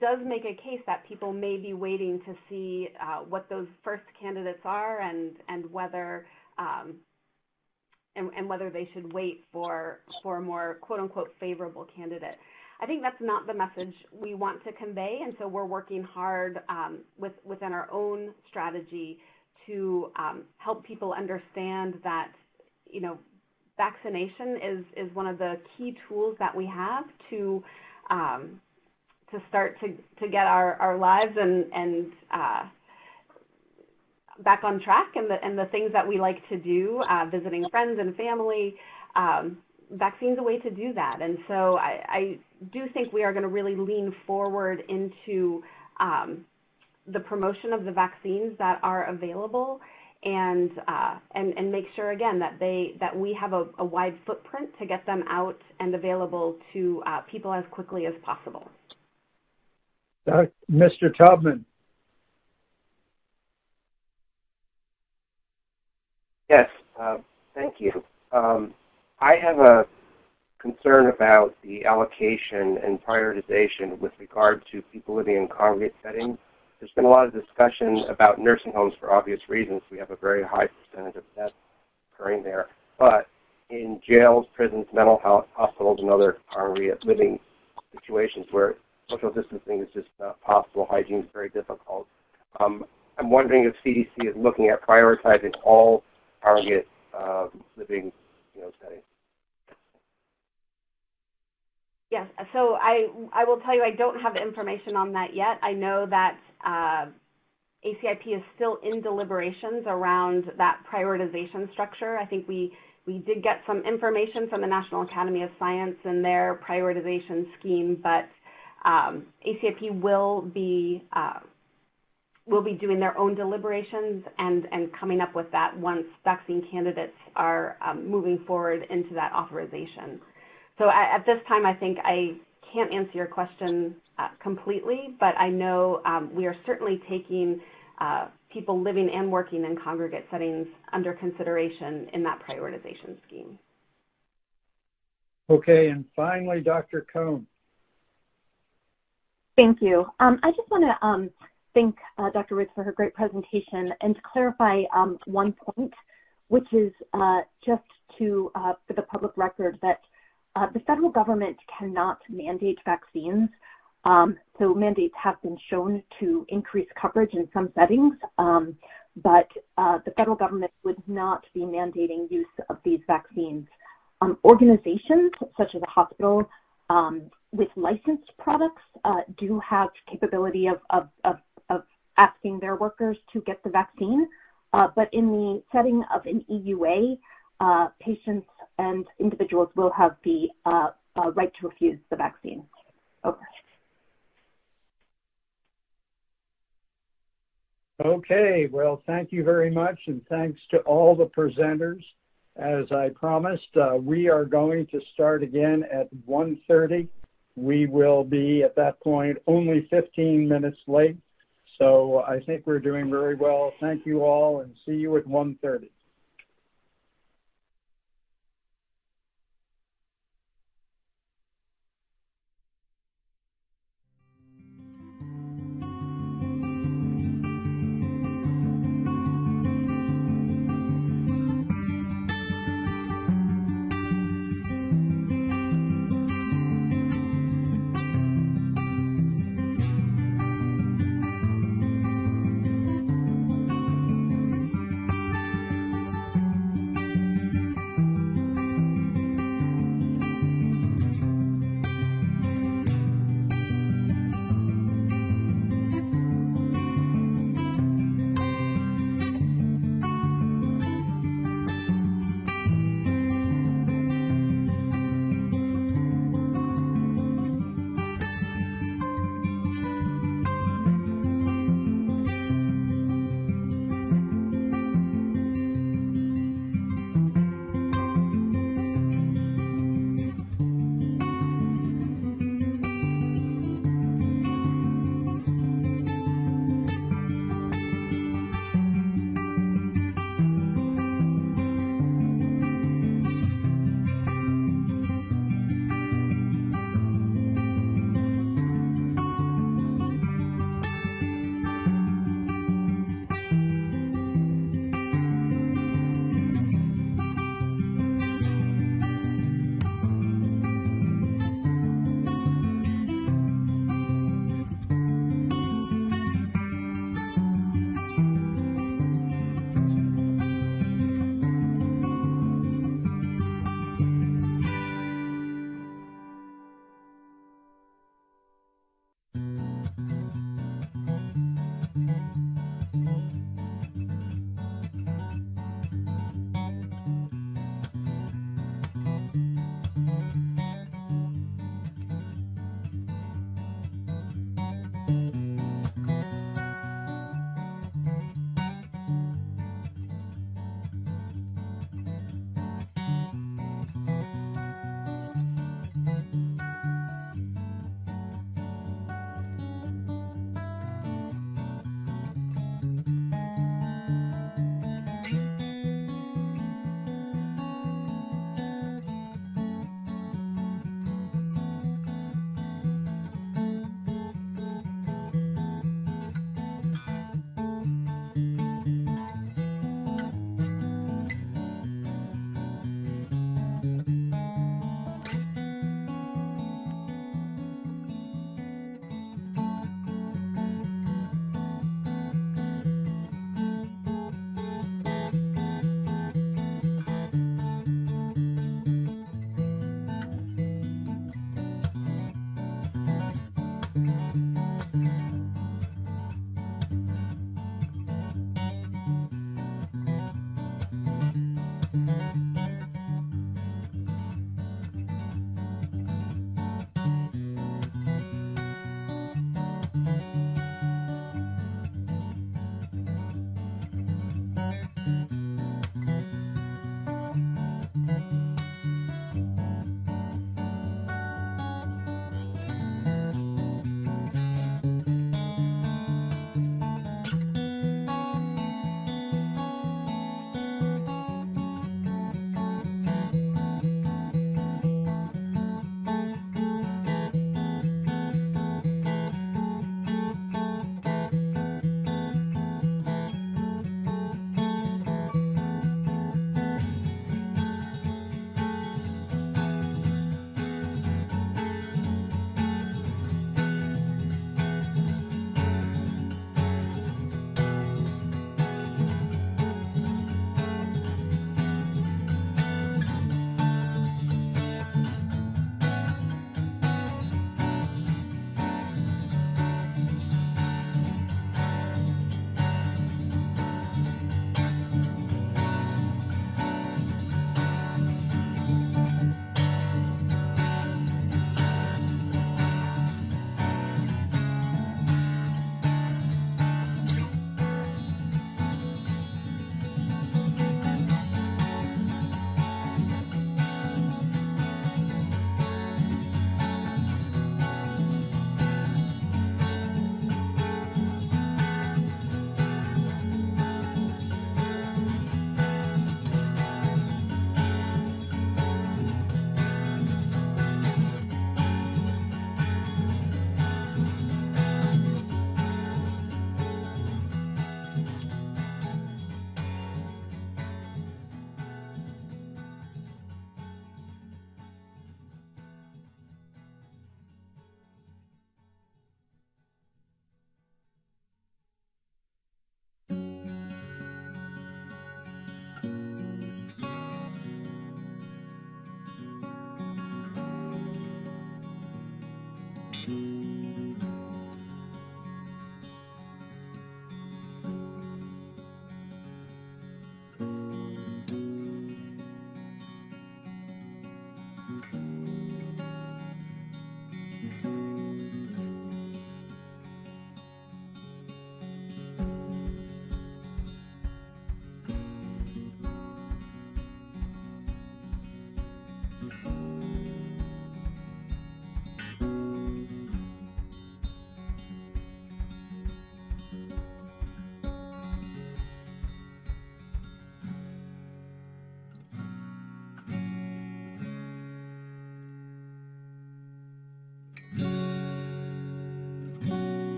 does make a case that people may be waiting to see uh, what those first candidates are and and whether um, and, and, whether they should wait for for a more quote unquote favorable candidate. I think that's not the message we want to convey, and so we're working hard um, with within our own strategy to um, help people understand that you know vaccination is is one of the key tools that we have to um, to start to, to get our, our lives and, and uh, back on track and the, and the things that we like to do, uh, visiting friends and family. Um, vaccine's a way to do that. And so I, I do think we are going to really lean forward into um, the promotion of the vaccines that are available and, uh, and, and make sure, again, that, they, that we have a, a wide footprint to get them out and available to uh, people as quickly as possible. Mr. Toubman. Yes, uh, thank you. Um, I have a concern about the allocation and prioritization with regard to people living in congregate settings. There's been a lot of discussion about nursing homes for obvious reasons. We have a very high percentage of deaths occurring there. But in jails, prisons, mental health hospitals, and other congregate living situations where social distancing is just not possible. Hygiene is very difficult. Um, I'm wondering if CDC is looking at prioritizing all target uh, living you know, settings. Yes, so I, I will tell you I don't have information on that yet. I know that uh, ACIP is still in deliberations around that prioritization structure. I think we, we did get some information from the National Academy of Science and their prioritization scheme, but um, ACIP will be uh, will be doing their own deliberations and, and coming up with that once vaccine candidates are um, moving forward into that authorization. So at, at, this time, I think I can't answer your question uh, completely, but I know um, we are certainly taking uh, people living and working in congregate settings under consideration in that prioritization scheme. Okay, and finally, Dr. Cohn. Thank you. Um, I just want to um, thank uh, Dr. Ritz for her great presentation and to clarify um, one point, which is uh, just to, uh, for the public record, that uh, the federal government cannot mandate vaccines. Um, so mandates have been shown to increase coverage in some settings, um, but uh, the federal government would not be mandating use of these vaccines. Um, organizations such as a hospital um, with licensed products uh, do have capability of, of, of, of, asking their workers to get the vaccine. Uh, but in the setting of an EUA, uh, patients and individuals will have the uh, uh, right to refuse the vaccine. Over. Okay, well, thank you very much, and thanks to all the presenters. As I promised, uh, we are going to start again at 1.30 we will be at that point only 15 minutes late. So I think we're doing very well. Thank you all and see you at 1.30.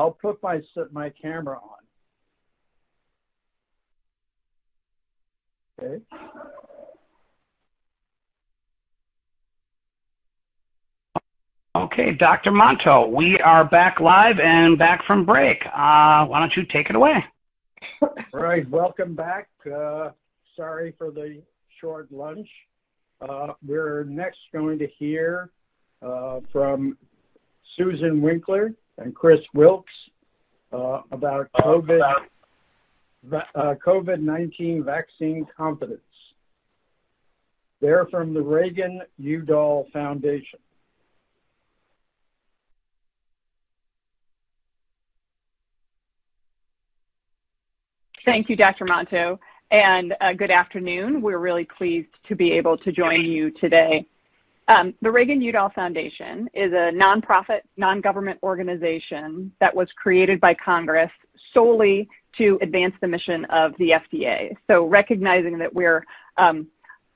I'll put my, my camera on. Okay. Okay, Dr. Monto, we are back live and back from break. Uh, why don't you take it away? All right, welcome back. Uh, sorry for the short lunch. Uh, we're next going to hear uh, from Susan Winckler and Chris Wilkes uh, about COVID, uh, COVID-19 vaccine confidence. They're from the Reagan Udall Foundation. Thank you, Dr. Monto, and uh, good afternoon. We're really pleased to be able to join you today. Um, the Reagan-Udall Foundation is a nonprofit, non-government organization that was created by Congress solely to advance the mission of the FDA. So recognizing that we're um,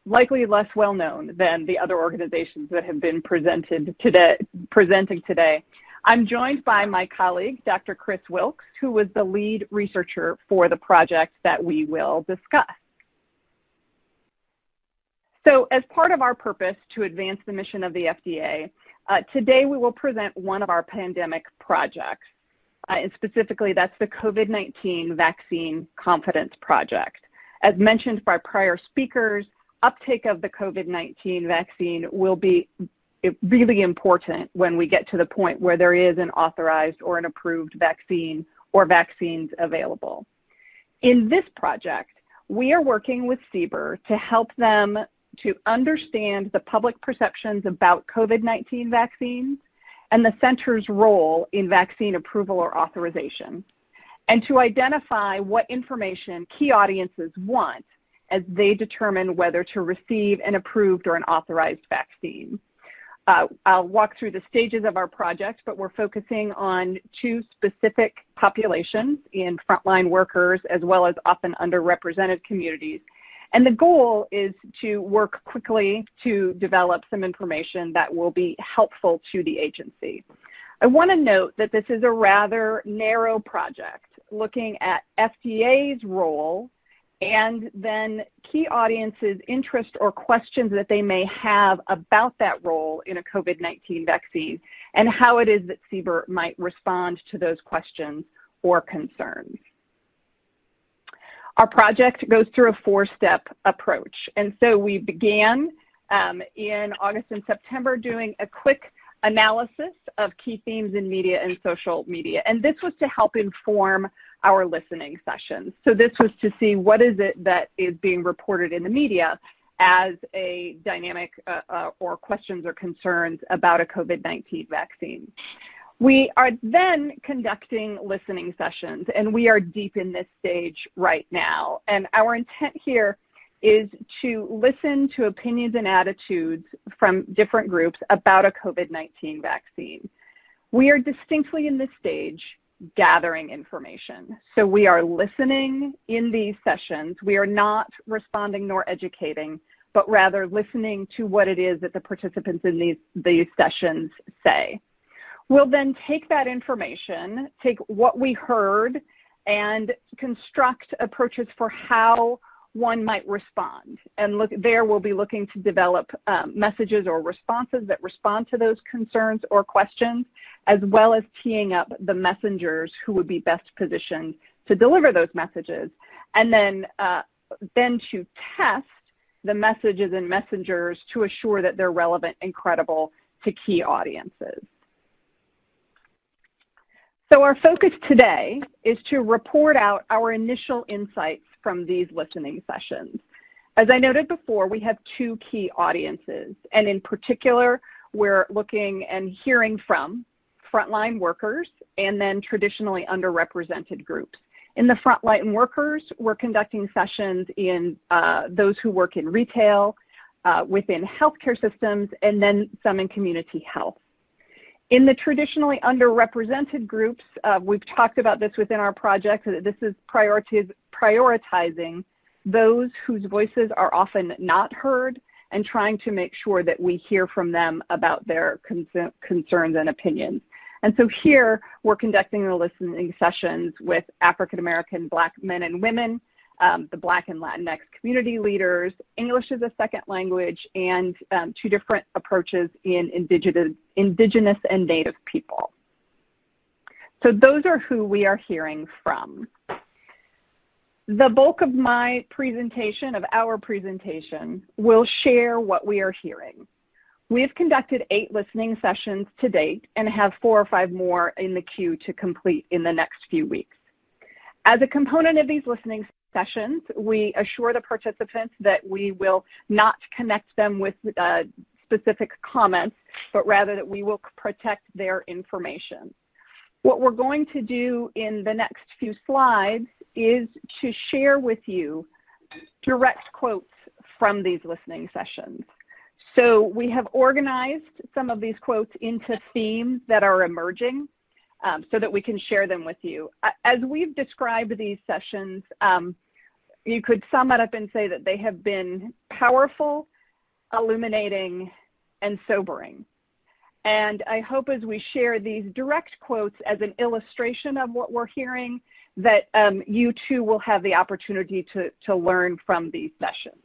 likely less well known than the other organizations that have been presented today, presenting today, I'm joined by my colleague, Dr. Chris Wilkes, who was the lead researcher for the project that we will discuss. So as part of our purpose to advance the mission of the FDA, uh, today we will present one of our pandemic projects. Uh, and specifically, that's the COVID-19 Vaccine Confidence Project. As mentioned by prior speakers, uptake of the COVID-19 vaccine will be really important when we get to the point where there is an authorized or an approved vaccine or vaccines available. In this project, we are working with CBER to help them to understand the public perceptions about COVID-19 vaccines and the center's role in vaccine approval or authorization, and to identify what information key audiences want as they determine whether to receive an approved or an authorized vaccine. Uh, I'll walk through the stages of our project, but we're focusing on two specific populations in frontline workers as well as often underrepresented communities. And the goal is to work quickly to develop some information that will be helpful to the agency. I want to note that this is a rather narrow project looking at FDA's role and then key audiences' interest or questions that they may have about that role in a COVID-19 vaccine and how it is that CBER might respond to those questions or concerns. Our project goes through a four-step approach. And so we began um, in August and September doing a quick analysis of key themes in media and social media. And this was to help inform our listening sessions. So this was to see what is it that is being reported in the media as a dynamic uh, uh, or questions or concerns about a COVID-19 vaccine. We are then conducting listening sessions, and we are deep in this stage right now. And our intent here is to listen to opinions and attitudes from different groups about a COVID-19 vaccine. We are distinctly in this stage gathering information. So we are listening in these sessions. We are not responding nor educating, but rather listening to what it is that the participants in these, these sessions say. We'll then take that information, take what we heard, and construct approaches for how one might respond. And look, there we'll be looking to develop um, messages or responses that respond to those concerns or questions, as well as teeing up the messengers who would be best positioned to deliver those messages. And then, uh, then to test the messages and messengers to assure that they're relevant and credible to key audiences. So our focus today is to report out our initial insights from these listening sessions. As I noted before, we have two key audiences, and in particular, we're looking and hearing from frontline workers and then traditionally underrepresented groups. In the frontline workers, we're conducting sessions in uh, those who work in retail, uh, within healthcare systems, and then some in community health. In the traditionally underrepresented groups, uh, we've talked about this within our project, this is prioritizing those whose voices are often not heard and trying to make sure that we hear from them about their concerns and opinions. And so here we're conducting the listening sessions with African American black men and women, um, the Black and Latinx community leaders, English as a second language, and um, two different approaches in indigenous, indigenous and Native people. So those are who we are hearing from. The bulk of my presentation, of our presentation, will share what we are hearing. We've conducted eight listening sessions to date and have four or five more in the queue to complete in the next few weeks. As a component of these listening sessions, we assure the participants that we will not connect them with uh, specific comments, but rather that we will protect their information. What we're going to do in the next few slides is to share with you direct quotes from these listening sessions. So we have organized some of these quotes into themes that are emerging um, so that we can share them with you. As we've described these sessions, um, you could sum it up and say that they have been powerful, illuminating, and sobering. And I hope as we share these direct quotes as an illustration of what we're hearing, that um, you too will have the opportunity to, to learn from these sessions.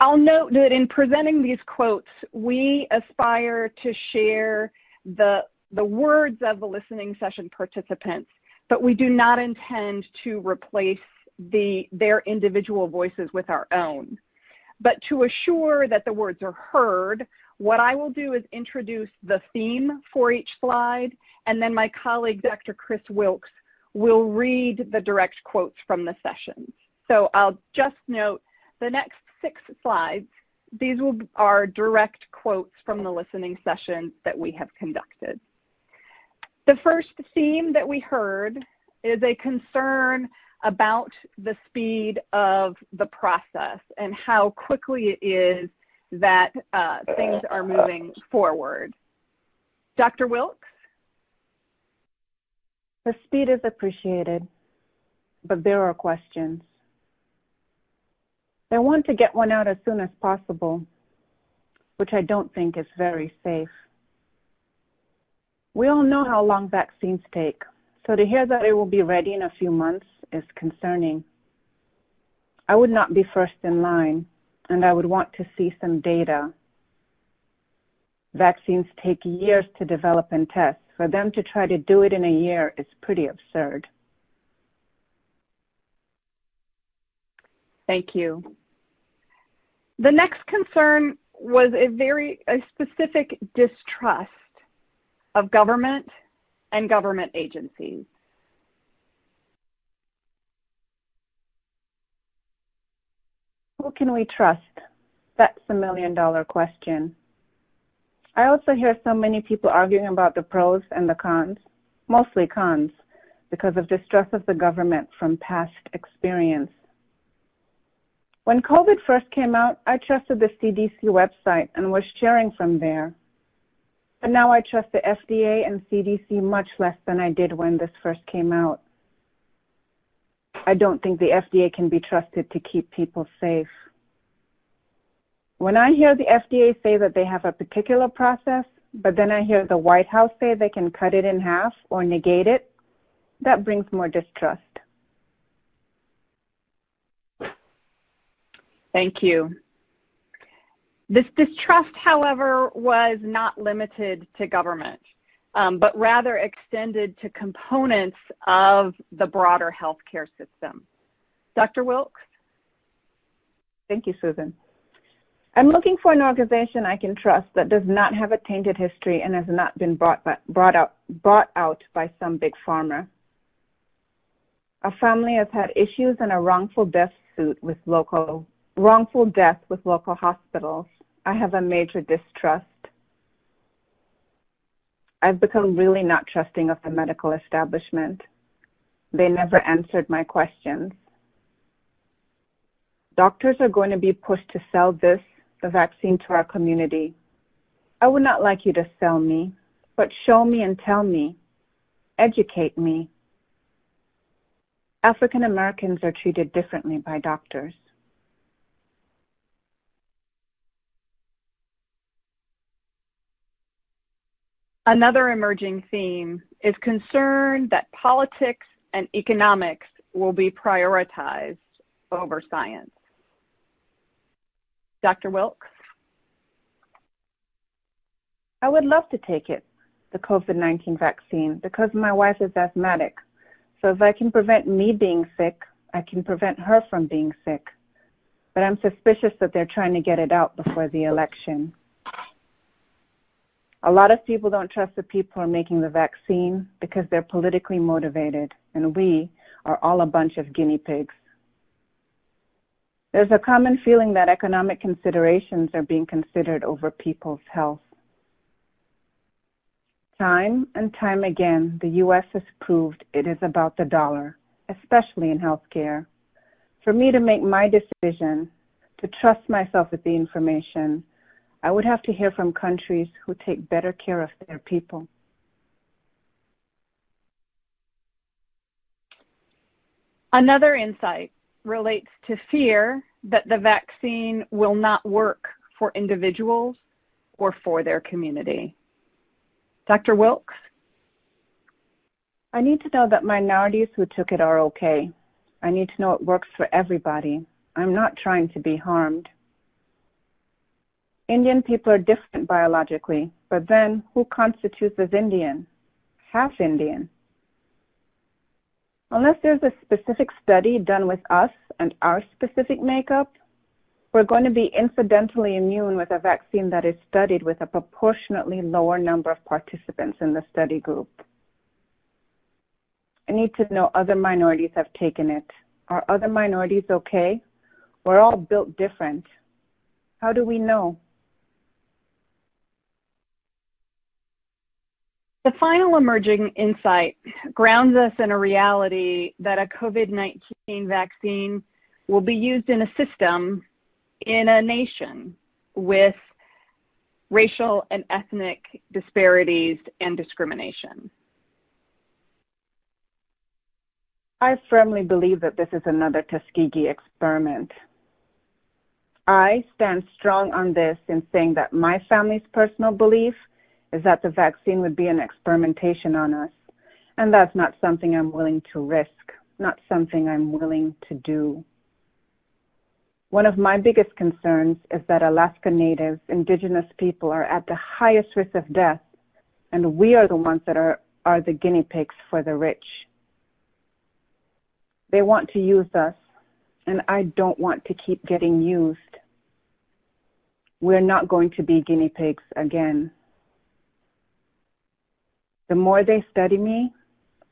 I'll note that in presenting these quotes, we aspire to share the, the words of the listening session participants, but we do not intend to replace the, their individual voices with our own. But to assure that the words are heard, what I will do is introduce the theme for each slide, and then my colleague, Dr. Chris Wilkes, will read the direct quotes from the sessions. So I'll just note the next six slides, these will, are direct quotes from the listening sessions that we have conducted. The first theme that we heard is a concern about the speed of the process and how quickly it is that uh, things are moving forward. Dr. Wilkes? The speed is appreciated, but there are questions. They want to get one out as soon as possible, which I don't think is very safe. We all know how long vaccines take, so to hear that it will be ready in a few months is concerning. I would not be first in line, and I would want to see some data. Vaccines take years to develop and test. For them to try to do it in a year is pretty absurd. Thank you. The next concern was a very a specific distrust of government and government agencies. Who can we trust? That's the million dollar question. I also hear so many people arguing about the pros and the cons, mostly cons, because of distrust of the government from past experience. When COVID first came out, I trusted the CDC website and was sharing from there. But now I trust the FDA and CDC much less than I did when this first came out. I don't think the FDA can be trusted to keep people safe. When I hear the FDA say that they have a particular process, but then I hear the White House say they can cut it in half or negate it, that brings more distrust. Thank you. This distrust, however, was not limited to government um, but rather extended to components of the broader healthcare system. Dr. Wilkes? Thank you, Susan. I'm looking for an organization I can trust that does not have a tainted history and has not been brought, by, brought, out, brought out by some big pharma. A family has had issues in a wrongful death suit with local, wrongful death with local hospitals. I have a major distrust I've become really not trusting of the medical establishment. They never answered my questions. Doctors are going to be pushed to sell this, the vaccine, to our community. I would not like you to sell me, but show me and tell me. Educate me. African Americans are treated differently by doctors. Another emerging theme is concern that politics and economics will be prioritized over science. Dr. Wilkes? I would love to take it, the COVID-19 vaccine, because my wife is asthmatic. So if I can prevent me being sick, I can prevent her from being sick. But I'm suspicious that they're trying to get it out before the election. A lot of people don't trust the people who are making the vaccine because they're politically motivated, and we are all a bunch of guinea pigs. There's a common feeling that economic considerations are being considered over people's health. Time and time again, the U.S. has proved it is about the dollar, especially in healthcare. For me to make my decision, to trust myself with the information, I would have to hear from countries who take better care of their people. Another insight relates to fear that the vaccine will not work for individuals or for their community. Dr. Wilkes? I need to know that minorities who took it are okay. I need to know it works for everybody. I'm not trying to be harmed. Indian people are different biologically, but then who constitutes as Indian? Half Indian. Unless there's a specific study done with us and our specific makeup, we're going to be incidentally immune with a vaccine that is studied with a proportionately lower number of participants in the study group. I need to know other minorities have taken it. Are other minorities okay? We're all built different. How do we know? The final emerging insight grounds us in a reality that a COVID-19 vaccine will be used in a system in a nation with racial and ethnic disparities and discrimination. I firmly believe that this is another Tuskegee experiment. I stand strong on this in saying that my family's personal belief is that the vaccine would be an experimentation on us. And that's not something I'm willing to risk, not something I'm willing to do. One of my biggest concerns is that Alaska Natives, indigenous people, are at the highest risk of death, and we are the ones that are, are the guinea pigs for the rich. They want to use us, and I don't want to keep getting used. We're not going to be guinea pigs again. The more they study me,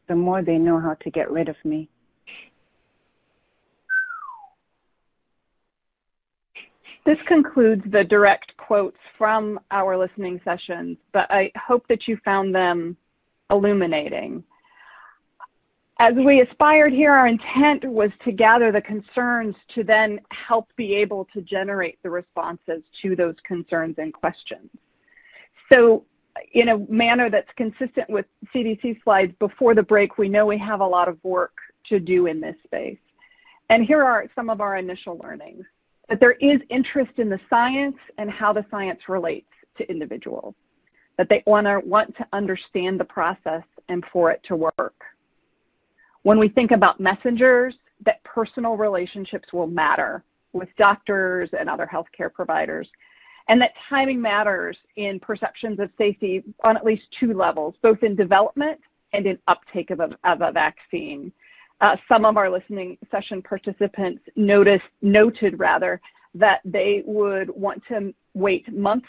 the more they know how to get rid of me. This concludes the direct quotes from our listening sessions, but I hope that you found them illuminating. As we aspired here, our intent was to gather the concerns to then help be able to generate the responses to those concerns and questions. So in a manner that's consistent with CDC slides before the break, we know we have a lot of work to do in this space. And here are some of our initial learnings. That there is interest in the science and how the science relates to individuals. That they want to, want to understand the process and for it to work. When we think about messengers, that personal relationships will matter with doctors and other healthcare providers and that timing matters in perceptions of safety on at least two levels, both in development and in uptake of a, of a vaccine. Uh, some of our listening session participants noticed, noted rather, that they would want to wait months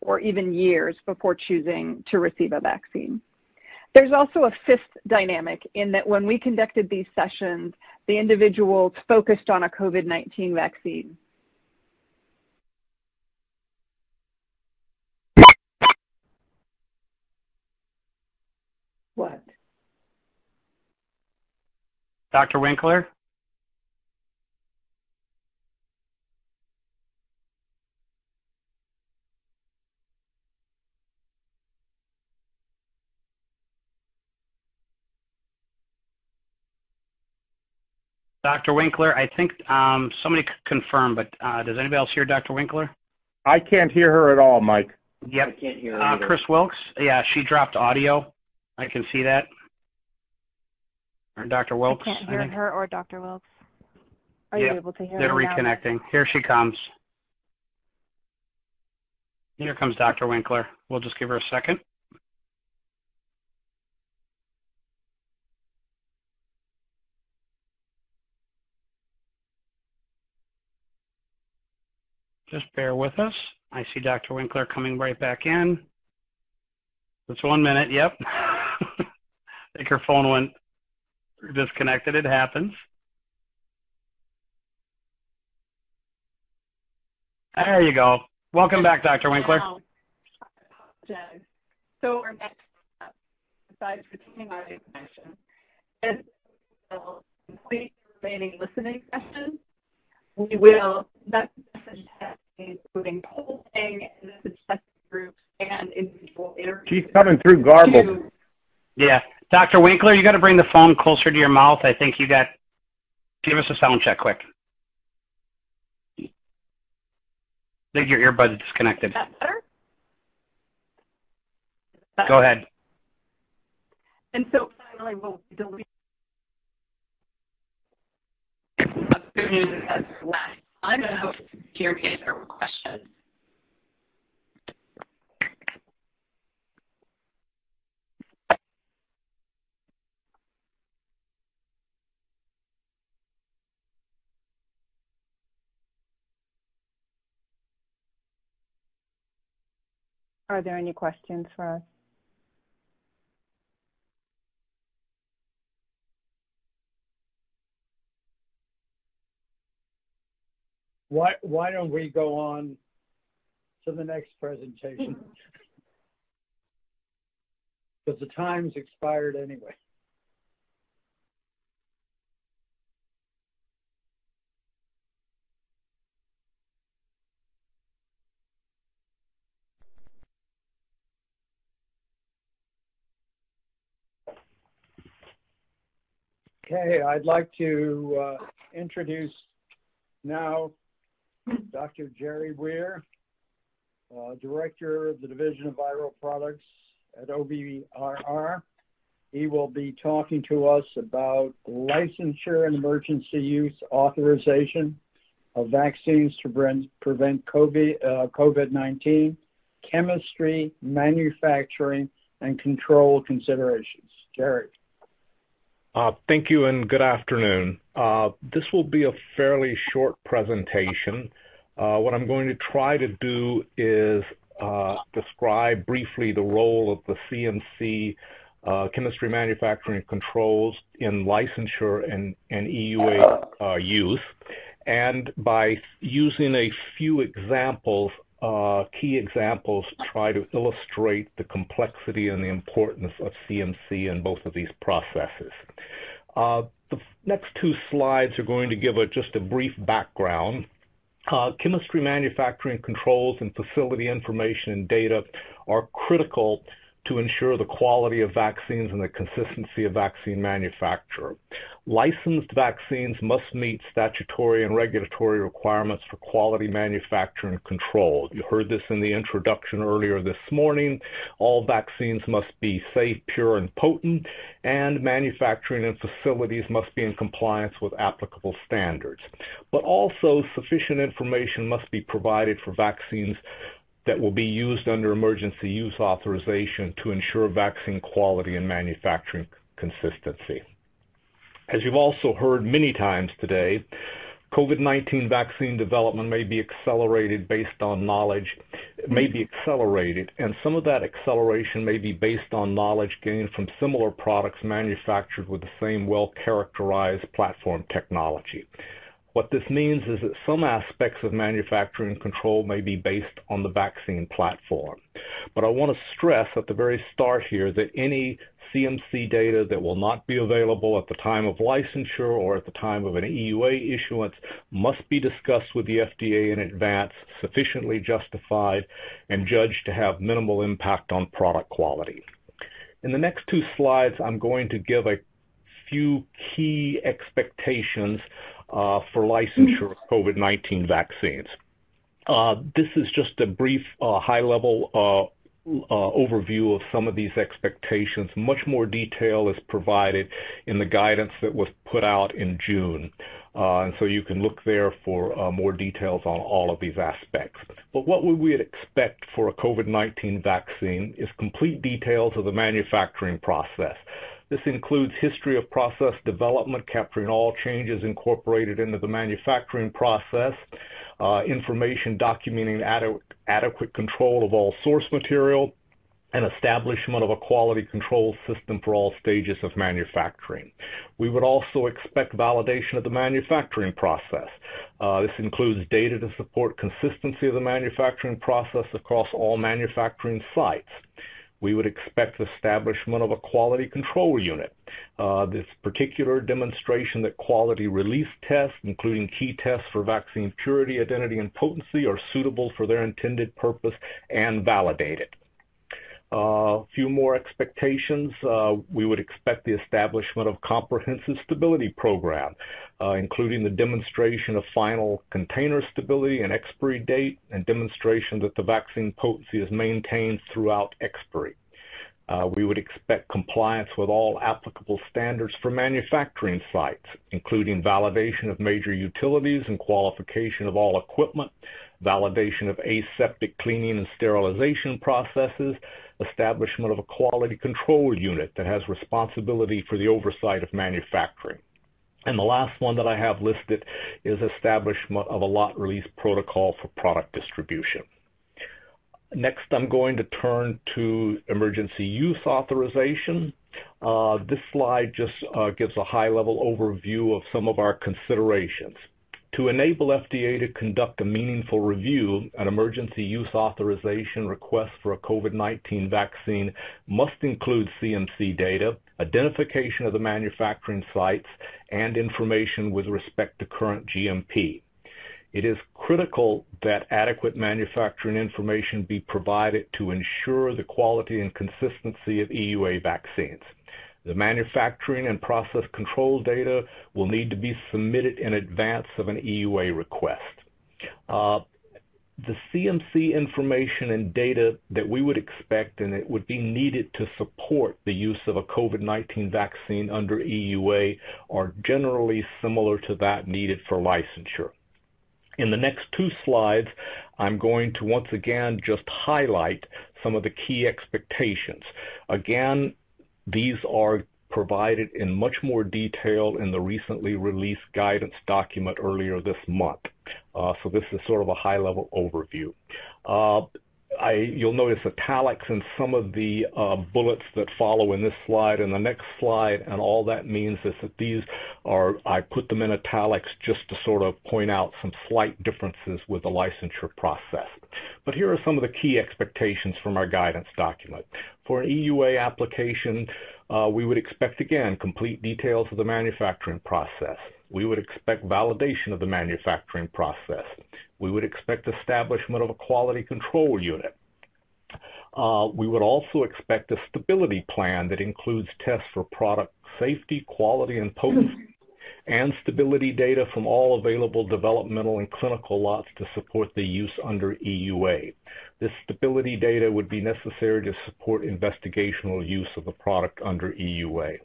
or even years before choosing to receive a vaccine. There's also a fifth dynamic in that when we conducted these sessions, the individuals focused on a COVID-19 vaccine. What? Dr. Winckler? Dr. Winckler, I think um, somebody confirmed, but uh, does anybody else hear Dr. Winckler? I can't hear her at all, Mike. Yep. I can't hear Uh. Chris Wilkes, yeah, she dropped audio. I can see that. Or Dr. Wilkes, I can't hear think. her or Dr. Wilkes. Are Yep, you able to hear her? They're me now? reconnecting. Here she comes. Here comes Dr. Winckler. We'll just give her a second. Just bear with us. I see Dr. Winckler coming right back in. Just one minute. Yep. I think her phone went disconnected. It happens. There you go. Welcome back, Dr. Winckler. So our next step, besides retaining our information, is we'll complete the remaining listening sessions. We will conduct message testing, including polling, message testing groups, and individual interviews. She's coming through garbled. Yeah. Dr. Winckler, you got to bring the phone closer to your mouth. I think you got, give us a sound check quick. I think your earbud is disconnected. better? Go ahead. And so finally, we'll delete. Good news is that's last. I'm going to hear me answer questions. Are there any questions for us? Why, why don't we go on to the next presentation? Because the time's expired anyway. Okay, I'd like to uh, introduce now Dr. Jerry Weir, uh, Director of the Division of Viral Products at OVRR. He will be talking to us about licensure and emergency use authorization of vaccines to prevent, prevent COVID, uh, COVID-19, chemistry, manufacturing, and control considerations. Jerry. Uh, thank you and good afternoon. Uh, this will be a fairly short presentation. Uh, what I'm going to try to do is uh, describe briefly the role of the CMC uh, chemistry manufacturing controls in licensure and, and EUA uh, use. And by using a few examples, uh, key examples, try to illustrate the complexity and the importance of CMC in both of these processes. Uh, the next two slides are going to give a, just a brief background. Uh, chemistry manufacturing controls and facility information and data are critical to ensure the quality of vaccines and the consistency of vaccine manufacture. Licensed vaccines must meet statutory and regulatory requirements for quality manufacture and control. You heard this in the introduction earlier this morning. All vaccines must be safe, pure, and potent, and manufacturing and facilities must be in compliance with applicable standards. But also sufficient information must be provided for vaccines that will be used under emergency use authorization to ensure vaccine quality and manufacturing consistency. As you've also heard many times today, COVID-19 vaccine development may be accelerated based on knowledge, may be accelerated, and some of that acceleration may be based on knowledge gained from similar products manufactured with the same well-characterized platform technology. What this means is that some aspects of manufacturing control may be based on the vaccine platform. But I want to stress at the very start here that any CMC data that will not be available at the time of licensure or at the time of an EUA issuance must be discussed with the FDA in advance, sufficiently justified, and judged to have minimal impact on product quality. In the next two slides, I'm going to give a few key expectations uh, for licensure of COVID-19 vaccines. Uh, this is just a brief uh, high-level uh, uh, overview of some of these expectations. Much more detail is provided in the guidance that was put out in June. Uh, and so you can look there for more details on all of these aspects. But what we would expect for a COVID-19 vaccine is complete details of the manufacturing process. This includes history of process development, capturing all changes incorporated into the manufacturing process, uh, information documenting ade adequate control of all source material, and establishment of a quality control system for all stages of manufacturing. We would also expect validation of the manufacturing process. Uh, this includes data to support consistency of the manufacturing process across all manufacturing sites we would expect the establishment of a quality control unit. Uh, this particular demonstration that quality release tests, including key tests for vaccine purity, identity, and potency, are suitable for their intended purpose and validated. A few more expectations. Uh, we would expect the establishment of comprehensive stability program, uh, including the demonstration of final container stability and expiry date, and demonstration that the vaccine potency is maintained throughout expiry. Uh, we would expect compliance with all applicable standards for manufacturing sites, including validation of major utilities and qualification of all equipment, validation of aseptic cleaning and sterilization processes, establishment of a quality control unit that has responsibility for the oversight of manufacturing. And the last one that I have listed is establishment of a lot release protocol for product distribution. Next, I'm going to turn to emergency use authorization. Uh, this slide just uh, gives a high-level overview of some of our considerations. To enable FDA to conduct a meaningful review, an emergency use authorization request for a COVID-19 vaccine must include CMC data, identification of the manufacturing sites, and information with respect to current GMP. It is critical that adequate manufacturing information be provided to ensure the quality and consistency of EUA vaccines. The manufacturing and process control data will need to be submitted in advance of an EUA request. Uh, the CMC information and data that we would expect and it would be needed to support the use of a COVID-19 vaccine under EUA are generally similar to that needed for licensure. In the next two slides, I'm going to once again just highlight some of the key expectations. Again, these are provided in much more detail in the recently released guidance document earlier this month. Uh, so this is sort of a high-level overview. Uh, I, you'll notice italics in some of the uh, bullets that follow in this slide and the next slide, and all that means is that these are, I put them in italics just to sort of point out some slight differences with the licensure process. But here are some of the key expectations from our guidance document. For an EUA application, uh, we would expect, again, complete details of the manufacturing process. We would expect validation of the manufacturing process. We would expect establishment of a quality control unit. Uh, we would also expect a stability plan that includes tests for product safety, quality, and potency, and stability data from all available developmental and clinical lots to support the use under EUA. This stability data would be necessary to support investigational use of the product under EUA.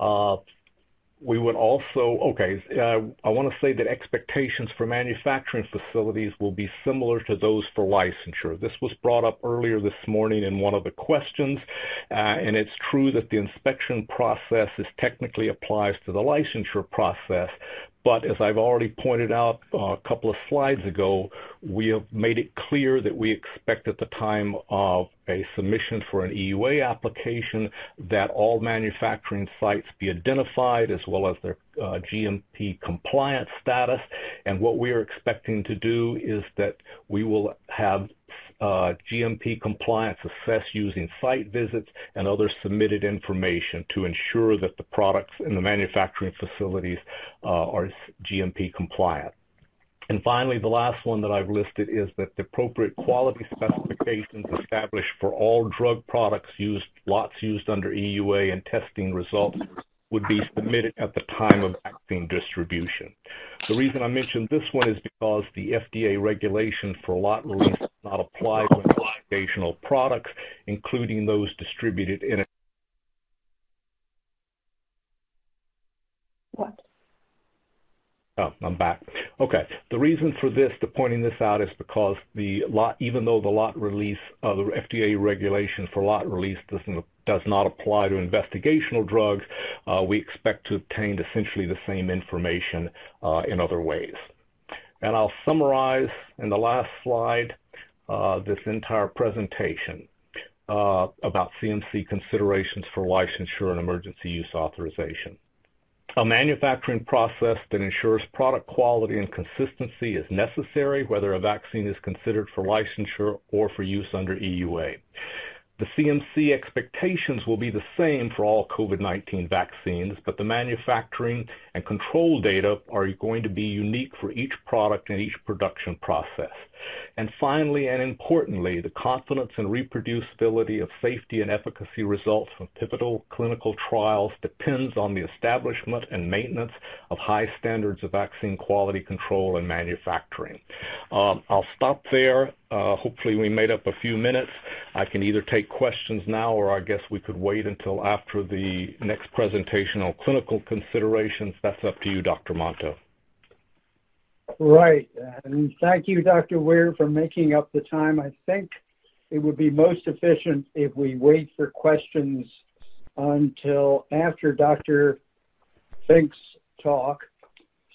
Uh, we would also, okay, uh, I want to say that expectations for manufacturing facilities will be similar to those for licensure. This was brought up earlier this morning in one of the questions, uh, and it's true that the inspection process is technically applies to the licensure process, but as I've already pointed out uh, a couple of slides ago, we have made it clear that we expect at the time of a submission for an EUA application that all manufacturing sites be identified as well as their uh, GMP compliance status. And what we are expecting to do is that we will have uh, GMP compliance assessed using site visits and other submitted information to ensure that the products in the manufacturing facilities uh, are GMP compliant. And finally, the last one that I've listed is that the appropriate quality specifications established for all drug products used, lots used under EUA and testing results would be submitted at the time of vaccine distribution. The reason I mention this one is because the FDA regulation for lot release does not apply to investigational products, including those distributed in a What? Oh, I'm back. Okay. The reason for this, to pointing this out, is because the lot, even though the lot release, uh, the FDA regulation for lot release doesn't does not apply to investigational drugs, uh, we expect to obtain essentially the same information uh, in other ways. And I'll summarize in the last slide uh, this entire presentation uh, about CMC considerations for licensure and emergency use authorization. A manufacturing process that ensures product quality and consistency is necessary whether a vaccine is considered for licensure or for use under EUA. The CMC expectations will be the same for all COVID-19 vaccines, but the manufacturing and control data are going to be unique for each product and each production process. And finally and importantly, the confidence and reproducibility of safety and efficacy results from pivotal clinical trials depends on the establishment and maintenance of high standards of vaccine quality control and manufacturing. Um, I'll stop there uh, hopefully we made up a few minutes. I can either take questions now or I guess we could wait until after the next presentation on clinical considerations. That's up to you, Dr. Monto. Right. And thank you, Dr. Weir, for making up the time. I think it would be most efficient if we wait for questions until after Dr. Fink's talk.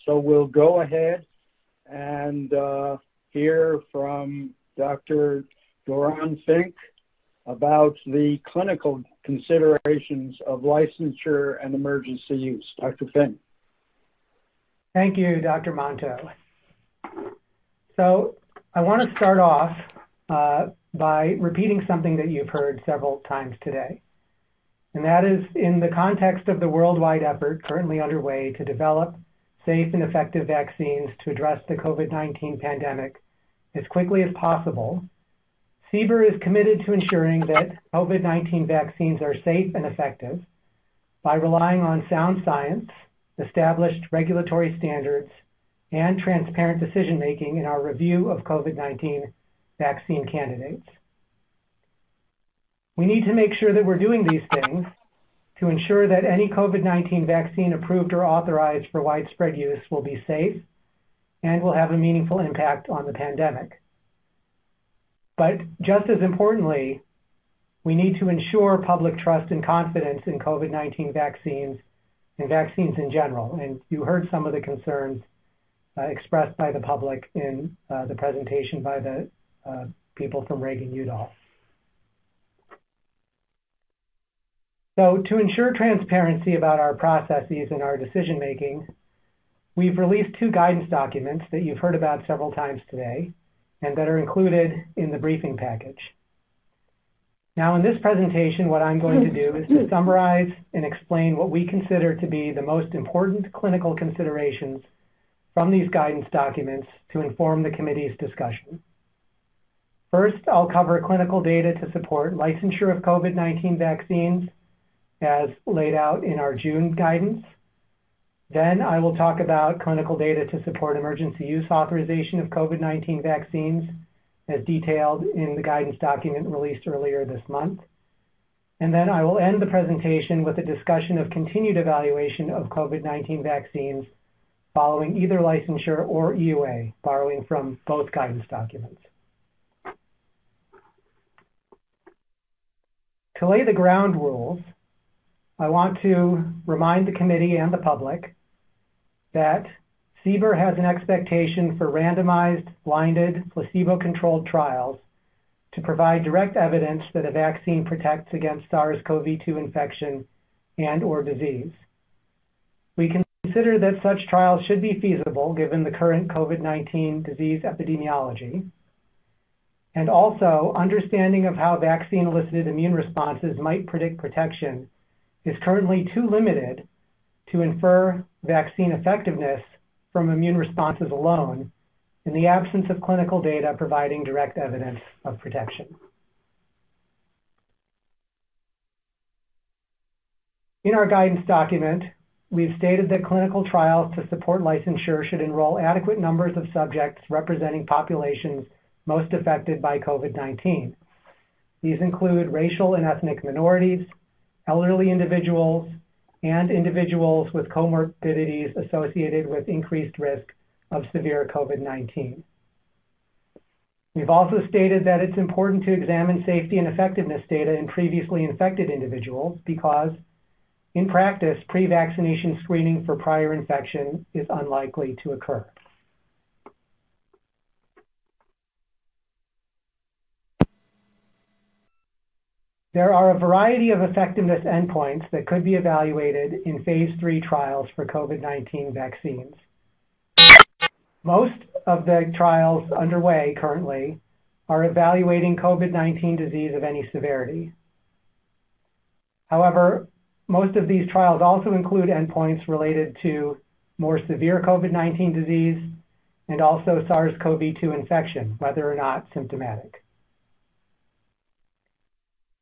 So we'll go ahead and uh, hear from Dr. Doran Fink about the clinical considerations of licensure and emergency use. Dr. Fink. Thank you, Dr. Monto. So I want to start off uh, by repeating something that you've heard several times today. And that is in the context of the worldwide effort currently underway to develop safe and effective vaccines to address the COVID-19 pandemic, as quickly as possible, CBER is committed to ensuring that COVID-19 vaccines are safe and effective by relying on sound science, established regulatory standards, and transparent decision-making in our review of COVID-19 vaccine candidates. We need to make sure that we're doing these things to ensure that any COVID-19 vaccine approved or authorized for widespread use will be safe and will have a meaningful impact on the pandemic. But just as importantly, we need to ensure public trust and confidence in COVID-19 vaccines and vaccines in general. And you heard some of the concerns uh, expressed by the public in uh, the presentation by the uh, people from Reagan-Udall. So to ensure transparency about our processes and our decision making, We've released two guidance documents that you've heard about several times today and that are included in the briefing package. Now in this presentation, what I'm going to do is to summarize and explain what we consider to be the most important clinical considerations from these guidance documents to inform the committee's discussion. First, I'll cover clinical data to support licensure of COVID-19 vaccines as laid out in our June guidance. Then I will talk about clinical data to support emergency use authorization of COVID-19 vaccines as detailed in the guidance document released earlier this month. And then I will end the presentation with a discussion of continued evaluation of COVID-19 vaccines following either licensure or EUA, borrowing from both guidance documents. To lay the ground rules, I want to remind the committee and the public that CBER has an expectation for randomized, blinded, placebo-controlled trials to provide direct evidence that a vaccine protects against SARS-CoV-2 infection and or disease. We consider that such trials should be feasible given the current COVID-19 disease epidemiology. And also, understanding of how vaccine-elicited immune responses might predict protection is currently too limited to infer vaccine effectiveness from immune responses alone in the absence of clinical data providing direct evidence of protection. In our guidance document, we've stated that clinical trials to support licensure should enroll adequate numbers of subjects representing populations most affected by COVID-19. These include racial and ethnic minorities, elderly individuals, and individuals with comorbidities associated with increased risk of severe COVID-19. We've also stated that it's important to examine safety and effectiveness data in previously infected individuals because in practice, pre-vaccination screening for prior infection is unlikely to occur. There are a variety of effectiveness endpoints that could be evaluated in phase three trials for COVID-19 vaccines. Most of the trials underway currently are evaluating COVID-19 disease of any severity. However, most of these trials also include endpoints related to more severe COVID-19 disease and also SARS-CoV-2 infection, whether or not symptomatic.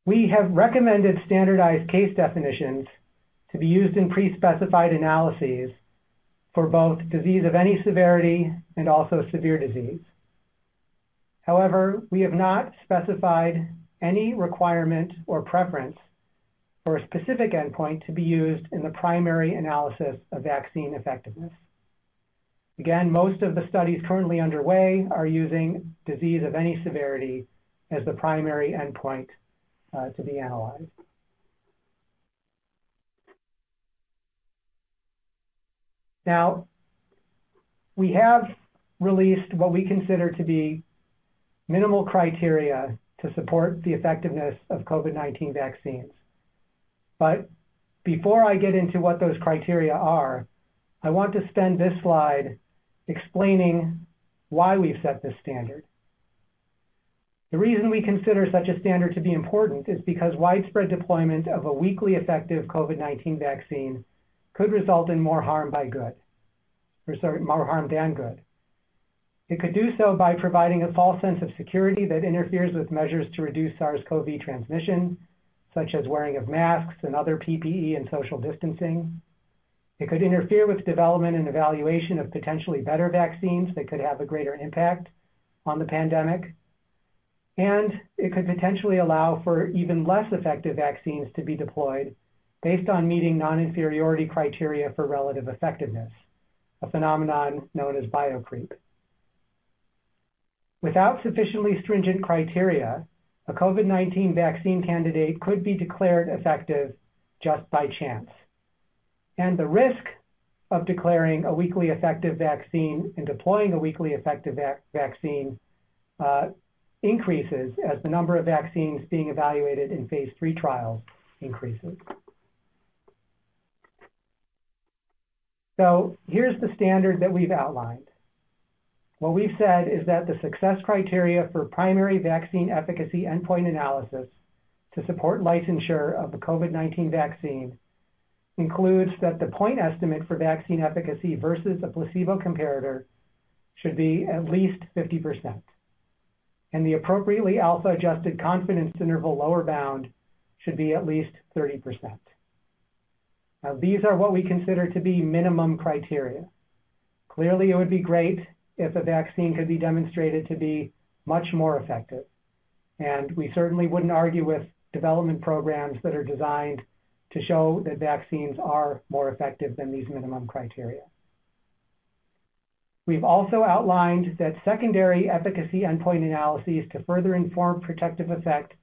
We have recommended standardized case definitions to be used in pre-specified analyses for both disease of any severity and also severe disease. However, we have not specified any requirement or preference for a specific endpoint to be used in the primary analysis of vaccine effectiveness. Again, most of the studies currently underway are using disease of any severity as the primary endpoint Uh, to be analyzed. Now, we have released what we consider to be minimal criteria to support the effectiveness of COVID-19 vaccines. But before I get into what those criteria are, I want to spend this slide explaining why we've set this standard. The reason we consider such a standard to be important is because widespread deployment of a weakly effective COVID-19 vaccine could result in more harm by good, or sorry, more harm than good. It could do so by providing a false sense of security that interferes with measures to reduce SARS-CoV transmission, such as wearing of masks and other PPE and social distancing. It could interfere with development and evaluation of potentially better vaccines that could have a greater impact on the pandemic. And it could potentially allow for even less effective vaccines to be deployed based on meeting non-inferiority criteria for relative effectiveness, a phenomenon known as biocreep. Without sufficiently stringent criteria, a COVID-19 vaccine candidate could be declared effective just by chance. And the risk of declaring a weakly effective vaccine and deploying a weakly effective vac vaccine uh, increases as the number of vaccines being evaluated in phase three trials increases. So here's the standard that we've outlined. What we've said is that the success criteria for primary vaccine efficacy endpoint analysis to support licensure of the COVID-19 vaccine includes that the point estimate for vaccine efficacy versus a placebo comparator should be at least 50%. And the appropriately alpha-adjusted confidence interval lower bound should be at least 30%. Now, these are what we consider to be minimum criteria. Clearly, it would be great if a vaccine could be demonstrated to be much more effective. And we certainly wouldn't argue with development programs that are designed to show that vaccines are more effective than these minimum criteria. We've also outlined that secondary efficacy endpoint analyses to further inform protective effect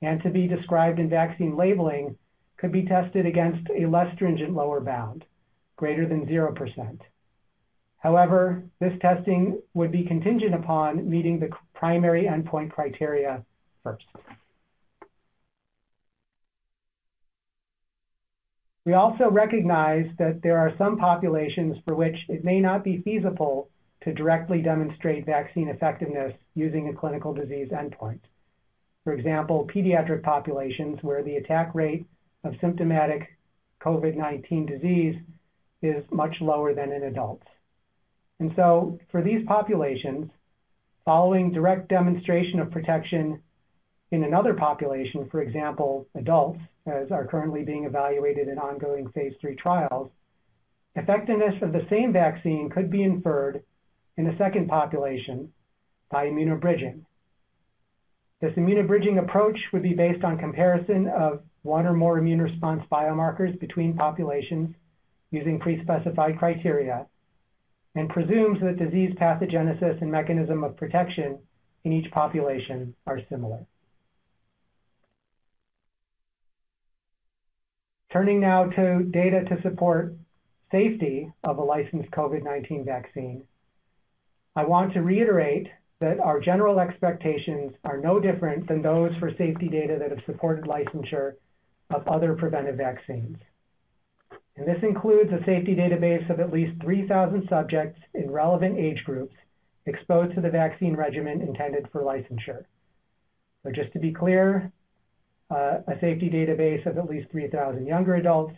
and to be described in vaccine labeling could be tested against a less stringent lower bound, greater than 0%. However, this testing would be contingent upon meeting the primary endpoint criteria first. We also recognize that there are some populations for which it may not be feasible to directly demonstrate vaccine effectiveness using a clinical disease endpoint. For example, pediatric populations where the attack rate of symptomatic COVID-19 disease is much lower than in adults. And so for these populations, following direct demonstration of protection in another population, for example, adults, as are currently being evaluated in ongoing phase three trials, effectiveness of the same vaccine could be inferred in a second population by immunobridging. This immunobridging approach would be based on comparison of one or more immune response biomarkers between populations using pre-specified criteria and presumes that disease pathogenesis and mechanism of protection in each population are similar. Turning now to data to support safety of a licensed COVID-19 vaccine, I want to reiterate that our general expectations are no different than those for safety data that have supported licensure of other preventive vaccines. And this includes a safety database of at least 3,000 subjects in relevant age groups exposed to the vaccine regimen intended for licensure. So just to be clear, uh, a safety database of at least 3,000 younger adults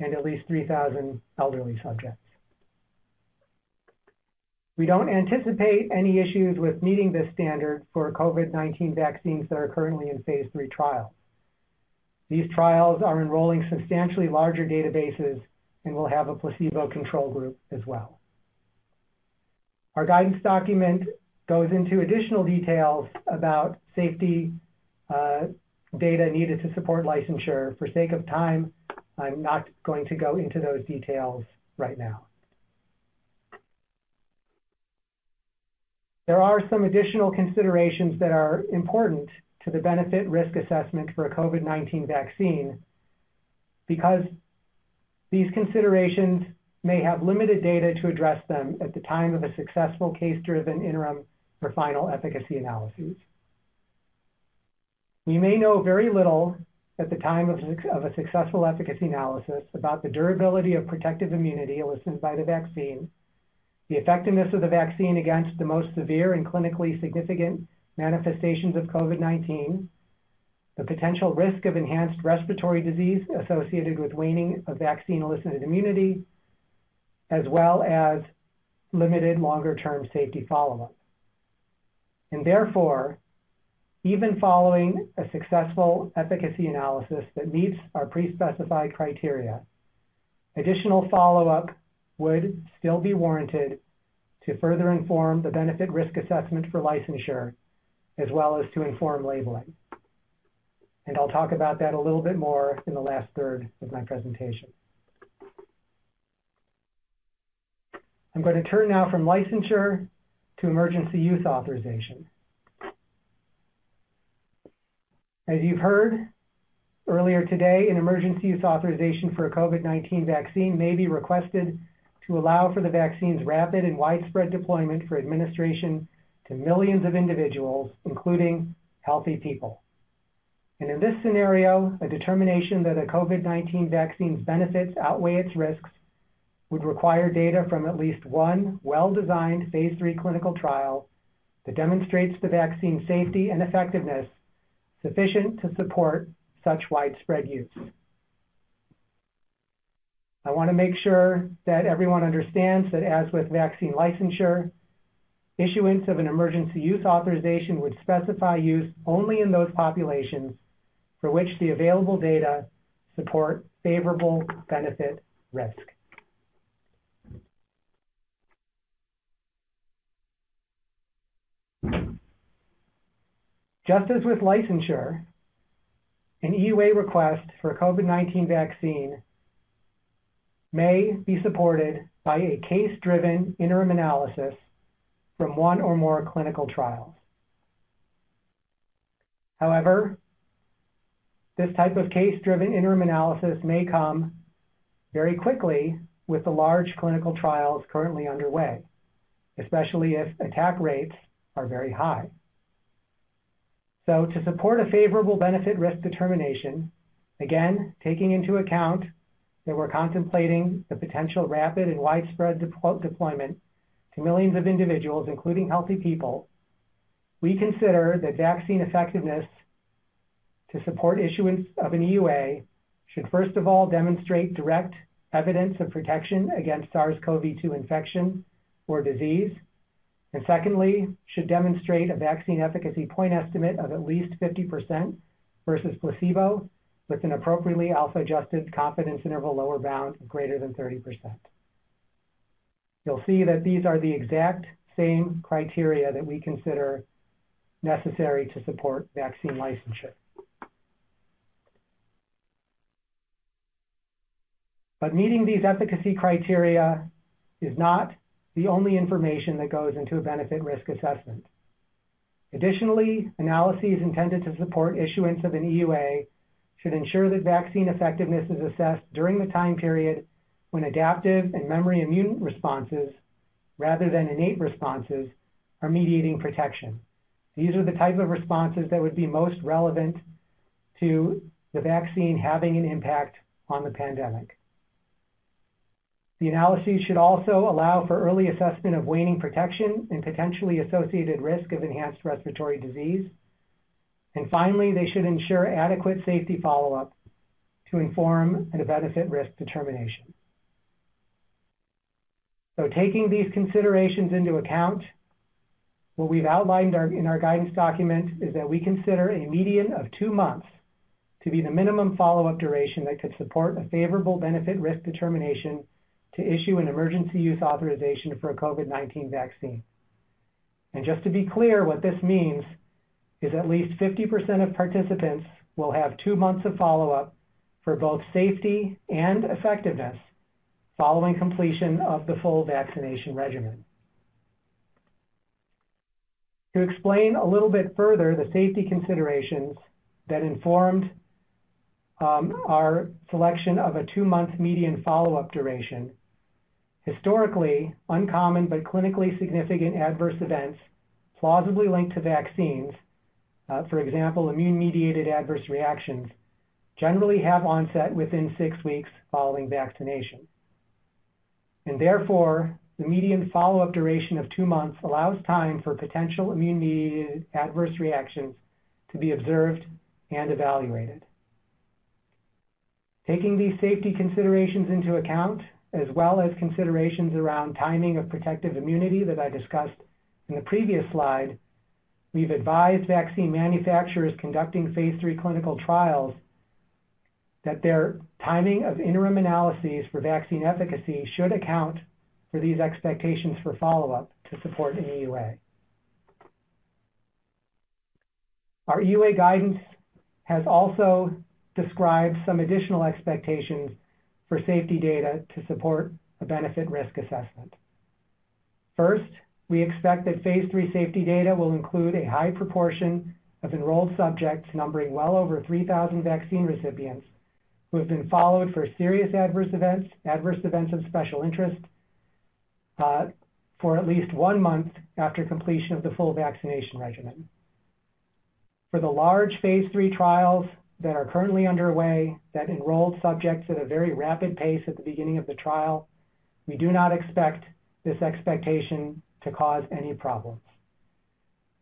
and at least 3,000 elderly subjects. We don't anticipate any issues with meeting this standard for COVID-19 vaccines that are currently in phase three trials. These trials are enrolling substantially larger databases and will have a placebo control group as well. Our guidance document goes into additional details about safety uh, data needed to support licensure. For sake of time, I'm not going to go into those details right now. There are some additional considerations that are important to the benefit risk assessment for a COVID-19 vaccine because these considerations may have limited data to address them at the time of a successful case-driven interim or final efficacy analyses. We may know very little at the time of, of a successful efficacy analysis about the durability of protective immunity elicited by the vaccine, the effectiveness of the vaccine against the most severe and clinically significant manifestations of COVID-19, the potential risk of enhanced respiratory disease associated with waning of vaccine-elicited immunity, as well as limited longer-term safety follow-up. And therefore, even following a successful efficacy analysis that meets our pre-specified criteria, additional follow-up would still be warranted to further inform the benefit risk assessment for licensure, as well as to inform labeling. And I'll talk about that a little bit more in the last third of my presentation. I'm going to turn now from licensure to emergency use authorization. As you've heard earlier today, an emergency use authorization for a COVID-19 vaccine may be requested to allow for the vaccine's rapid and widespread deployment for administration to millions of individuals, including healthy people. And in this scenario, a determination that a COVID-19 vaccine's benefits outweigh its risks would require data from at least one well-designed phase three clinical trial that demonstrates the vaccine's safety and effectiveness sufficient to support such widespread use. I want to make sure that everyone understands that as with vaccine licensure, issuance of an emergency use authorization would specify use only in those populations for which the available data support favorable benefit risk. Just as with licensure, an EUA request for a COVID-19 vaccine may be supported by a case-driven interim analysis from one or more clinical trials. However, this type of case-driven interim analysis may come very quickly with the large clinical trials currently underway, especially if attack rates are very high. So to support a favorable benefit risk determination, again, taking into account that we're contemplating the potential rapid and widespread deployment to millions of individuals, including healthy people, we consider that vaccine effectiveness to support issuance of an EUA should first of all demonstrate direct evidence of protection against SARS-CoV-2 infection or disease, and secondly, should demonstrate a vaccine efficacy point estimate of at least 50% versus placebo with an appropriately alpha-adjusted confidence interval lower bound of greater than 30%. you'll see that these are the exact same criteria that we consider necessary to support vaccine licensure. But meeting these efficacy criteria is not the only information that goes into a benefit risk assessment. Additionally, analyses intended to support issuance of an EUA should ensure that vaccine effectiveness is assessed during the time period when adaptive and memory immune responses, rather than innate responses, are mediating protection. These are the type of responses that would be most relevant to the vaccine having an impact on the pandemic. The analyses should also allow for early assessment of waning protection and potentially associated risk of enhanced respiratory disease. And finally, they should ensure adequate safety follow-up to inform a benefit risk determination. So taking these considerations into account, what we've outlined our, in our guidance document is that we consider a median of two months to be the minimum follow-up duration that could support a favorable benefit risk determination to issue an emergency use authorization for a COVID-19 vaccine. And just to be clear, what this means is at least 50% of participants will have two months of follow-up for both safety and effectiveness following completion of the full vaccination regimen. To explain a little bit further the safety considerations that informed um, our selection of a two-month median follow-up duration, Historically, uncommon but clinically significant adverse events plausibly linked to vaccines, uh, for example, immune-mediated adverse reactions, generally have onset within six weeks following vaccination. And therefore, the median follow-up duration of two months allows time for potential immune-mediated adverse reactions to be observed and evaluated. Taking these safety considerations into account, as well as considerations around timing of protective immunity that I discussed in the previous slide, we've advised vaccine manufacturers conducting phase three clinical trials that their timing of interim analyses for vaccine efficacy should account for these expectations for follow-up to support an EUA. Our EUA guidance has also described some additional expectations for safety data to support a benefit risk assessment. First, we expect that phase three safety data will include a high proportion of enrolled subjects numbering well over 3,000 vaccine recipients who have been followed for serious adverse events, adverse events of special interest, uh, for at least one month after completion of the full vaccination regimen. For the large phase three trials that are currently underway that enrolled subjects at a very rapid pace at the beginning of the trial. We do not expect this expectation to cause any problems.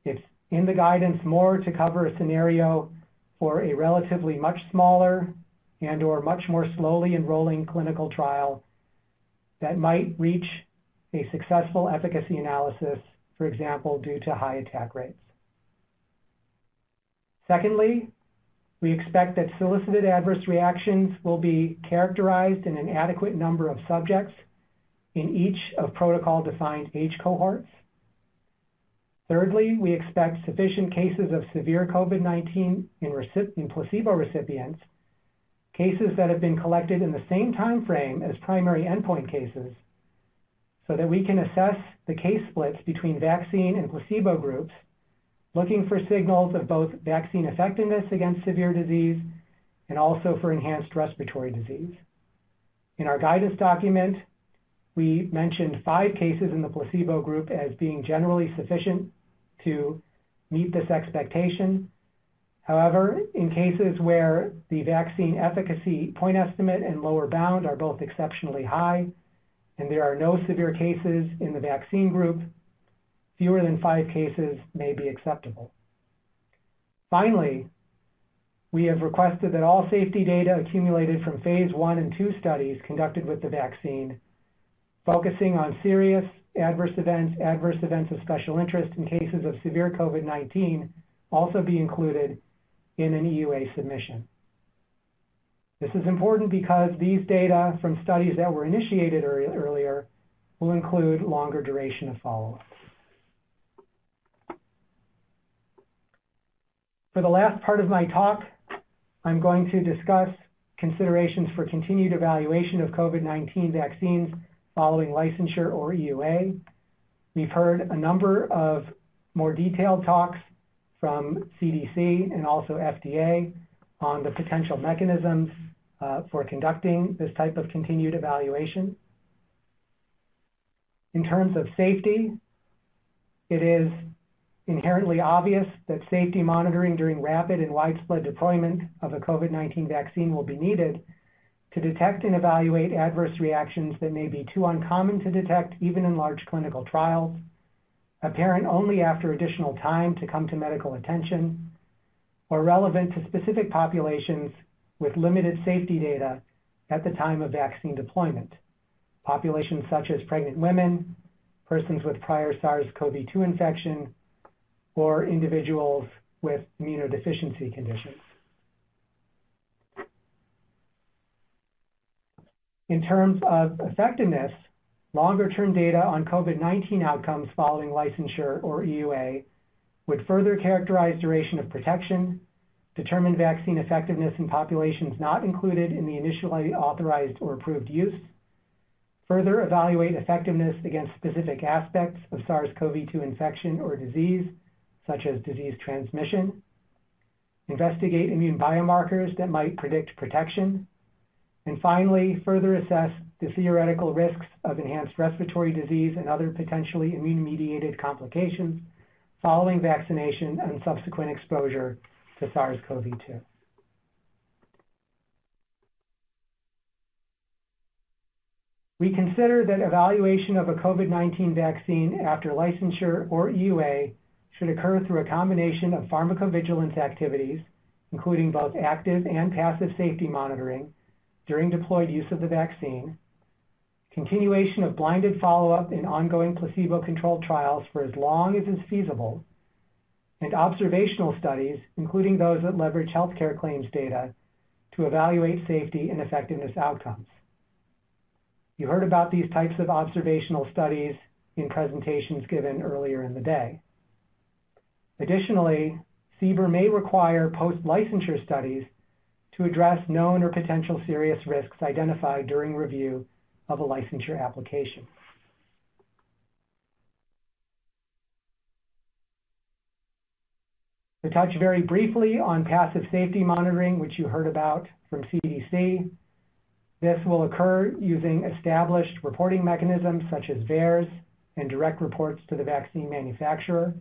It's in the guidance more to cover a scenario for a relatively much smaller and or much more slowly enrolling clinical trial that might reach a successful efficacy analysis, for example, due to high attack rates. Secondly, we expect that solicited adverse reactions will be characterized in an adequate number of subjects in each of protocol-defined age cohorts. Thirdly, we expect sufficient cases of severe COVID-19 in, in, placebo recipients, cases that have been collected in the same time frame as primary endpoint cases, so that we can assess the case splits between vaccine and placebo groups looking for signals of both vaccine effectiveness against severe disease and also for enhanced respiratory disease. In our guidance document, we mentioned five cases in the placebo group as being generally sufficient to meet this expectation. However, in cases where the vaccine efficacy point estimate and lower bound are both exceptionally high, and there are no severe cases in the vaccine group, fewer than five cases may be acceptable. Finally, we have requested that all safety data accumulated from phase one and two studies conducted with the vaccine, focusing on serious adverse events, adverse events of special interest in cases of severe COVID-19, also be included in an EUA submission. This is important because these data from studies that were initiated earlier will include longer duration of follow-up. For the last part of my talk, I'm going to discuss considerations for continued evaluation of COVID-19 vaccines following licensure or EUA. We've heard a number of more detailed talks from CDC and also FDA on the potential mechanisms uh, for conducting this type of continued evaluation. In terms of safety, it is inherently obvious that safety monitoring during rapid and widespread deployment of a COVID-19 vaccine will be needed to detect and evaluate adverse reactions that may be too uncommon to detect even in large clinical trials, apparent only after additional time to come to medical attention, or relevant to specific populations with limited safety data at the time of vaccine deployment, populations such as pregnant women, persons with prior SARS-CoV-2 infection, or individuals with immunodeficiency conditions. In terms of effectiveness, longer-term data on COVID-19 outcomes following licensure or EUA would further characterize duration of protection, determine vaccine effectiveness in populations not included in the initially authorized or approved use, further evaluate effectiveness against specific aspects of SARS-CoV-2 infection or disease, such as disease transmission, investigate immune biomarkers that might predict protection, and finally, further assess the theoretical risks of enhanced respiratory disease and other potentially immune-mediated complications following vaccination and subsequent exposure to SARS-CoV-2. We consider that evaluation of a COVID-19 vaccine after licensure or EUA should occur through a combination of pharmacovigilance activities, including both active and passive safety monitoring during deployed use of the vaccine, continuation of blinded follow-up in ongoing placebo-controlled trials for as long as is feasible, and observational studies, including those that leverage healthcare claims data to evaluate safety and effectiveness outcomes. You heard about these types of observational studies in presentations given earlier in the day. Additionally, CBER may require post-licensure studies to address known or potential serious risks identified during review of a licensure application. To touch very briefly on passive safety monitoring, which you heard about from CDC, this will occur using established reporting mechanisms such as VAERS and direct reports to the vaccine manufacturer.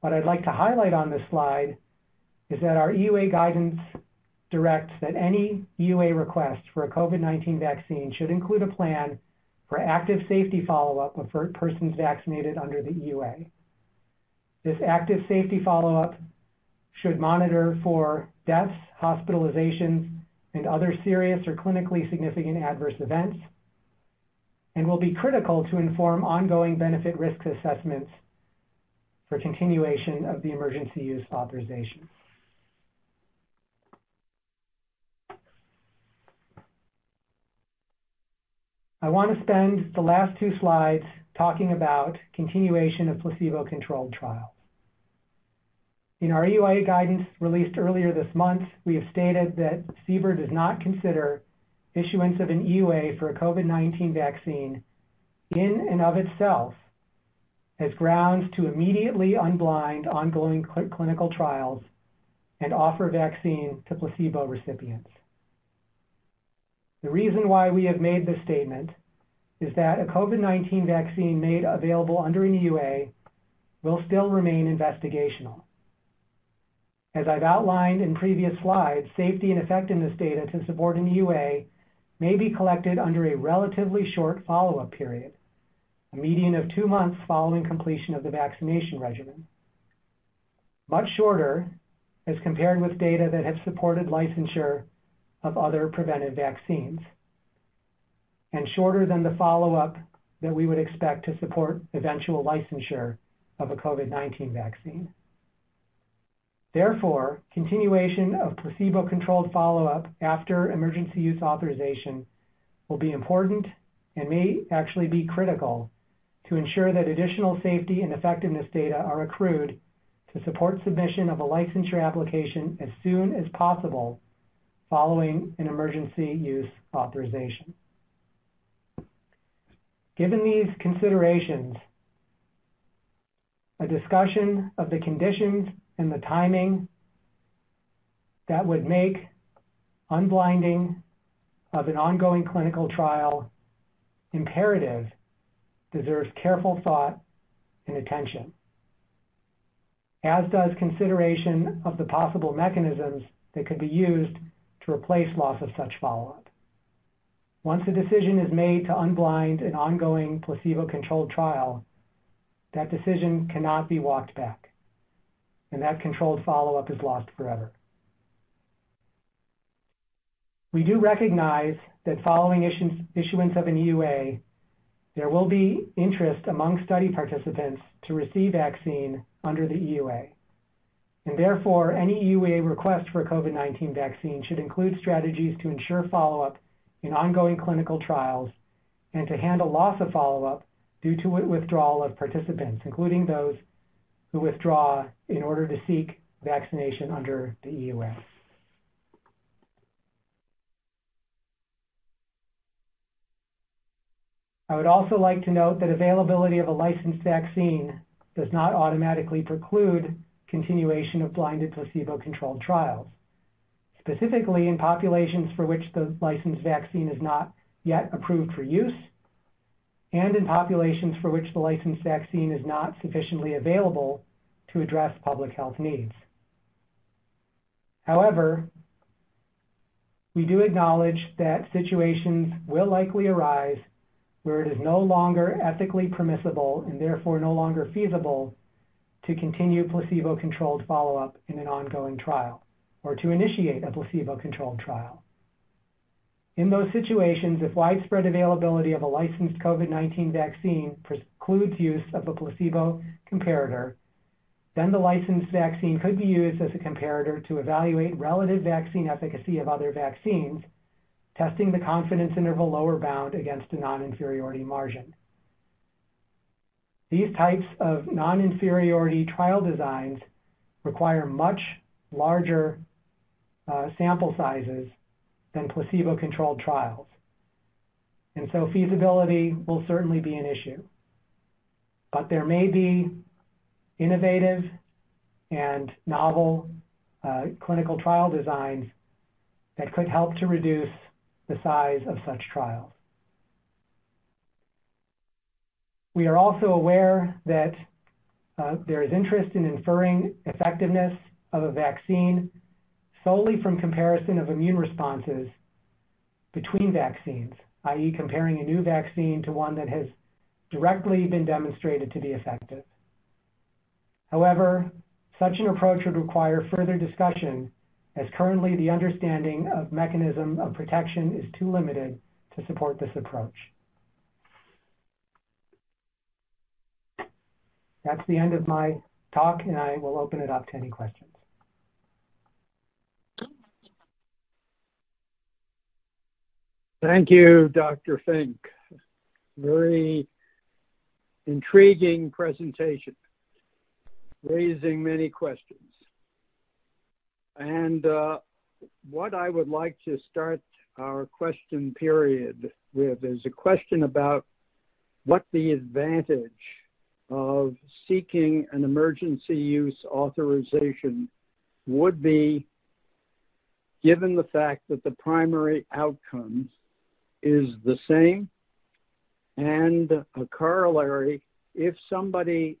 What I'd like to highlight on this slide is that our EUA guidance directs that any EUA request for a COVID-19 vaccine should include a plan for active safety follow-up of persons vaccinated under the EUA. This active safety follow-up should monitor for deaths, hospitalizations, and other serious or clinically significant adverse events, and will be critical to inform ongoing benefit risk assessments for continuation of the emergency use authorization. I want to spend the last two slides talking about continuation of placebo-controlled trials. In our EUA guidance released earlier this month, we have stated that CBER does not consider issuance of an EUA for a COVID-19 vaccine in and of itself as grounds to immediately unblind ongoing cl clinical trials and offer vaccine to placebo recipients. The reason why we have made this statement is that a COVID-19 vaccine made available under an EUA will still remain investigational. As I've outlined in previous slides, safety and effectiveness data to support an EUA may be collected under a relatively short follow-up period a median of two months following completion of the vaccination regimen. Much shorter as compared with data that have supported licensure of other preventive vaccines, and shorter than the follow-up that we would expect to support eventual licensure of a COVID-19 vaccine. Therefore, continuation of placebo-controlled follow-up after emergency use authorization will be important and may actually be critical to ensure that additional safety and effectiveness data are accrued to support submission of a licensure application as soon as possible following an emergency use authorization. Given these considerations, a discussion of the conditions and the timing that would make unblinding of an ongoing clinical trial imperative deserves careful thought and attention, as does consideration of the possible mechanisms that could be used to replace loss of such follow-up. Once a decision is made to unblind an ongoing placebo-controlled trial, that decision cannot be walked back, and that controlled follow-up is lost forever. We do recognize that following issuance of an EUA, there will be interest among study participants to receive vaccine under the EUA. And therefore, any EUA request for a COVID-19 vaccine should include strategies to ensure follow-up in ongoing clinical trials and to handle loss of follow-up due to withdrawal of participants, including those who withdraw in order to seek vaccination under the EUA. I would also like to note that availability of a licensed vaccine does not automatically preclude continuation of blinded placebo-controlled trials. Specifically, in populations for which the licensed vaccine is not yet approved for use, and in populations for which the licensed vaccine is not sufficiently available to address public health needs. However, we do acknowledge that situations will likely arise where it is no longer ethically permissible and therefore no longer feasible to continue placebo-controlled follow-up in an ongoing trial or to initiate a placebo-controlled trial. In those situations, if widespread availability of a licensed COVID-19 vaccine precludes use of a placebo comparator, then the licensed vaccine could be used as a comparator to evaluate relative vaccine efficacy of other vaccines testing the confidence interval lower bound against a non-inferiority margin. These types of non-inferiority trial designs require much larger uh, sample sizes than placebo-controlled trials. And so feasibility will certainly be an issue. But there may be innovative and novel uh, clinical trial designs that could help to reduce the size of such trials. We are also aware that uh, there is interest in inferring effectiveness of a vaccine solely from comparison of immune responses between vaccines, i.e. comparing a new vaccine to one that has directly been demonstrated to be effective. However, such an approach would require further discussion as currently the understanding of mechanism of protection is too limited to support this approach. That's the end of my talk, and I will open it up to any questions. Thank you, Dr. Fink. Very intriguing presentation, raising many questions. And uh, what I would like to start our question period with is a question about what the advantage of seeking an emergency use authorization would be given the fact that the primary outcome is the same and a corollary if somebody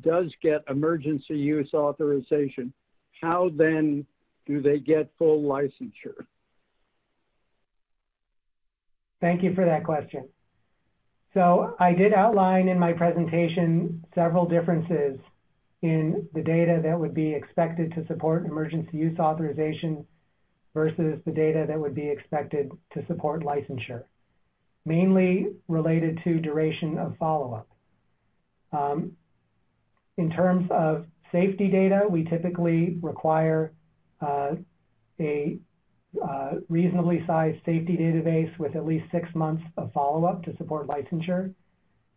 does get emergency use authorization how then do they get full licensure? Thank you for that question. So I did outline in my presentation several differences in the data that would be expected to support emergency use authorization versus the data that would be expected to support licensure, mainly related to duration of follow-up. Um, in terms of safety data, we typically require uh, a uh, reasonably sized safety database with at least six months of follow-up to support licensure.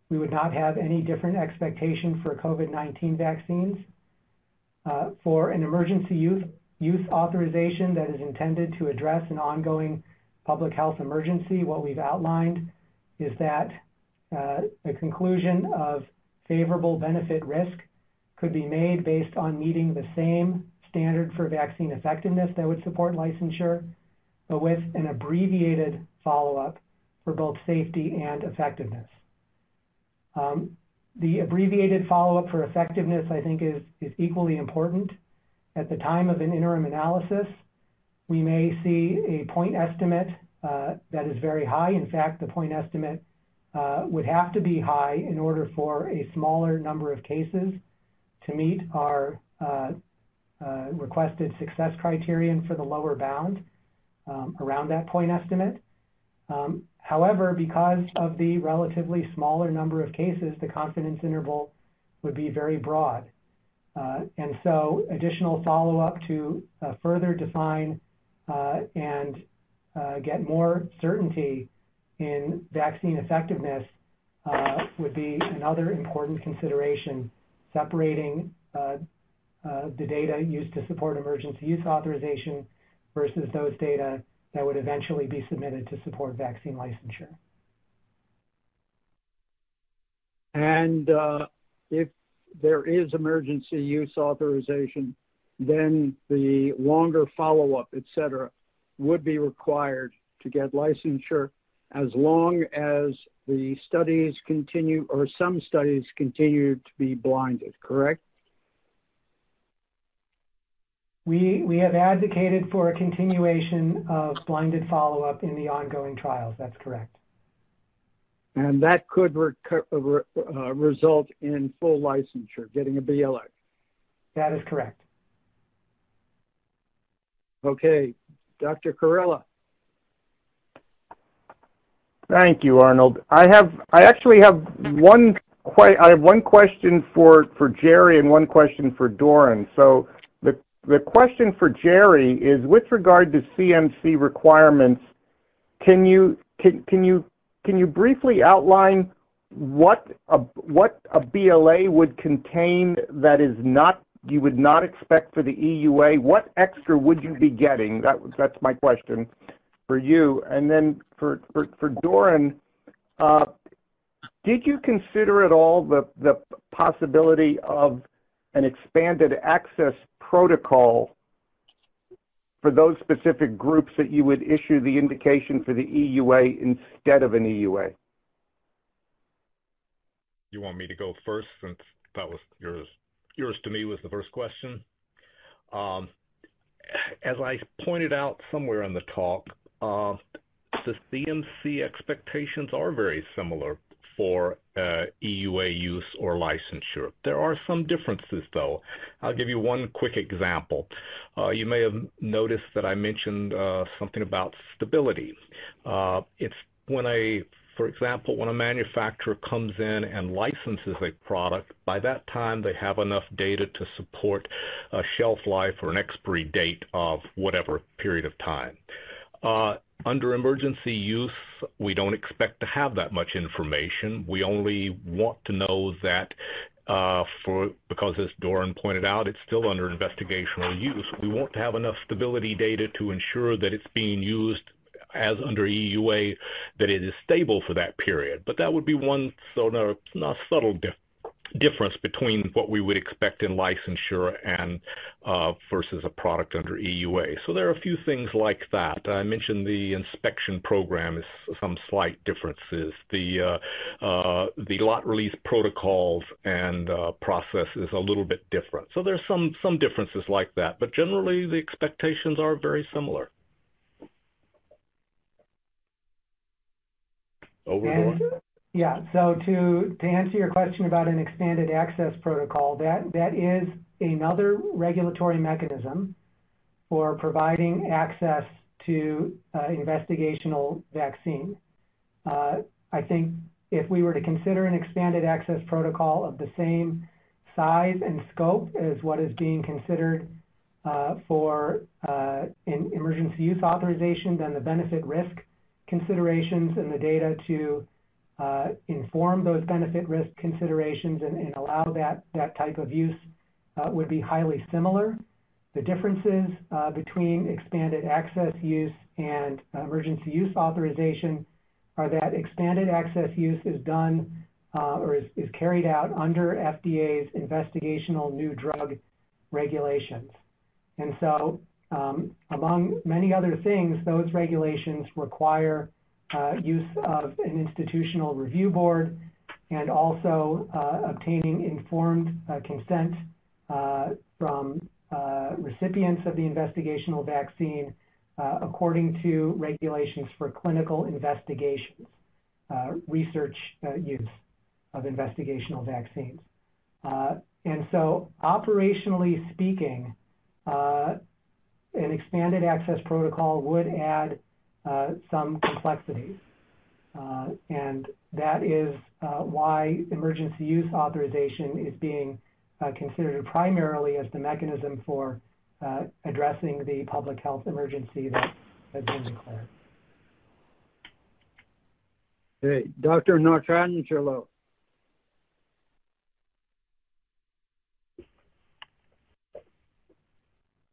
We would not have any different expectation for COVID-19 vaccines. Uh, for an emergency use, use authorization that is intended to address an ongoing public health emergency, what we've outlined is that uh, the conclusion of favorable benefit risk could be made based on meeting the same standard for vaccine effectiveness that would support licensure, but with an abbreviated follow-up for both safety and effectiveness. Um, the abbreviated follow-up for effectiveness, I think, is, is equally important. At the time of an interim analysis, we may see a point estimate uh, that is very high. In fact, the point estimate uh, would have to be high in order for a smaller number of cases to meet our uh, uh, requested success criterion for the lower bound um, around that point estimate. Um, however, because of the relatively smaller number of cases, the confidence interval would be very broad. Uh, and so additional follow-up to uh, further define uh, and uh, get more certainty in vaccine effectiveness uh, would be another important consideration, separating uh, the data used to support emergency use authorization versus those data that would eventually be submitted to support vaccine licensure. And uh, if there is emergency use authorization, then the longer follow-up, et cetera, would be required to get licensure as long as the studies continue or some studies continue to be blinded, correct? We, we have advocated for a continuation of blinded follow-up in the ongoing trials. That's correct. And that could re uh, result in full licensure, getting a BLA. That is correct. Okay, Dr. Kurilla. Thank you, Arnold. I have, I actually have one, I have one question for for Jerry and one question for Doran. So the question for Jerry is with regard to CMC requirements, can you can, can you can you briefly outline what a what a BLA would contain that is not you would not expect for the EUA? What extra would you be getting? That that's my question for you. And then for for, for Doran, uh, did you consider at all the the possibility of an expanded access protocol for those specific groups that you would issue the indication for the EUA instead of an EUA? You want me to go first since that was yours, yours to me was the first question? Um, as I pointed out somewhere in the talk, uh, the CMC expectations are very similar for uh, EUA use or licensure. There are some differences, though. I'll give you one quick example. Uh, you may have noticed that I mentioned uh, something about stability. Uh, it's when a for example, when a manufacturer comes in and licenses a product, by that time they have enough data to support a shelf life or an expiry date of whatever period of time. Uh, under emergency use, we don't expect to have that much information. We only want to know that uh, for because as Doran pointed out, it's still under investigational use. We want to have enough stability data to ensure that it's being used as under EUA, that it is stable for that period. But that would be one sort of not subtle difference difference between what we would expect in licensure and uh, versus a product under EUA. So there are a few things like that. I mentioned the inspection program is some slight differences. The uh, uh, the lot release protocols and uh, process is a little bit different. So there's some some differences like that, but generally the expectations are very similar. Over. Yeah, so to, to answer your question about an expanded access protocol, that, that is another regulatory mechanism for providing access to uh, investigational vaccine. Uh, I think if we were to consider an expanded access protocol of the same size and scope as what is being considered uh, for uh, emergency emergency use authorization, then the benefit risk considerations and the data to uh, inform those benefit risk considerations and, and, allow that, that type of use uh, would be highly similar. The differences uh, between expanded access use and emergency use authorization are that expanded access use is done uh, or is, is carried out under FDA's investigational new drug regulations. And so um, among many other things, those regulations require use of an institutional review board and also uh, obtaining informed uh, consent uh, from uh, recipients of the investigational vaccine uh, according to regulations for clinical investigations, research use of investigational vaccines. and so operationally speaking, an expanded access protocol would add uh, some complexities. Uh, and that is uh, why emergency use authorization is being considered primarily as the mechanism for addressing the public health emergency that has been declared. Okay, Dr. Notarangelo.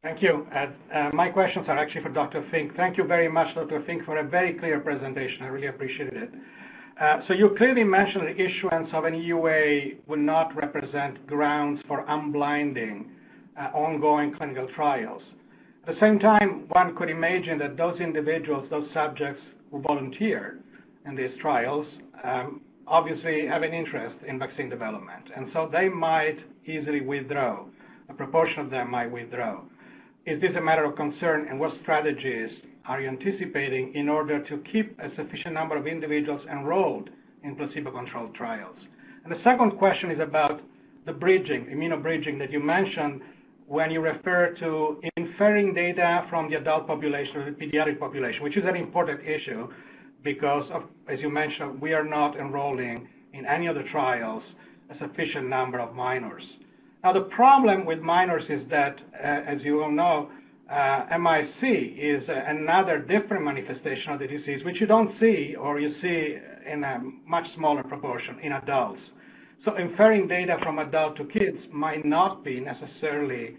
Thank you. Uh, uh, my questions are actually for Dr. Fink. Thank you very much, Dr. Fink, for a very clear presentation. I really appreciated it. Uh, so you clearly mentioned the issuance of an EUA would not represent grounds for unblinding uh, ongoing clinical trials. At the same time, one could imagine that those individuals, those subjects who volunteered in these trials, um, obviously have an interest in vaccine development. And so they might easily withdraw. A proportion of them might withdraw. Is this a matter of concern, and what strategies are you anticipating in order to keep a sufficient number of individuals enrolled in placebo-controlled trials? And the second question is about the bridging, immunobridging that you mentioned when you refer to inferring data from the adult population or the pediatric population, which is an important issue because, of, as you mentioned, we are not enrolling in any of the trials a sufficient number of minors. Now, the problem with minors is that, uh, as you all know, uh, MISC is uh, another different manifestation of the disease, which you don't see or you see in a much smaller proportion in adults. So inferring data from adult to kids might not be necessarily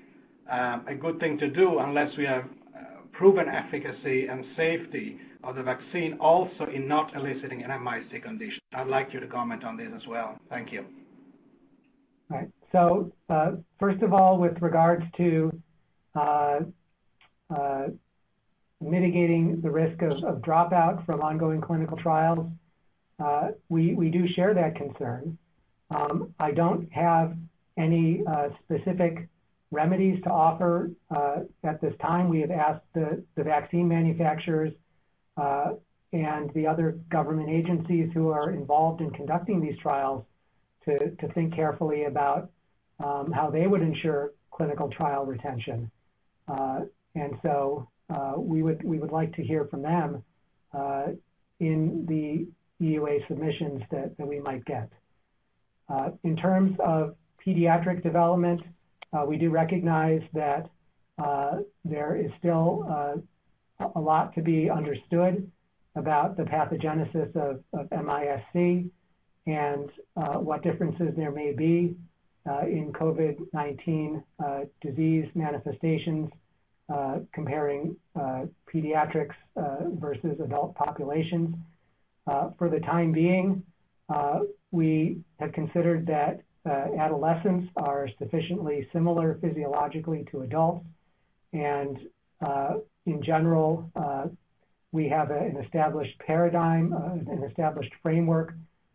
um, a good thing to do unless we have uh, proven efficacy and safety of the vaccine also in not eliciting an MISC condition. I'd like you to comment on this as well. Thank you. Right. So uh, first of all, with regards to uh, uh, mitigating the risk of, of, dropout from ongoing clinical trials, uh, we, we do share that concern. Um, I don't have any uh, specific remedies to offer uh, at this time. We have asked the, the vaccine manufacturers and the other government agencies who are involved in conducting these trials to, to think carefully about um, how they would ensure clinical trial retention. Uh, and so uh, we would we would like to hear from them uh, in the EUA submissions that, that we might get. Uh, in terms of pediatric development, uh, we do recognize that uh, there is still a lot to be understood about the pathogenesis of, of MISC and what differences there may be in COVID-19 uh, disease manifestations, uh, comparing pediatrics versus adult populations. for the time being, we have considered that adolescents are sufficiently similar physiologically to adults, and in general, we have an established paradigm, uh, an established framework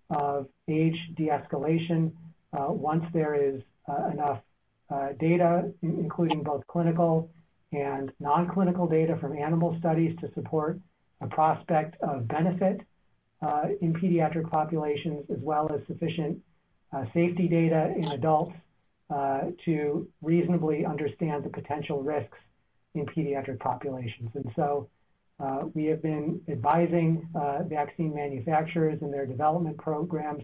of age de-escalation uh, once there is uh, enough uh, data, including both clinical and non-clinical data from animal studies to support a prospect of benefit uh, in pediatric populations as well as sufficient uh, safety data in adults uh, to reasonably understand the potential risks in pediatric populations. And so we have been advising vaccine manufacturers in their development programs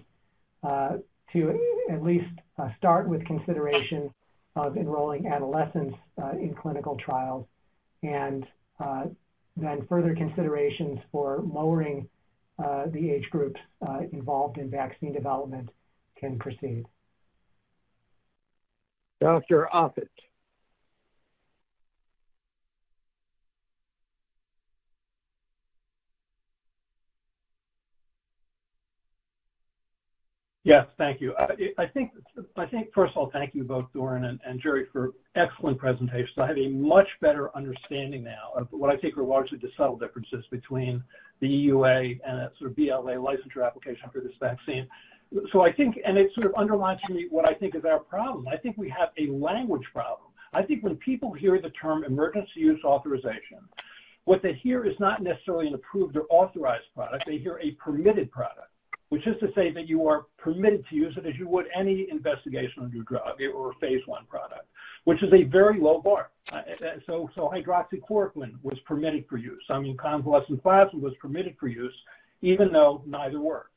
to at least uh, start with consideration of enrolling adolescents uh, in clinical trials and uh, then further considerations for lowering uh, the age groups uh, involved in vaccine development can proceed. Dr. Offit. Yes, thank you. I, I, think, I think first of all, thank you both Doran and, and, Jerry for excellent presentations. I have a much better understanding now of what I think are largely the subtle differences between the EUA and a sort of BLA licensure application for this vaccine. So I think, and it sort of underlines for me what I think is our problem. I think we have a language problem. I think when people hear the term emergency use authorization, what they hear is not necessarily an approved or authorized product. They hear a permitted product which is to say that you are permitted to use it as you would any investigational new drug or phase one product, which is a very low bar. Uh, so, so hydroxychloroquine was permitted for use. I mean, convalescent plasma was permitted for use, even though neither worked.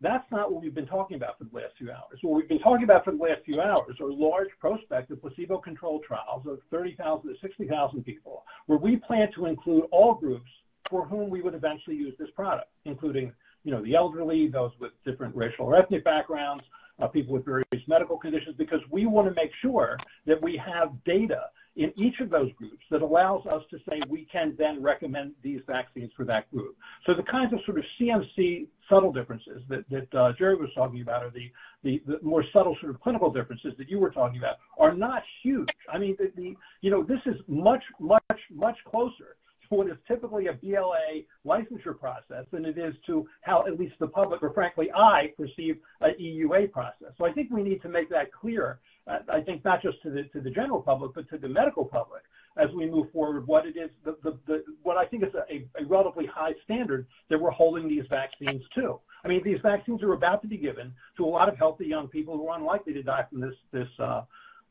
That's not what we've been talking about for the last few hours. What we've been talking about for the last few hours are large prospective placebo-controlled trials of 30,000 to 60,000 people, where we plan to include all groups for whom we would eventually use this product, including you know, the elderly, those with different racial or ethnic backgrounds, uh, people with various medical conditions, because we want to make sure that we have data in each of those groups that allows us to say we can then recommend these vaccines for that group. So the kinds of sort of CMC subtle differences that, that uh, Jerry was talking about, or the, the, the, more subtle sort of clinical differences that you were talking about, are not huge. I mean, the, the, you know, this is much, much, much closer what is typically a BLA licensure process than it is to how at least the public, or frankly I, perceive an EUA process. So I think we need to make that clear, uh, I think not just to the, to the general public, but to the medical public as we move forward, what it is, the, the, the, what I think is a, a relatively high standard that we're holding these vaccines to. I mean, these vaccines are about to be given to a lot of healthy young people who are unlikely to die from this, this uh,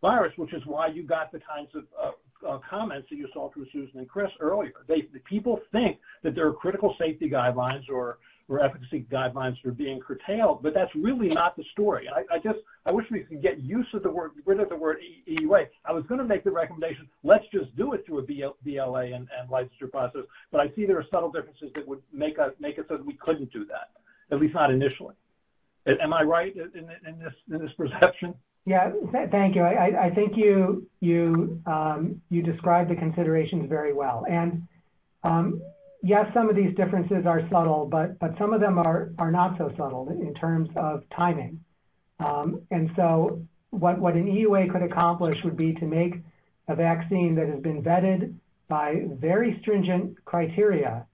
virus, which is why you got the kinds of uh, uh, comments that you saw from Susan and Chris earlier. They, the people think that there are critical safety guidelines or, or efficacy guidelines that are being curtailed, but that's really not the story. I, I just, I wish we could get used to the word, rid of the word EUA. I was going to make the recommendation, let's just do it through a BLA and, and licensure process, but I see there are subtle differences that would make us, make it so that we couldn't do that, at least not initially. Am I right in, in this, in this perception? Yeah, th thank you. I, I think you you um, you described the considerations very well. And um, yes, some of these differences are subtle, but but some of them are are not so subtle in terms of timing. Um, and so what what an EUA could accomplish would be to make a vaccine that has been vetted by very stringent criteria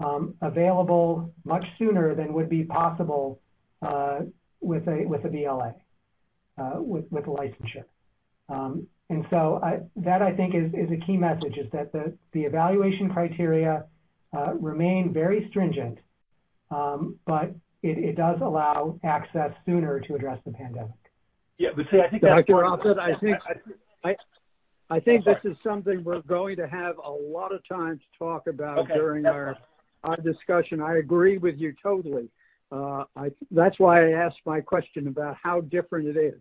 um, available much sooner than would be possible uh, with a with a BLA with, with licensure. Um, and so I, that I think is, is a key message is that the, the evaluation criteria uh, remain very stringent, um, but it, it does allow access sooner to address the pandemic. Yeah, but see, I think Dr. Offit, I think I, I think this is something we're going to have a lot of time to talk about okay, during our our discussion. I agree with you totally. Uh, I, that's why I asked my question about how different it is.